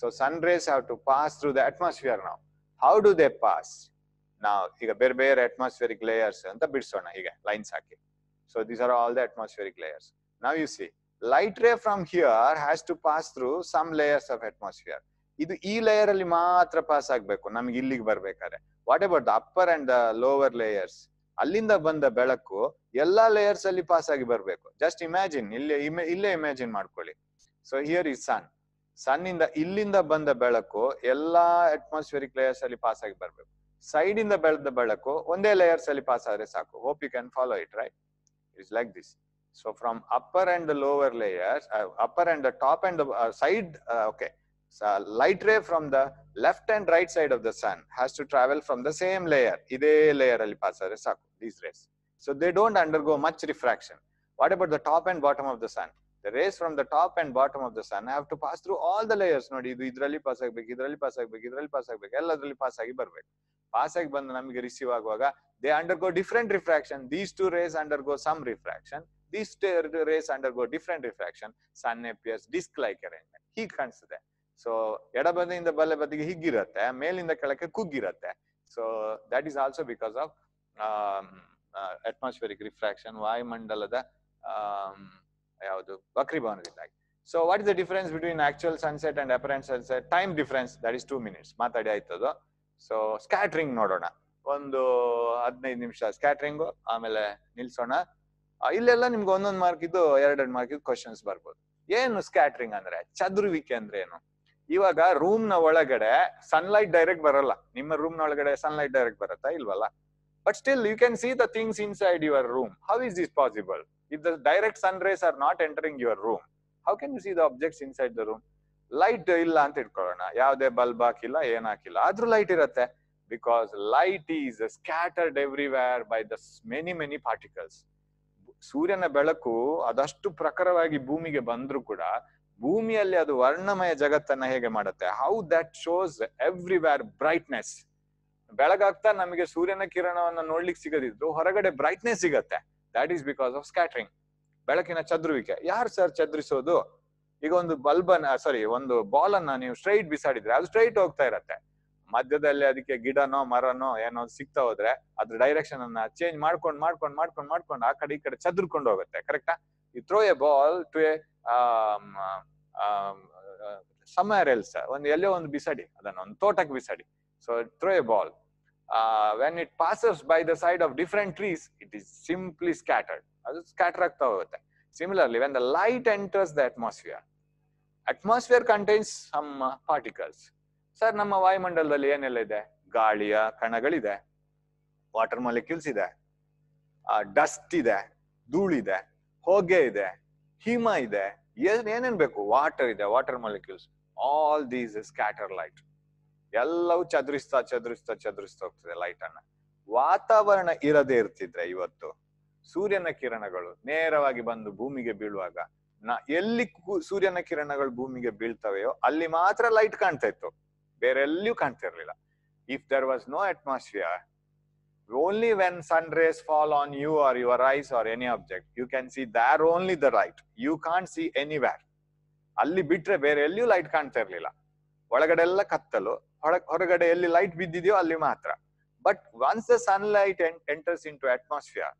So sun rays have to pass through the atmosphere ನಾವು how do they pass ನಾವು ಈಗ ಬೇರೆ ಬೇರೆ ಅಟ್ಮಾಸ್ಫಿಯರಿಕ್ ಲೇಯರ್ಸ್ ಅಂತ ಬಿಡಿಸೋಣ, ಹೀಗೆ lines hockey. So these are all the atmospheric layers ನಾವ್ you see light ray from here has to pass through some layers of atmosphere ಇದು ಈ ಲೇಯರ್ ಅಲ್ಲಿ ಮಾತ್ರ ಪಾಸ್ ಆಗ್ಬೇಕು, ನಮ್ಗೆ ಇಲ್ಲಿಗೆ ಬರ್ಬೇಕಾದ್ರೆ. What about the upper and the lower layers ಅಲ್ಲಿಂದ ಬಂದ ಬೆಳಕು ಎಲ್ಲಾ ಲೇಯರ್ಸ್ ಅಲ್ಲಿ ಪಾಸ್ ಆಗಿ ಬರ್ಬೇಕು. ಜಸ್ಟ್ ಇಮ್ಯಾಜಿನ್ ಇಲ್ಲೇ ಇಲ್ಲೇ ಇಮ್ಯಾಜಿನ್ ಮಾಡ್ಕೊಳ್ಳಿ. So here is sun sun ಇಂದ ಇಲ್ಲಿಂದ ಬಂದ ಬೆಳಕು ಎಲ್ಲಾ ಅಟ್ಮಾಸ್ಫಿಯರಿಕ್ ಲೇಯರ್ಸ್ ಅಲ್ಲಿ ಪಾಸ್ ಆಗಿ ಬರ್ಬೇಕು. ಸೈಡ್ ಇಂದ ಬೆಳೆದ ಬೆಳಕು ಒಂದೇ ಲೇಯರ್ಸ್ ಅಲ್ಲಿ ಪಾಸ್ ಆದ್ರೆ ಸಾಕು. Hope you can follow it right it's like this so from upper and lower layers upper and top and side okay light ray from the left and right side of the sun has to travel from the same layer ಇದೇ layer ಅಲ್ಲಿ pass ಆದ್ರೆ ಸಾಕು these rays so they don't undergo much refraction what about the top and bottom of the sun the rays from the top and bottom of the sun have to pass through all the layers ನೋಡಿ ಇದು ಇದರಲ್ಲಿ pass ಆಗ್ಬೇಕು ಇದರಲ್ಲಿ pass ಆಗ್ಬೇಕು ಇದರಲ್ಲಿ pass ಆಗ್ಬೇಕು ಎಲ್ಲದರಲ್ಲಿ pass ಆಗಿ ಬರ್ಬೇಕು ಪಾಸ್ ಆಗಿ ಬಂದು ನಮಗೆ ರಿಸೀವ್ ಆಗುವಾಗ they undergo different refraction these two rays undergo some refraction these rays undergo different refraction sun appears disc like arrangement ಹೀಗೆ ಕಾಣಿಸ್ತದೆ So ಎಡಬದಿಯಿಂದ ಬಲ ಬದಿಗೆ ಹಿಗ್ಗಿರತ್ತೆ, ಮೇಲಿಂದ ಕೆಳಕ್ಕೆ ಕುಗ್ಗಿರತ್ತೆ. So that is also because of atmospheric refraction ವಾಯುಮಂಡಲದ ಯಾವುದು, ವಕ್ರೀಭವನದಿಂದಾಗಿ. So what is the difference between actual sunset and apparent sunset time difference that is two minutes ಮಾತಾಡಿ, ಆಯ್ತದು? ಸೊ ಸ್ಕ್ಯಾಟ್ರಿಂಗ್ ನೋಡೋಣ. ಒಂದು ಹದಿನೈದು ನಿಮಿಷ ಸ್ಕ್ಯಾಟ್ರಿಂಗು ಆಮೇಲೆ ನಿಲ್ಸೋಣ. ಇಲ್ಲೆಲ್ಲ ನಿಮ್ಗೆ ಒಂದೊಂದು ಮಾರ್ಕ್ ಇದ್ದು ಎರಡೆರಡು ಮಾರ್ಕ್ ಇದ್ದು ಕ್ವಶನ್ಸ್ ಬರ್ಬೋದು. ಏನು ಸ್ಕ್ಯಾಟ್ರಿಂಗ್ ಅಂದ್ರೆ? ಚದುರುವಿಕೆ ಅಂದ್ರೆ ಏನು? ಇವಾಗ ರೂಮ್ನ ಒಳಗಡೆ ಸನ್ಲೈಟ್ ಡೈರೆಕ್ಟ್ ಬರಲ್ಲ. ನಿಮ್ಮ ರೂಮ್ನ ಒಳಗಡೆ ಸನ್ಲೈಟ್ ಡೈರೆಕ್ಟ್ ಬರುತ್ತಾ ಇಲ್ವಲ್ಲ? But still you can see the things inside your room how is this possible if the direct sun rays are not entering your room how can you see the objects inside the room light ಇಲ್ಲ ಅಂತ ಇಟ್ಕೊಳ್ಳೋಣ. ಯಾವುದೇ bulb ಹಾಕಿಲ್ಲ, ಏನ್ ಹಾಕಿಲ್ಲ. ಆದ್ರೂ light ಇರುತ್ತೆ. Because light is scattered everywhere by the many many particles ಸೂರ್ಯನ ಬೆಳಕು ಅದಷ್ಟು ಪ್ರಖರವಾಗಿ ಭೂಮಿಗೆ ಬಂದ್ರೂ ಕೂಡ ಭೂಮಿಯಲ್ಲಿ ಅದು ವರ್ಣಮಯ ಜಗತ್ತನ್ನ ಹೇಗೆ ಮಾಡುತ್ತೆ? How that shows everywhere brightness ಬೆಳಗಾಗ್ತಾ ನಮಗೆ ಸೂರ್ಯನ ಕಿರಣವನ್ನ ನೋಡ್ಲಿಕ್ಕೆ ಸಿಗದಿದ್ರು, ಹೊರಗಡೆ ಬ್ರೈಟ್ನೆಸ್ ಸಿಗತ್ತೆ. That is because of scattering ಬೆಳಕಿನ ಚದುರುವಿಕೆ. ಯಾರು ಸರ್ ಚದುರಿಸೋದು? ಈಗ ಒಂದು ಬಲ್ಬ್ ಅನ್ನ ಸಾರಿ ಒಂದು ಬಾಲ್ ಅನ್ನ ನೀವು ಸ್ಟ್ರೈಟ್ ಬಿಸಾಡಿದ್ರೆ ಅದು ಸ್ಟ್ರೈಟ್ ಹೋಗ್ತಾ ಇರತ್ತೆ. ಮಧ್ಯದಲ್ಲಿ ಅದಕ್ಕೆ ಗಿಡನೋ, ಮರನೋ ಏನೋ ಸಿಗ್ತಾ ಹೋದ್ರೆ ಅದ್ರ ಡೈರೆಕ್ಷನ್ ಅನ್ನ ಚೇಂಜ್ ಮಾಡ್ಕೊಂಡ್ ಮಾಡ್ಕೊಂಡ್, ಮಾಡ್ಕೊಂಡು ಮಾಡ್ಕೊಂಡು ಆ ಕಡೆ ಈ ಕಡೆ ಚದುರ್ಕೊಂಡು ಹೋಗುತ್ತೆ. ಕರೆಕ್ಟಾ you throw a ball to a somewhere else ಒಂದು ಎಲ್ಲೋ ಒಂದು ಬಿಸಾಡಿ, ಅದನ್ನ ಒಂದು ತೋಟಕ್ಕೆ ಬಿಸಾಡಿ. So throw a ball when it passes by the side of different trees it is simply scattered ಅದು ಸ್ಕ್ಯಾಟರ್ ಆಗ್ತಾ ಹೋಗುತ್ತೆ. Similarly when the light enters the atmosphere atmosphere contains some particles sir ನಮ್ಮ ವಾಯುಮಂಡಲದಲ್ಲಿ ಏನೆಲ್ಲ ಇದೆ? ಗಾಳಿಯ ಕಣಗಳಿದೆ. ವಾಟರ್ ಮಾಲಿಕ್ಯೂಲ್ಸ್ ಇದೆ. ಡಸ್ಟ್ ಇದೆ. ಧೂಳಿದೆ. ಹೊಗೆ ಇದೆ. ಹಿಮ ಇದೆ. ಏನ್ ಏನೇನ್ ಬೇಕು? ವಾಟರ್ ಇದೆ water molecules all these scatter light ಎಲ್ಲವೂ ಚದುರಿಸ್ತಾ ಚದುರಿಸ್ತಾ ಚದುರಿಸ್ತಾ ಹೋಗ್ತದೆ ಲೈಟ್ ಅನ್ನ. ವಾತಾವರಣ ಇರದೇ ಇರ್ತಿದ್ರೆ ಇವತ್ತು ಸೂರ್ಯನ ಕಿರಣಗಳು ನೇರವಾಗಿ ಬಂದು ಭೂಮಿಗೆ ಬೀಳುವಾಗ, ನಾ ಎಲ್ಲಿ ಸೂರ್ಯನ ಕಿರಣಗಳು ಭೂಮಿಗೆ ಬೀಳ್ತವೆಯೋ ಅಲ್ಲಿ ಮಾತ್ರ ಲೈಟ್ ಕಾಣ್ತಾ ಇತ್ತು. ಬೇರೆ ಎಲ್ಲಿಯೂ ಕಾಣ್ತಾ ಇರ್ಲಿಲ್ಲ if there was no atmosphere only when sun rays fall on you are your eyes are any object you can see there only the light you can't see anywhere. ಅಲ್ಲಿ ಬಿಟ್ರೆ ಬೇರೆ ಎಲ್ಲಿಯೂ ಲೈಟ್ ಕಾಣ್ತಾ ಇರ್ಲಿಲ್ಲ. ಒಳಗಡೆ ಎಲ್ಲ ಕತ್ತಲು, ಹೊರ, ಹೊರಗಡೆ ಎಲ್ಲಿ ಲೈಟ್ ಬಿದ್ದಿದೆಯೋ ಅಲ್ಲಿ ಮಾತ್ರ. But once the sunlight enters into atmosphere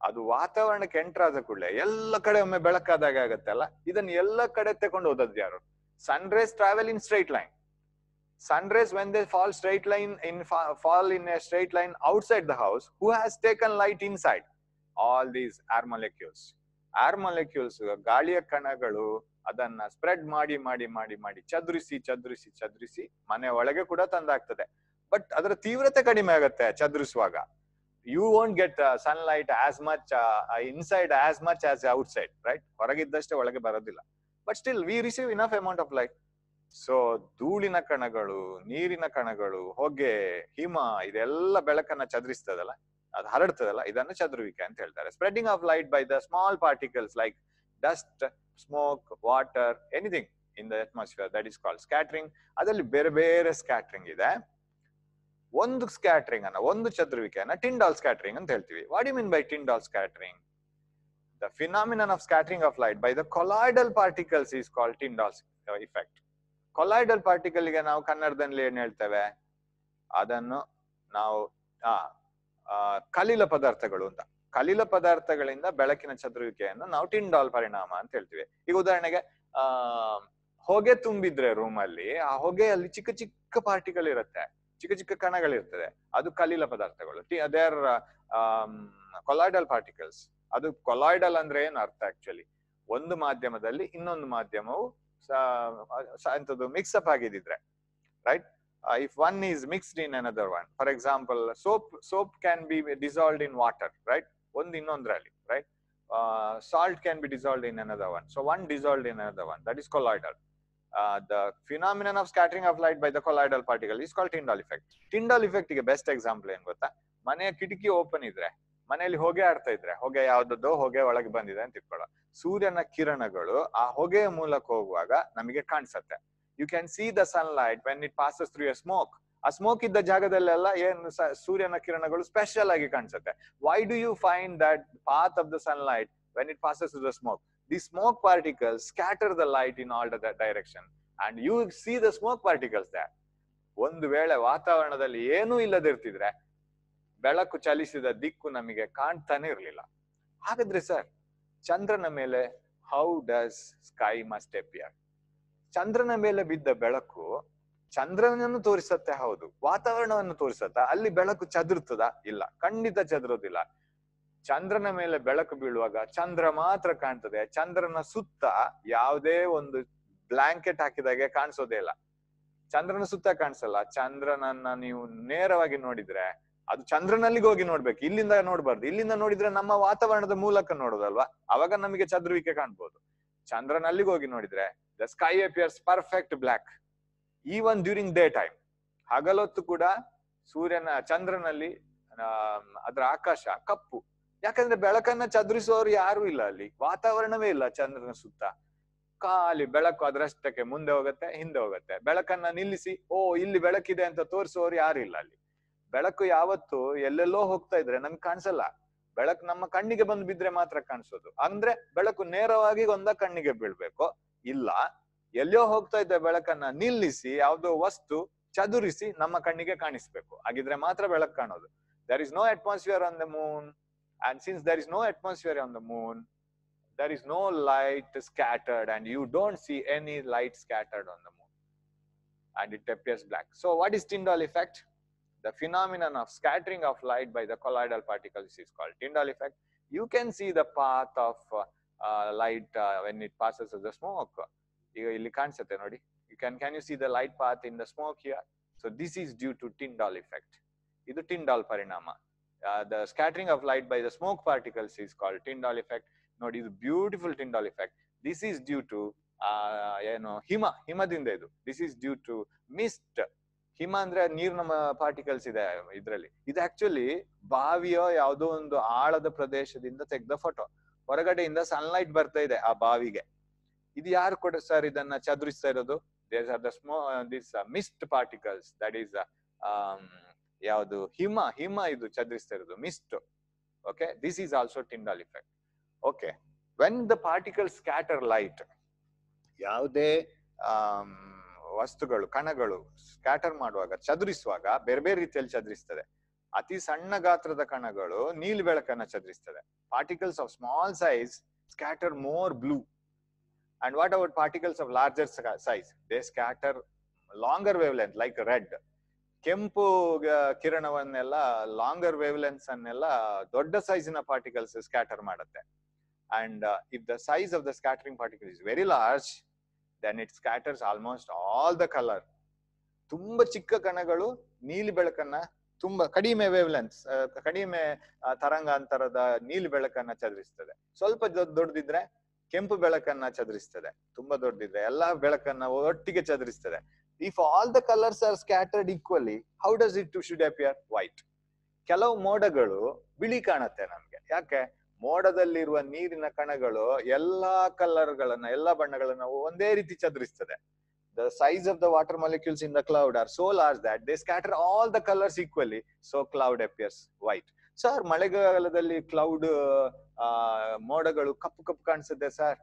ಅದು ವಾತಾವರಣಕ್ಕೆ ಎಂಟರ್ ಆದ ಕೂಡಲೇ ಎಲ್ಲ ಕಡೆ ಒಮ್ಮೆ ಬೆಳಕಾದಾಗ ಆಗತ್ತಲ್ಲ ಇದನ್ನ ಎಲ್ಲ ಕಡೆ ತಗೊಂಡು ಹೋದದ್ದು ಯಾರು? Sun rays travel in straight line sun rays when they fall straight line in fall in a straight line outside the house who has taken light inside all these are molecules are molecules ಗಾಳಿಯ ಕಣಗಳು ಅದನ್ನ spread ಮಾಡಿ ಮಾಡಿ ಮಾಡಿ ಮಾಡಿ, ಚದುರಿಸಿ ಚದುರಿಸಿ ಚದುರಿಸಿ ಮನೆ ಒಳಗೆ ಕೂಡ ತಂದಾಗ್ತದೆ. ಬಟ್ ಅದರ ತೀವ್ರತೆ ಕಡಿಮೆ ಆಗುತ್ತೆ ಚದುರಿಸುವಾಗ. You won't get sunlight as much inside as much as outside right ಹೊರಗಿದ್ದಷ್ಟೇ ಒಳಗೆ ಬರೋದಿಲ್ಲ. But still we receive enough amount of light so ಧೂಳಿನ ಕಣಗಳು, ನೀರಿನ ಕಣಗಳು, ಹೊಗೆ, ಹಿಮ, ಇದೆಲ್ಲ ಬೆಳಕನ್ನ ಚದುರಿಸ್ತದಲ್ಲ? ಅದು ಹರಡ್ತದಲ್ಲ? ಇದನ್ನು ಚದುರುವಿಕೆ ಅಂತ ಹೇಳ್ತಾರೆ. Spreading of light by the small particles like dust smoke water anything in the atmosphere that is called scattering ಅದರಲ್ಲಿ ಬೇರೆ ಬೇರೆ ಸ್ಕ್ಯಾಟ್ರಿಂಗ್ ಇದೆ. ಒಂದು ಸ್ಕ್ಯಾಟ್ರಿಂಗ್ ಅನ್ನ, ಒಂದು ಚದುರುವಿಕೆಯನ್ನ ಟಿಂಡಾಲ್ ಸ್ಕ್ಯಾಟ್ರಿಂಗ್ ಅಂತ ಹೇಳ್ತೀವಿ. What you mean by Tyndall scattering the phenomenon of scattering of light by the colloidal particles is called Tyndall effect colloidal ಪಾರ್ಟಿಕಲ್ಗೆ ನಾವು ಕನ್ನಡದಲ್ಲಿ ಏನ್ ಹೇಳ್ತೇವೆ? ಅದನ್ನು ನಾವು, ಆ ಕಲಿಲ ಪದಾರ್ಥಗಳು ಅಂತ. ಕಲಿಲ ಪದಾರ್ಥಗಳಿಂದ ಬೆಳಕಿನ ಚದುರುವಿಕೆಯನ್ನು ನಾವು ಟಿಂಡಾಲ್ ಪರಿಣಾಮ ಅಂತ ಹೇಳ್ತೀವಿ. ಈಗ ಉದಾಹರಣೆಗೆ, ಆ, ಹೊಗೆ ತುಂಬಿದ್ರೆ ರೂಮ್ ಅಲ್ಲಿ, ಆ ಹೊಗೆಯಲ್ಲಿ ಚಿಕ್ಕ ಚಿಕ್ಕ ಪಾರ್ಟಿಕಲ್ ಇರುತ್ತೆ. ಚಿಕ್ಕ ಚಿಕ್ಕ ಕಣಗಳಿರ್ತದೆ. ಅದು ಕಲಿಲ ಪದಾರ್ಥಗಳು. ದೇ ಆರ್ ಕೊಲಾಯ್ಡಲ್ ಪಾರ್ಟಿಕಲ್ಸ್ ಅದು ಕೊಲಾಯ್ಡಲ್ ಅಂದ್ರೆ ಏನು ಅರ್ಥ ಆಕ್ಚುಲಿ ಒಂದು ಮಾಧ್ಯಮದಲ್ಲಿ ಇನ್ನೊಂದು ಮಾಧ್ಯಮವು ಎಂತದ್ದು ಮಿಕ್ಸಪ್ ಆಗಿದ್ರೆ right if one is mixed in another one for example soap soap can be dissolved in water right ಒಂದು ಇನ್ನೊಂದ್ರಲ್ಲಿ right salt can be dissolved in another one so one dissolved in another one that is colloidal the phenomenon of scattering of light by the colloidal particle is call Tyndall effect Tyndall ಇಫೆಕ್ಟ್ಗೆ best example ಏನ್ ಗೊತ್ತಾ? ಮನೆಯ ಕಿಟಕಿ open ಇದ್ರೆ, ಮನೆಯಲ್ಲಿ ಹೊಗೆ ಆಡ್ತಾ ಇದ್ರೆ, ಹೊಗೆ ಯಾವ್ದದ್ದೋ ಹೊಗೆ ಒಳಗೆ ಬಂದಿದೆ ಅಂತ ಇಟ್ಕೊಳ್ಳೋ. ಸೂರ್ಯನ ಕಿರಣಗಳು ಆ ಹೊಗೆಯ ಮೂಲಕ ಹೋಗುವಾಗ ನಮಗೆ ಕಾಣಿಸುತ್ತೆ. You can see the sunlight when it passes through a smoke ಆ ಸ್ಮೋಕ್ ಇದ್ದ ಜಾಗದಲ್ಲೆಲ್ಲ ಏನು ಸೂರ್ಯನ ಕಿರಣಗಳು ಸ್ಪೆಷಲ್ ಆಗಿ ಕಾಣಿಸುತ್ತೆ. Why do you find that path of the sunlight when it passes through the smoke the smoke particles scatter the light in all the direction and you see the smoke particles the ಒಂದು ವೇಳೆ ವಾತಾವರಣದಲ್ಲಿ ಏನೂ ಇಲ್ಲದಿರ್ತಿದ್ರೆ ಬೆಳಕು ಚಲಿಸಿದ ದಿಕ್ಕು ನಮಗೆ ಕಾಣ್ತಾನೆ ಇರಲಿಲ್ಲ. ಹಾಗಾದ್ರೆ ಸರ್ ಚಂದ್ರನ ಮೇಲೆ how does sky must appear ಚಂದ್ರನ ಮೇಲೆ ಬಿದ್ದ ಬೆಳಕು ಚಂದ್ರನನ್ನು ತೋರಿಸತ್ತೆ, ಹೌದು. ವಾತಾವರಣವನ್ನು ತೋರಿಸತ್ತ, ಅಲ್ಲಿ ಬೆಳಕು ಚದುರ್ತದ ಇಲ್ಲ. ಖಂಡಿತ ಚದುರೋದಿಲ್ಲ ಚಂದ್ರನ ಮೇಲೆ ಬೆಳಕು ಬೀಳುವಾಗ ಚಂದ್ರ ಮಾತ್ರ ಕಾಣ್ತದೆ. ಚಂದ್ರನ ಸುತ್ತ ಯಾವುದೇ ಒಂದು ಬ್ಲಾಂಕೆಟ್ ಹಾಕಿದಾಗೆ ಕಾಣಿಸೋದೇ ಇಲ್ಲ. ಚಂದ್ರನ ಸುತ್ತ ಕಾಣಿಸಲ್ಲ. ಚಂದ್ರನನ್ನ ನೀವು ನೇರವಾಗಿ ನೋಡಿದ್ರೆ ಅದು ಚಂದ್ರನಲ್ಲಿ ಹೋಗಿ ನೋಡ್ಬೇಕು. ಇಲ್ಲಿಂದ ನೋಡ್ಬಾರ್ದು. ಇಲ್ಲಿಂದ ನೋಡಿದ್ರೆ ನಮ್ಮ ವಾತಾವರಣದ ಮೂಲಕ ನೋಡೋದಲ್ವಾ? ಅವಾಗ ನಮಗೆ ಚದುರುವಿಕೆ ಕಾಣ್ಬೋದು. ಚಂದ್ರನಲ್ಲಿ ಹೋಗಿ ನೋಡಿದ್ರೆ the sky appears perfect black even during day time ಹಗಲೊತ್ತು ಕೂಡ ಸೂರ್ಯನ, ಚಂದ್ರನಲ್ಲಿ ಅದರ ಆಕಾಶ ಕಪ್ಪು. ಯಾಕಂದ್ರೆ ಬೆಳಕನ್ನ ಚದುರಿಸುವವರು ಯಾರು ಇಲ್ಲ ಅಲ್ಲಿ. ವಾತಾವರಣವೇ ಇಲ್ಲ ಚಂದ್ರನ ಸುತ್ತ. ಖಾಲಿ ಬೆಳಕು ಅದರಷ್ಟಕ್ಕೆ ಮುಂದೆ ಹೋಗುತ್ತೆ, ಹಿಂದೆ ಹೋಗುತ್ತೆ. ಬೆಳಕನ್ನ ನಿಲ್ಲಿಸಿ, ಓ, ಇಲ್ಲಿ ಬೆಳಕಿದೆ ಅಂತ ತೋರಿಸುವವರು ಯಾರು ಇಲ್ಲ ಅಲ್ಲಿ. ಬೆಳಕು ಯಾವತ್ತು ಎಲ್ಲೆಲ್ಲೋ ಹೋಗ್ತಾ ಇದ್ರೆ ನಮ್ಗೆ ಕಾಣಿಸಲ್ಲ. ಬೆಳಕು ನಮ್ಮ ಕಣ್ಣಿಗೆ ಬಂದು ಬಿದ್ರೆ ಮಾತ್ರ ಕಾಣಿಸೋದು. ಅಂದ್ರೆ ಬೆಳಕು ನೇರವಾಗಿ ಒಂದ ಕಣ್ಣಿಗೆ ಬೀಳ್ಬೇಕು. ಇಲ್ಲ ಎಲ್ಲೋ ಹೋಗ್ತಾ ಇದ್ದ ಬೆಳಕನ್ನ ನಿಲ್ಲಿಸಿ, ಯಾವ್ದೋ ವಸ್ತು ಚದುರಿಸಿ ನಮ್ಮ ಕಣ್ಣಿಗೆ ಕಾಣಿಸ್ಬೇಕು. ಹಾಗಿದ್ರೆ ಮಾತ್ರ ಬೆಳಕು ಕಾಣೋದು. There is no atmosphere on the moon and since there is no atmosphere on the moon there is no light scattered and you don't see any light scattered on the moon and it appears black so what is Tyndall effect? The phenomenon of scattering of light by the colloidal particles is called Tyndall effect. You can see the path of uh, uh, light uh, when it passes through the smoke. You can, can you see the light path in the smoke here? So this is due to Tyndall effect. This is Tyndall parinama. Uh, the scattering of light by the smoke particles is called Tyndall effect. Notice the beautiful Tyndall effect. This is due to, uh, you know, hima, himadinda This is due to mist ಹಿಮ ಅಂದ್ರೆ ನಮ್ಮ particles ಇದೆ ಇದ್ರಲ್ಲಿ. ಇದು actually ಬಾವಿಯ ಯಾವುದೋ ಒಂದು ಆಳದ ಪ್ರದೇಶದಿಂದ ತೆಗೆದ ಫೋಟೋ ಹೊರಗಡೆಯಿಂದ ಸನ್ಲೈಟ್ ಬರ್ತಾ ಇದೆ ಆ ಬಾವಿಗೆ. ಇದು ಯಾರು ಕೊಡ ಸರ್ ಇದನ್ನ ಚದುರಿಸ್ತಾ ಇರೋದು? These are the smoke this mist particles that is ಯಾವುದು? ಹಿಮ ಹಿಮ ಇದು ಚದುರಿಸ್ತಾ ಇರೋದು mist okay this is also Tyndall effect okay when the particle scatter light ಯಾವುದೇ ವಸ್ತುಗಳು, ಕಣಗಳು ಸ್ಕ್ಯಾಟರ್ ಮಾಡುವಾಗ, ಚದುರಿಸುವಾಗ ಬೇರೆ ಬೇರೆ ರೀತಿಯಲ್ಲಿ ಚದುರಿಸ್ತದೆ. ಅತಿ ಸಣ್ಣ ಗಾತ್ರದ ಕಣಗಳು ನೀಲಿ ಬೆಳಕನ್ನ ಚದುರಿಸ್ತದೆ. Particles of small size scatter more blue and what about particles of larger size they scatter longer wavelength like red ಕೆಂಪು ಕಿರಣವನ್ನೆಲ್ಲ ಲಾಂಗರ್ ವೇವ್ ಲೆನ್ಸ್ ಅನ್ನೆಲ್ಲ ದೊಡ್ಡ ಸೈಜಿನ ಪಾರ್ಟಿಕಲ್ಸ್ ಸ್ಕ್ಯಾಟರ್ ಮಾಡುತ್ತೆ. And if the size of the scattering particle is very very large it scatters almost all the colour ತುಂಬಾ ಚಿಕ್ಕ ಕಣಗಳು, ನೀಲಿ ಬೆಳಕನ್ನ ತುಂಬಾ ಕಡಿಮೆ ವೇವ್ ಲೆನ್ಸ್ ಕಡಿಮೆ ತರಂಗಾಂತರದ ನೀಲಿ ಬೆಳಕನ್ನ ಚದುರಿಸ್ತದೆ. ಸ್ವಲ್ಪ ದೊಡ್ಡದಿದ್ರೆ ಕೆಂಪು ಬೆಳಕನ್ನ ಚದುರಿಸ್ತದೆ. ತುಂಬಾ ದೊಡ್ಡದಿದ್ರೆ ಎಲ್ಲಾ ಬೆಳಕನ್ನ ಒಟ್ಟಿಗೆ ಚದುರಿಸ್ತದೆ. If all the colours are scattered equally how does it to should appear white ಕೆಲವು ಮೋಡಗಳು ಬಿಳಿ ಕಾಣತ್ತೆ ನಮ್ಗೆ. ಯಾಕೆ? ಮೋಡದಲ್ಲಿರುವ ನೀರಿನ ಕಣಗಳು ಎಲ್ಲಾ ಕಲರ್ ಗಳನ್ನ ಎಲ್ಲಾ ಬಣ್ಣಗಳನ್ನ ಒಂದೇ ರೀತಿ ಚದುರಿಸ್ತದೆ. The size of the water molecules in the cloud are so large that they scatter all the colours equally so cloud appears white sir ಮಳೆಗಾಲದಲ್ಲಿ ಕ್ಲೌಡ್ ಆ, ಮೋಡಗಳು ಕಪ್ಪು ಕಪ್ಪು ಕಾಣಿಸುತ್ತೆ ಸರ್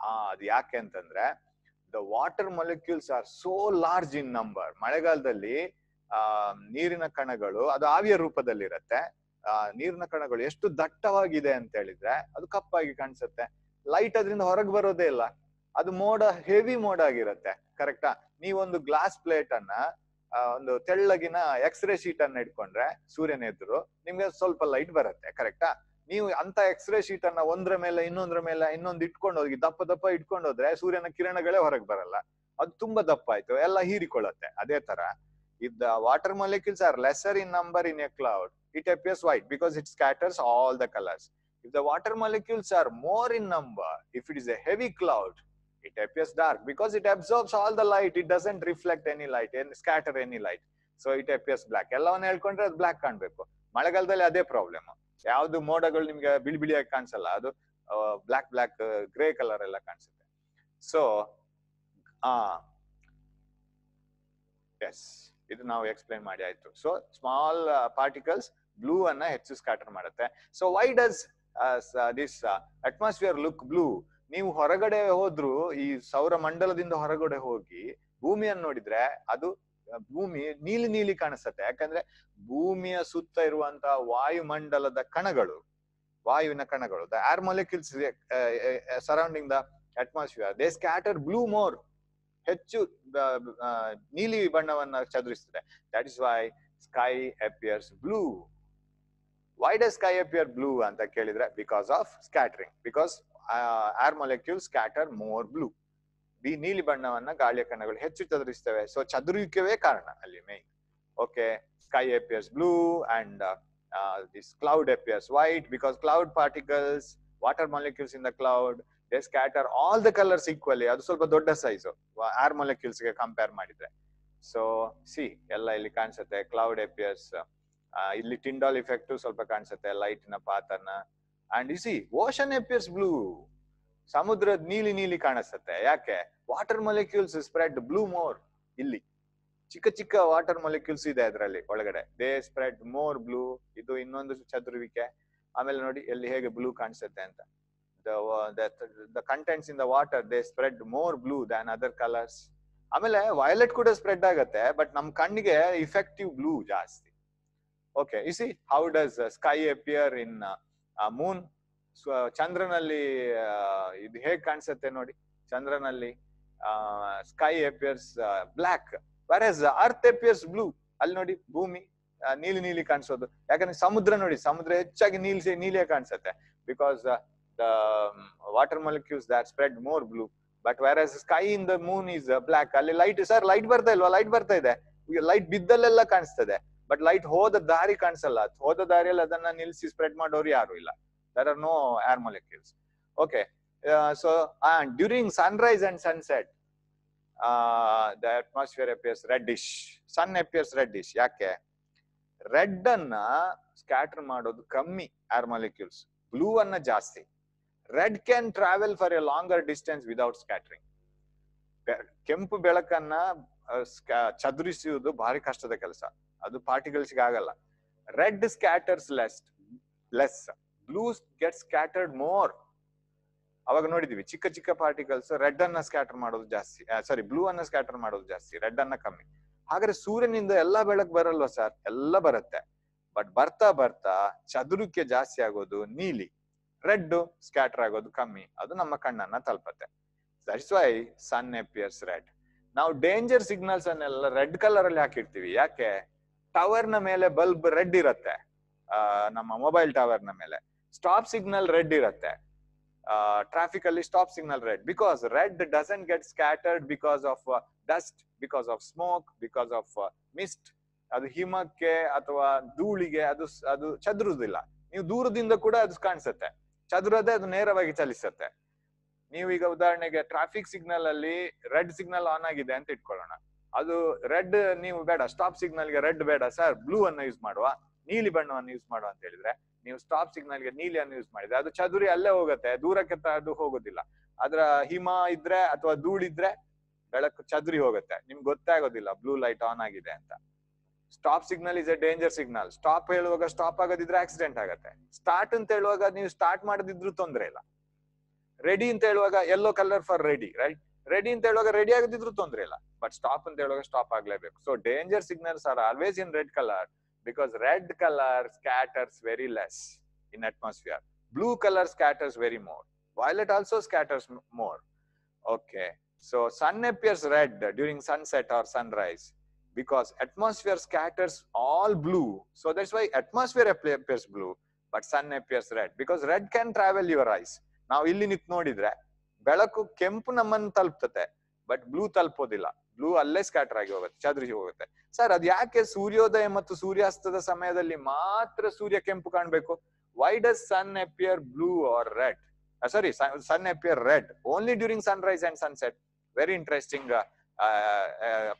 ಆ, ಅದು ಯಾಕೆ ಅಂತಂದ್ರೆ the water molecules are so large in number ಮಳೆಗಾಲದಲ್ಲಿ, ಆ, ನೀರಿನ ಕಣಗಳು ಅದು ಆವಿಯ ರೂಪದಲ್ಲಿರತ್ತೆ. ನೀರಿನ ಕಣಗಳು ಎಷ್ಟು ದಟ್ಟವಾಗಿದೆ ಅಂತ ಹೇಳಿದ್ರೆ ಅದು ಕಪ್ಪಾಗಿ ಕಾಣಿಸುತ್ತೆ. ಲೈಟ್ ಅದರಿಂದ ಹೊರಗೆ ಬರೋದೇ ಇಲ್ಲ. ಅದು ಮೋಡ ಹೆವಿ ಮೋಡ ಆಗಿರತ್ತೆ. ಕರೆಕ್ಟಾ ನೀವೊಂದು ಗ್ಲಾಸ್ ಪ್ಲೇಟ್ ಅನ್ನ ಒಂದು ತೆಳ್ಳಗಿನ ಎಕ್ಸ್ರೇ ಶೀಟ್ ಅನ್ನ ಇಟ್ಕೊಂಡ್ರೆ ಸೂರ್ಯನ ಎದುರು ನಿಮ್ಗೆ ಸ್ವಲ್ಪ ಲೈಟ್ ಬರುತ್ತೆ. ಕರೆಕ್ಟಾ ನೀವು ಅಂತ ಎಕ್ಸ್ರೇ ಶೀಟ್ ಅನ್ನ ಒಂದ್ರ ಮೇಲೆ, ಇನ್ನೊಂದ್ರ ಮೇಲೆ, ಇನ್ನೊಂದು ಇಟ್ಕೊಂಡು ಹೋಗಿ, ದಪ್ಪ ದಪ್ಪ ಇಟ್ಕೊಂಡು ಹೋದ್ರೆ ಸೂರ್ಯನ ಕಿರಣಗಳೇ ಹೊರಗೆ ಬರಲ್ಲ. ಅದು ತುಂಬಾ ದಪ್ಪ ಆಯ್ತು. ಎಲ್ಲ ಹೀರಿಕೊಳ್ಳುತ್ತೆ. ಅದೇ ತರ if the water molecules are lesser in number in a cloud, it appears white because it scatters all the colors. If the water molecules are more in number, if it is a heavy cloud, it appears dark because it absorbs all the light. It doesn't reflect any light and scatter any light. So it appears black. ಎಲ್ಲವನ್ನ ಹೇಳ್ಕೊಂಡ್ರೆ ಅದು block ಕಾಣ್ಬೇಕು ಮಳೆಗಾಲದಲ್ಲಿ ಅದೇ problem ಯಾವ್ದು ಮೋಡಗಳು ನಿಮ್ಗೆ ಬಿಳಿ ಬಿಳಿಯಾಗಿ ಕಾಣಿಸಲ್ಲ ಅದು ಬ್ಲಾಕ್ ಬ್ಲಾಕ್ ಗ್ರೇ ಕಲರ್ ಎಲ್ಲ ಕಾಣಿಸುತ್ತೆ ಸೊ ಆ ಎಸ್ ಇದು ನಾವು ಎಕ್ಸ್ಪ್ಲೈನ್ ಮಾಡಿ ಆಯ್ತು. ಸೊ ಸ್ಮಾಲ್ ಪಾರ್ಟಿಕಲ್ಸ್ ಬ್ಲೂ ಅನ್ನ ಹೆಚ್ಚು ಸ್ಕ್ಯಾಟರ್ ಮಾಡುತ್ತೆ. So why does this atmosphere look blue ನೀವು ಹೊರಗಡೆ ಹೋದ್ರು ಈ ಸೌರ ಮಂಡಲದಿಂದ ಹೊರಗಡೆ ಹೋಗಿ ಭೂಮಿಯನ್ನು ನೋಡಿದ್ರೆ ಅದು ಭೂಮಿ ನೀಲಿ ನೀಲಿ ಕಾಣಿಸುತ್ತೆ. ಯಾಕಂದ್ರೆ ಭೂಮಿಯ ಸುತ್ತ ಇರುವಂತಹ ವಾಯುಮಂಡಲದ ಕಣಗಳು, ವಾಯುವಿನ ಕಣಗಳು the are molecules surrounding the atmosphere they scatter blue more ಹೆಚ್ಚು ನೀಲಿ ಬಣ್ಣವನ್ನ ಚದುರಿಸ್ತದೆ that is why sky appears blue why does sky appear blue ಅಂತ ಕೇಳಿದ್ರೆ because of scattering because air molecule scatter more blue be ನೀಲಿ ಬಣ್ಣವನ್ನ ಗಾಳಿಯ ಕಣಗಳು ಹೆಚ್ಚು ಚದುರಿಸ್ತವೆ ಸೊ ಚದುರುವಿಕೆವೇ ಕಾರಣ ಅಲ್ಲಿ main okay sky appears blue and this cloud appears white because cloud particles water molecules in the cloud they scatter all the colours equally ಅದು ಸ್ವಲ್ಪ ದೊಡ್ಡ ಸೈಜ್ ಆರ್ ಮೊಲೆಕ್ಯೂಲ್ಸ್ಗೆ ಕಂಪೇರ್ ಮಾಡಿದ್ರೆ. ಸೊ ಸಿ ಎಲ್ಲ ಇಲ್ಲಿ ಕಾಣಿಸುತ್ತೆ. ಕ್ಲೌಡ್ ಎಪಿಯರ್ಸ್ ಇಲ್ಲಿ Tyndall effect ಸ್ವಲ್ಪ ಕಾಣಿಸುತ್ತೆ. ಲೈಟ್ನ ಪಾತನ್ನ and sea ocean appears blue ಸಮುದ್ರದ ನೀಲಿ ನೀಲಿ ಕಾಣಿಸುತ್ತೆ. ಯಾಕೆ? Water molecules spread blue more ಇಲ್ಲಿ. ಚಿಕ್ಕ ಚಿಕ್ಕ ವಾಟರ್ ಮೊಲೆಕ್ಯೂಲ್ಸ್ ಇದೆ ಅದರಲ್ಲಿ, ಒಳಗಡೆ. ದೇ ಸ್ಪ್ರೆಡ್ ಮೋರ್ ಬ್ಲೂ ಇದು ಇನ್ನೊಂದು ಚದುರುವಿಕೆ. ಆಮೇಲೆ ನೋಡಿ, ಎಲ್ಲಿ ಹೇಗೆ ಬ್ಲೂ ಕಾಣಿಸುತ್ತೆ ಅಂತ. The contents in the water they spread more blue than other colours ಆಮೇಲೆ ವಯಲೆಟ್ ಕೂಡ ಸ್ಪ್ರೆಡ್ ಆಗುತ್ತೆ ಬಟ್ ನಮ್ ಕಣ್ಣಿಗೆ ಇಫೆಕ್ಟಿವ್ ಬ್ಲೂ ಜಾಸ್ತಿ. Okay you see how does sky appear in moon ಚಂದ್ರನಲ್ಲಿ ಇದು ಹೇಗ್ ಕಾಣಿಸುತ್ತೆ ನೋಡಿ, ಚಂದ್ರನಲ್ಲಿ sky appears black versus earth appears blue ಅಲ್ಲಿ ನೋಡಿ, ಭೂಮಿ ನೀಲಿ ನೀಲಿ ಕಾಣಿಸೋದು. ಯಾಕಂದ್ರೆ ಸಮುದ್ರ ನೋಡಿ, ಸಮುದ್ರ ಹೆಚ್ಚಾಗಿ ನೀಲಿ ನೀಲಿಯೇ ಕಾಣಿಸುತ್ತೆ because the water molecules that spread more blue but versus sky in the moon is black ಅಲ್ಲಿ ಲೈಟ್ ಸರ್ ಲೈಟ್ ಬರ್ತಾ ಇಲ್ವಾ? ಲೈಟ್ ಬರ್ತಾ ಇದೆ. ಲೈಟ್ ಬಿದ್ದಲ್ಲೆಲ್ಲ ಕಾಣಿಸ್ತದೆ. ಬಟ್ ಲೈಟ್ ಹೋದ ದಾರಿ ಕಾಣಿಸಲ್ಲ. ಹೋದ ದಾರಿಯಲ್ಲಿ ಅದನ್ನ ನಿಲ್ಲಿಸಿ ಸ್ಪ್ರೆಡ್ ಮಾಡೋರು ಯಾರು ಇಲ್ಲ. There are no air molecules. Okay. Uh, so and during sunrise and sunset uh, the sun appears reddish. Sun appears reddish. ಯಾಕೆ? ರೆಡ್ ಅನ್ನ ಸ್ಕ್ಯಾಟರ್ ಮಾಡೋದು ಕಮ್ಮಿ ಏರ್ ಮಾಲಿಕ್ಯೂಲ್ಸ್ ಬ್ಲೂ ಅನ್ನ ಜಾಸ್ತಿ. Red can travel for a longer distance without scattering ಕೆಂಪು ಬೆಳಕನ್ನ ಚದುರಿಸುವುದು ಭಾರಿ ಕಷ್ಟದ ಕೆಲಸ. ಅದು ಪಾರ್ಟಿಕಲ್ಸ್ ಆಗಲ್ಲ. Red scatters less less blue get scattered more ಅವಾಗ ನೋಡಿದೀವಿ, ಚಿಕ್ಕ ಚಿಕ್ಕ ಪಾರ್ಟಿಕಲ್ಸ್ ರೆಡ್ ಅನ್ನ ಸ್ಕ್ಯಾಟರ್ ಮಾಡೋದು ಜಾಸ್ತಿ ಸಾರಿ ಬ್ಲೂ ಅನ್ನ ಸ್ಕ್ಯಾಟರ್ ಮಾಡೋದು ಜಾಸ್ತಿ ರೆಡ್ ಅನ್ನ ಕಮ್ಮಿ. ಹಾಗಾದ್ರೆ ಸೂರ್ಯನಿಂದ ಎಲ್ಲಾ ಬೆಳಕು ಬರಲ್ವಾ ಸರ್ ಎಲ್ಲ ಬರುತ್ತೆ. ಬಟ್ ಬರ್ತಾ ಬರ್ತಾ ಚದುರಿಕೆ ಜಾಸ್ತಿ ಆಗೋದು, ನೀಲಿ. ರೆಡ್ ಸ್ಕ್ಯಾಟರ್ ಆಗೋದು ಕಮ್ಮಿ. ಅದು ನಮ್ಮ ಕಣ್ಣನ್ನ ತಲುಪತ್ತೆ. That's why sun appears red ನಾವು ಡೇಂಜರ್ ಸಿಗ್ನಲ್ಸ್ ಅನ್ನೆಲ್ಲ ರೆಡ್ ಕಲರ್ ಅಲ್ಲಿ ಹಾಕಿರ್ತೀವಿ. ಯಾಕೆ? ಟವರ್ನ ಮೇಲೆ ಬಲ್ಬ್ ರೆಡ್ ಇರತ್ತೆ. ನಮ್ಮ ಮೊಬೈಲ್ ಟವರ್ನ ಮೇಲೆ. ಸ್ಟಾಪ್ ಸಿಗ್ನಲ್ ರೆಡ್ ಇರತ್ತೆ. ಟ್ರಾಫಿಕ್ ಅಲ್ಲಿ stop signal red because red doesn't get scattered because of dust because of smoke because of mist ಅದು ಹಿಮಕ್ಕೆ ಅಥವಾ ಧೂಳಿಗೆ ಅದು ಅದು ಚದುರುದಿಲ್ಲ. ನೀವು ದೂರದಿಂದ ಕೂಡ ಅದು ಕಾಣಿಸುತ್ತೆ. ಚದುರದೆ ಅದು ನೇರವಾಗಿ ಚಲಿಸುತ್ತೆ. ಈಗ ಉದಾಹರಣೆಗೆ ಟ್ರಾಫಿಕ್ ಸಿಗ್ನಲ್ ಅಲ್ಲಿ ರೆಡ್ ಸಿಗ್ನಲ್ ಆನ್ ಆಗಿದೆ ಅಂತ ಇಟ್ಕೊಳ್ಳೋಣ. ಅದು ರೆಡ್ ನೀವು ಬೇಡ ಸ್ಟಾಪ್ ಸಿಗ್ನಲ್ಗೆ ರೆಡ್ ಬೇಡ ಸರ್ ಬ್ಲೂ ಅನ್ನ ಯೂಸ್ ಮಾಡುವ, ನೀಲಿ ಬಣ್ಣವನ್ನು ಯೂಸ್ ಮಾಡುವ ಅಂತ ಹೇಳಿದ್ರೆ ನೀವು ಸ್ಟಾಪ್ ಸಿಗ್ನಲ್ಗೆ ನೀಲಿಯನ್ನು ಯೂಸ್ ಮಾಡಿದ್ರೆ ಅದು ಚದುರಿ ಅಲ್ಲೇ ಹೋಗುತ್ತೆ, ದೂರಕ್ಕೆ ಅದು ಹೋಗೋದಿಲ್ಲ. ಅದ್ರ ಹಿಮ ಇದ್ರೆ ಅಥವಾ ಧೂಳಿದ್ರೆ ಬೆಳಕು ಚದುರಿ ಹೋಗುತ್ತೆ. ನಿಮ್ಗೆ ಗೊತ್ತೇ ಆಗೋದಿಲ್ಲ ಬ್ಲೂ ಲೈಟ್ ಆನ್ ಆಗಿದೆ ಅಂತ. Stop signal is a danger signal stop ಹೇಳುವಾಗ ಸ್ಟಾಪ್ ಆಗದಿದ್ರೆ ಆಕ್ಸಿಡೆಂಟ್ ಆಗುತ್ತೆ. ಸ್ಟಾರ್ಟ್ ಅಂತ ಹೇಳುವಾಗ ನೀವು ಸ್ಟಾರ್ಟ್ ಮಾಡದಿದ್ರು ತೊಂದ್ರೆ ಇಲ್ಲ. ರೆಡಿ ಅಂತ ಹೇಳುವಾಗ yellow colour for ready right ready ಅಂತ ಹೇಳುವಾಗ ರೆಡಿ ಆಗದಿದ್ರು ತೊಂದ್ರೆ ಇಲ್ಲ. ಬಟ್ ಸ್ಟಾಪ್ ಅಂತ ಹೇಳುವಾಗ stop ಆಗ್ಲೇಬೇಕು. So danger signals are always in red colour because red colour scatters very less in atmosphere blue colour scatters very more violet also scatters more. Okay. So sun appears red during sunset or sunrise. Because atmosphere scatters all blue. So, that's why atmosphere appears blue, but sun appears red, because red can travel your eyes. ನಾವು ಇಲ್ಲಿ ನಿಂತು ನೋಡಿದ್ರೆ, ಬೆಳಕು ಕೆಂಪು ನಮ್ಮನ್ನು ತಲುಪ್ತತೆ but blue ತಲುಪೋದಿಲ್ಲ. Blue ಅಲ್ಲೇ ಸ್ಕ್ಯಾಟರ್ ಆಗಿ ಹೋಗುತ್ತೆ, ಚದುರಿ ಹೋಗುತ್ತೆ. ಸರ್ ಅದ್ ಯಾಕೆ ಸೂರ್ಯೋದಯ ಮತ್ತು ಸೂರ್ಯಾಸ್ತದ ಸಮಯದಲ್ಲಿ ಮಾತ್ರ ಸೂರ್ಯ ಕೆಂಪು ಕಾಣ್ಬೇಕು? Why does sun appear blue or red sorry sun appear red only during sunrise and sunset very interesting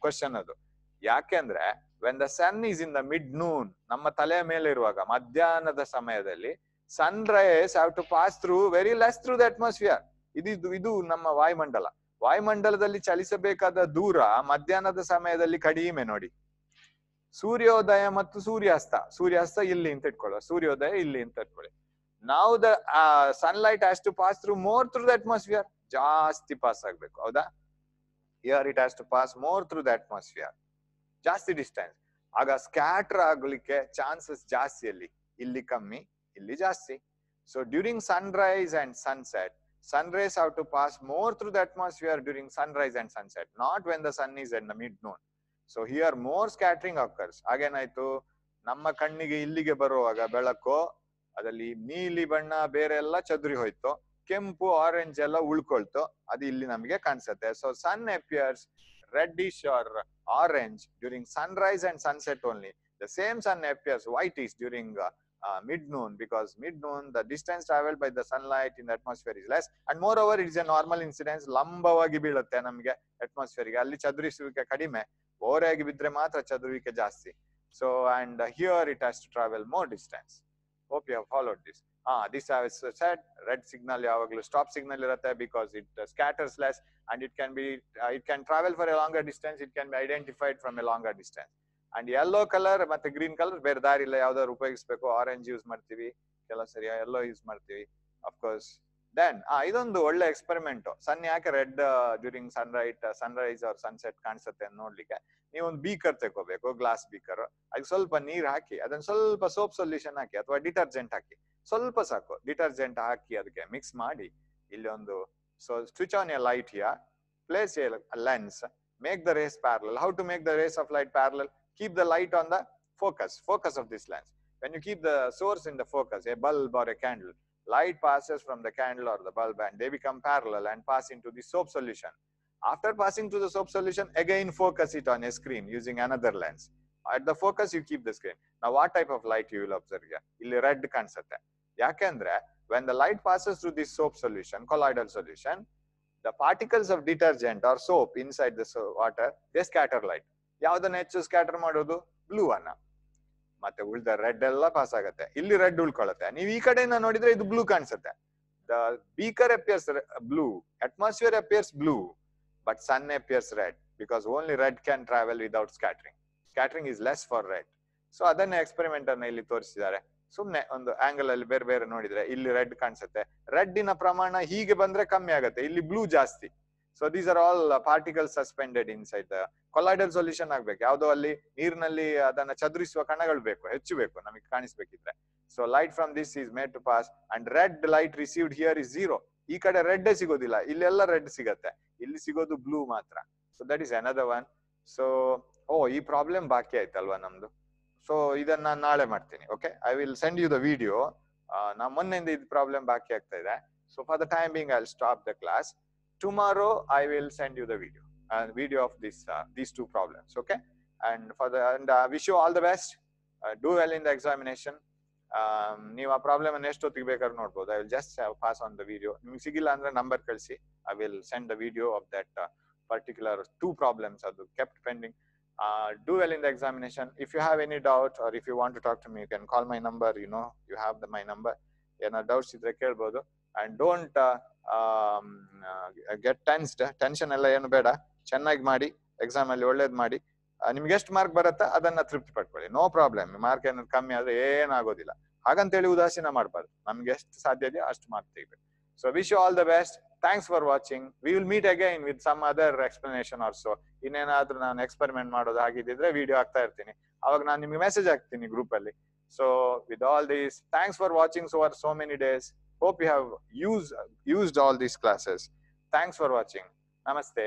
question ಅದು. ಯಾಕೆಂದ್ರೆ when the sun is in the mid noon ನಮ್ಮ ತಲೆಯ ಮೇಲೆ ಇರುವಾಗ, ಮಧ್ಯಾಹ್ನದ ಸಮಯದಲ್ಲಿ sun rays have to pass through very less through the atmosphere ಇದು ಇದು ನಮ್ಮ ವಾಯುಮಂಡಲ. ವಾಯುಮಂಡಲದಲ್ಲಿ ಚಲಿಸಬೇಕಾದ ದೂರ ಮಧ್ಯಾಹ್ನದ ಸಮಯದಲ್ಲಿ ಕಡಿಮೆ ನೋಡಿ. ಸೂರ್ಯೋದಯ ಮತ್ತು ಸೂರ್ಯಾಸ್ತ. ಸೂರ್ಯಾಸ್ತ ಇಲ್ಲಿ ಅಂತ ಇಟ್ಕೊಳ್ಳುವ ಸೂರ್ಯೋದಯ ಇಲ್ಲಿ ಅಂತ ಇಟ್ಕೊಳ್ಳಿ. ನಾವು the sunlight has to pass through more through the atmosphere ಜಾಸ್ತಿ ಪಾಸ್ ಆಗ್ಬೇಕು, ಹೌದಾ? Here it has to pass more through the atmosphere ಜಾಸ್ತಿ ಡಿಸ್ಟೆನ್ಸ್ ಆಗ ಸ್ಕ್ಯಾಟರ್ ಆಗ್ಲಿಕ್ಕೆ ಚಾನ್ಸಸ್ ಜಾಸ್ತಿ ಅಲ್ಲಿ. ಇಲ್ಲಿ ಕಮ್ಮಿ, ಇಲ್ಲಿ ಜಾಸ್ತಿ. So during sunrise and sunset sunrise ought to pass more through the atmosphere during sunrise and sunset not when the sun sun and the mid noon. So, here more scattering occurs. ಹಾಗೇನಾಯ್ತು? ನಮ್ಮ ಕಣ್ಣಿಗೆ ಇಲ್ಲಿಗೆ ಬರುವಾಗ ಬೆಳಕು, ಅದರಲ್ಲಿ ನೀಲಿ ಬಣ್ಣ ಬೇರೆ ಎಲ್ಲ ಚದುರಿ ಹೋಯ್ತು. ಕೆಂಪು ಆರೆಂಜ್ ಎಲ್ಲ ಉಳ್ಕೊಳ್ತು. ಅದು ಇಲ್ಲಿ ನಮಗೆ ಕಾಣಿಸುತ್ತೆ. So sun appears reddish or orange during sunrise and sunset only the same sun appears white is during mid noon because mid noon the distance traveled by the sunlight in the atmosphere is less and moreover it is a normal incidence ಲಂಬವಾಗಿ ಬೀಳುತ್ತೆ ನಮಗೆ atmosphere ಗೆ ಅಲ್ಲಿ ಚದುರಿಸುವಿಕೆ ಕಡಿಮೆ ಓರೆಯಾಗಿ ಬಿದ್ರೆ ಮಾತ್ರ ಚದುರುವಿಕೆ ಜಾಸ್ತಿ so and here it has to travel more distance hope you have followed this ಹಾ this has set red signal ಯಾವಾಗಲೂ ಸ್ಟಾಪ್ ಸಿಗ್ನಲ್ ಇರುತ್ತೆ because it scatters less and it can be it can travel for a longer distance it can be identified from a longer distance and yellow colour ಮತ್ತೆ green colour ಬೇರೆ ದಾರಿ ಇಲ್ಲ ಯಾವ್ದಾದ್ರು ಉಪಯೋಗಿಸ್ಬೇಕು orange use ಮಾಡ್ತೀವಿ, ಕೆಲವು ಸರಿ yellow use ಮಾಡ್ತೀವಿ of course then ಆ, ಇದೊಂದು ಒಳ್ಳೆ ಎಕ್ಸ್ಪೆರಿಮೆಂಟ್ ಸನ್ ಯಾಕೆ red during sun right sunrise ಅವ್ರ ಸನ್ಸೆಟ್ ಕಾಣಿಸುತ್ತೆ ಅಂತ ನೋಡ್ಲಿಕ್ಕೆ ನೀವು ಒಂದು ಬೀಕರ್ ತಗೋಬೇಕು ಗ್ಲಾಸ್ ಬೀಕರ್ ಅದಕ್ಕೆ ಸ್ವಲ್ಪ ನೀರ್ ಹಾಕಿ, ಅದನ್ನ ಸ್ವಲ್ಪ ಸೋಪ್ ಸೊಲ್ಯೂಷನ್ ಹಾಕಿ ಅಥವಾ ಡಿಟರ್ಜೆಂಟ್ ಹಾಕಿ. ಸ್ವಲ್ಪ ಸಾಕು ಡಿಟರ್ಜೆಂಟ್ ಹಾಕಿ ಅದಕ್ಕೆ ಮಿಕ್ಸ್ ಮಾಡಿ ಇಲ್ಲಿ ಒಂದು so switch on a light here place a lens make the rays parallel how to make the rays of light parallel keep the light on the focus, focus of this lens. When you keep the source in the focus, a bulb or a candle, light passes from the candle or the bulb and they become parallel and pass into the soap solution. After passing to the soap solution, again focus it on a screen using another lens. At the focus, you keep the screen. Now, what type of light you will observe here? ಇಲ್ಲಿ red ಕಾಣಿಸುತ್ತೆ ಯಾಕೆಂದ್ರೆ when the light passes through this soap solution colloidal solution the particles of detergent or soap inside side this water they scatter light ಯಾವ್ದನ್ನ ಹೆಚ್ಚು scatter ಮಾಡೋದು? Blue ಅನ್ನ. ಮತ್ತೆ ಉಳ್ದ red ಎಲ್ಲ pass ಆಗುತ್ತೆ. ಇಲ್ಲಿ ರೆಡ್ ಉಳ್ಕೊಳ್ಳುತ್ತೆ. ನೀವು ಈ ಕಡೆಯಿಂದ ನೋಡಿದ್ರೆ ಇದು ಬ್ಲೂ ಕಾಣಿಸುತ್ತೆ. The beaker appears blue atmosphere appears blue but sun appears red because only red can travel without scattering scattering is less for red so ಅದನ್ನ ಎಕ್ಸ್ಪೆರಿಮೆಂಟ್ ಅನ್ನ ಇಲ್ಲಿ ತೋರಿಸಿದ್ದಾರೆ. ಸುಮ್ನೆ ಒಂದು ಆಂಗಲ್ ಅಲ್ಲಿ ಬೇರೆ ಬೇರೆ ನೋಡಿದ್ರೆ ಇಲ್ಲಿ ರೆಡ್ ಕಾಣಿಸುತ್ತೆ. ರೆಡ್ ಇನ ಪ್ರಮಾಣ ಹೀಗೆ ಬಂದ್ರೆ ಕಮ್ಮಿ ಆಗುತ್ತೆ. ಇಲ್ಲಿ ಬ್ಲೂ ಜಾಸ್ತಿ. So these are all particle suspended inside the colloidal solution ಆಗ್ಬೇಕು. ಯಾವ್ದೋ ಅಲ್ಲಿ ನೀರಿನಲ್ಲಿ ಅದನ್ನ ಚದುರಿಸುವ ಕಣಗಳು ಬೇಕು ಹೆಚ್ಚು ಬೇಕು ನಮಗೆ ಕಾಣಿಸ್ಬೇಕಿದ್ರೆ. So light from this is made to pass and red light received here is zero ಈ ಕಡೆ ರೆಡ್ ಸಿಗೋದಿಲ್ಲ. ಇಲ್ಲೆಲ್ಲ ರೆಡ್ ಸಿಗತ್ತೆ. ಇಲ್ಲಿ ಸಿಗೋದು ಬ್ಲೂ ಮಾತ್ರ. So that is another one so oh ಈ ಪ್ರಾಬ್ಲಮ್ ಬಾಕಿ ಆಯ್ತಲ್ವಾ ನಮ್ದು? ಸೊ ಇದನ್ನ ನಾನು ನಾಳೆ ಮಾಡ್ತೀನಿ okay I will send you the video ನಾ ಮೊನ್ನೆಯಿಂದ ಇದು ಪ್ರಾಬ್ಲಮ್ ಬಾಕಿ ಆಗ್ತಾ ಇದೆ. So for the time being I stop the class tomorrow i will send you the video uh, video of this uh, these two problems okay? And for the and uh, wish you all the best. Uh, do well in the examination. Um, ನೀವು ಆ problem ಅನ್ನು ಎಷ್ಟೊತ್ತಿಗೆ ಬೇಕಾದ್ರೂ ನೋಡ್ಬೋದು. I will just pass on the video ನಿಮ್ಗೆ ಸಿಗಿಲ್ಲ ಅಂದ್ರೆ number ಕಳಿಸಿ. I will send the video of that particular two problems ಅದು kept pending do well in the examination if you have any doubt or if you want to talk to me, you can call my number you know you have the my number ಏನೋ doubts ಇದ್ರೆ ಕೇಳ್ಬೋದು. And don't get tensed tension ಎಲ್ಲ ಏನು ಬೇಡ. ಚೆನ್ನಾಗಿ ಮಾಡಿ exam ಅಲ್ಲಿ ಒಳ್ಳೇದು ಮಾಡಿ. ನಿಮ್ಗೆ ಎಷ್ಟು ಮಾರ್ಕ್ ಬರುತ್ತಾ ಅದನ್ನ ತೃಪ್ತಿ ಪಡ್ಕೊಳ್ಳಿ. ನೋ ಪ್ರಾಬ್ಲಮ್ ಮಾರ್ಕ್ ಏನಾದ್ರು ಕಮ್ಮಿ ಆದ್ರೆ ಏನಾಗೋದಿಲ್ಲ. ಹಾಗಂತೇಳಿ ಉದಾಸೀನ ಮಾಡಬಾರ್ದು. ನಮ್ಗೆ ಎಷ್ಟು ಸಾಧ್ಯ ಇದೆಯೋ ಅಷ್ಟು ಮಾರ್ಕ್ ತೆಗಿಬೇಕು. So wish you all the best thanks for watching we will meet again with some other explanation also ಇನ್ನೇನಾದ್ರೂ ನಾನು ಎಕ್ಸ್ಪೆರಿಮೆಂಟ್ ಮಾಡೋದು ಆಗಿದ್ದಿದ್ರೆ ವಿಡಿಯೋ ಹಾಕ್ತಾ ಇರ್ತೀನಿ. ಅವಾಗ ನಾನು ನಿಮ್ಗೆ ಮೆಸೇಜ್ ಹಾಕ್ತೀನಿ ಗ್ರೂಪ್ ಅಲ್ಲಿ. So with all these thanks for watching so or so many days hope you have used used all these classes. Thanks for watching. Namaste.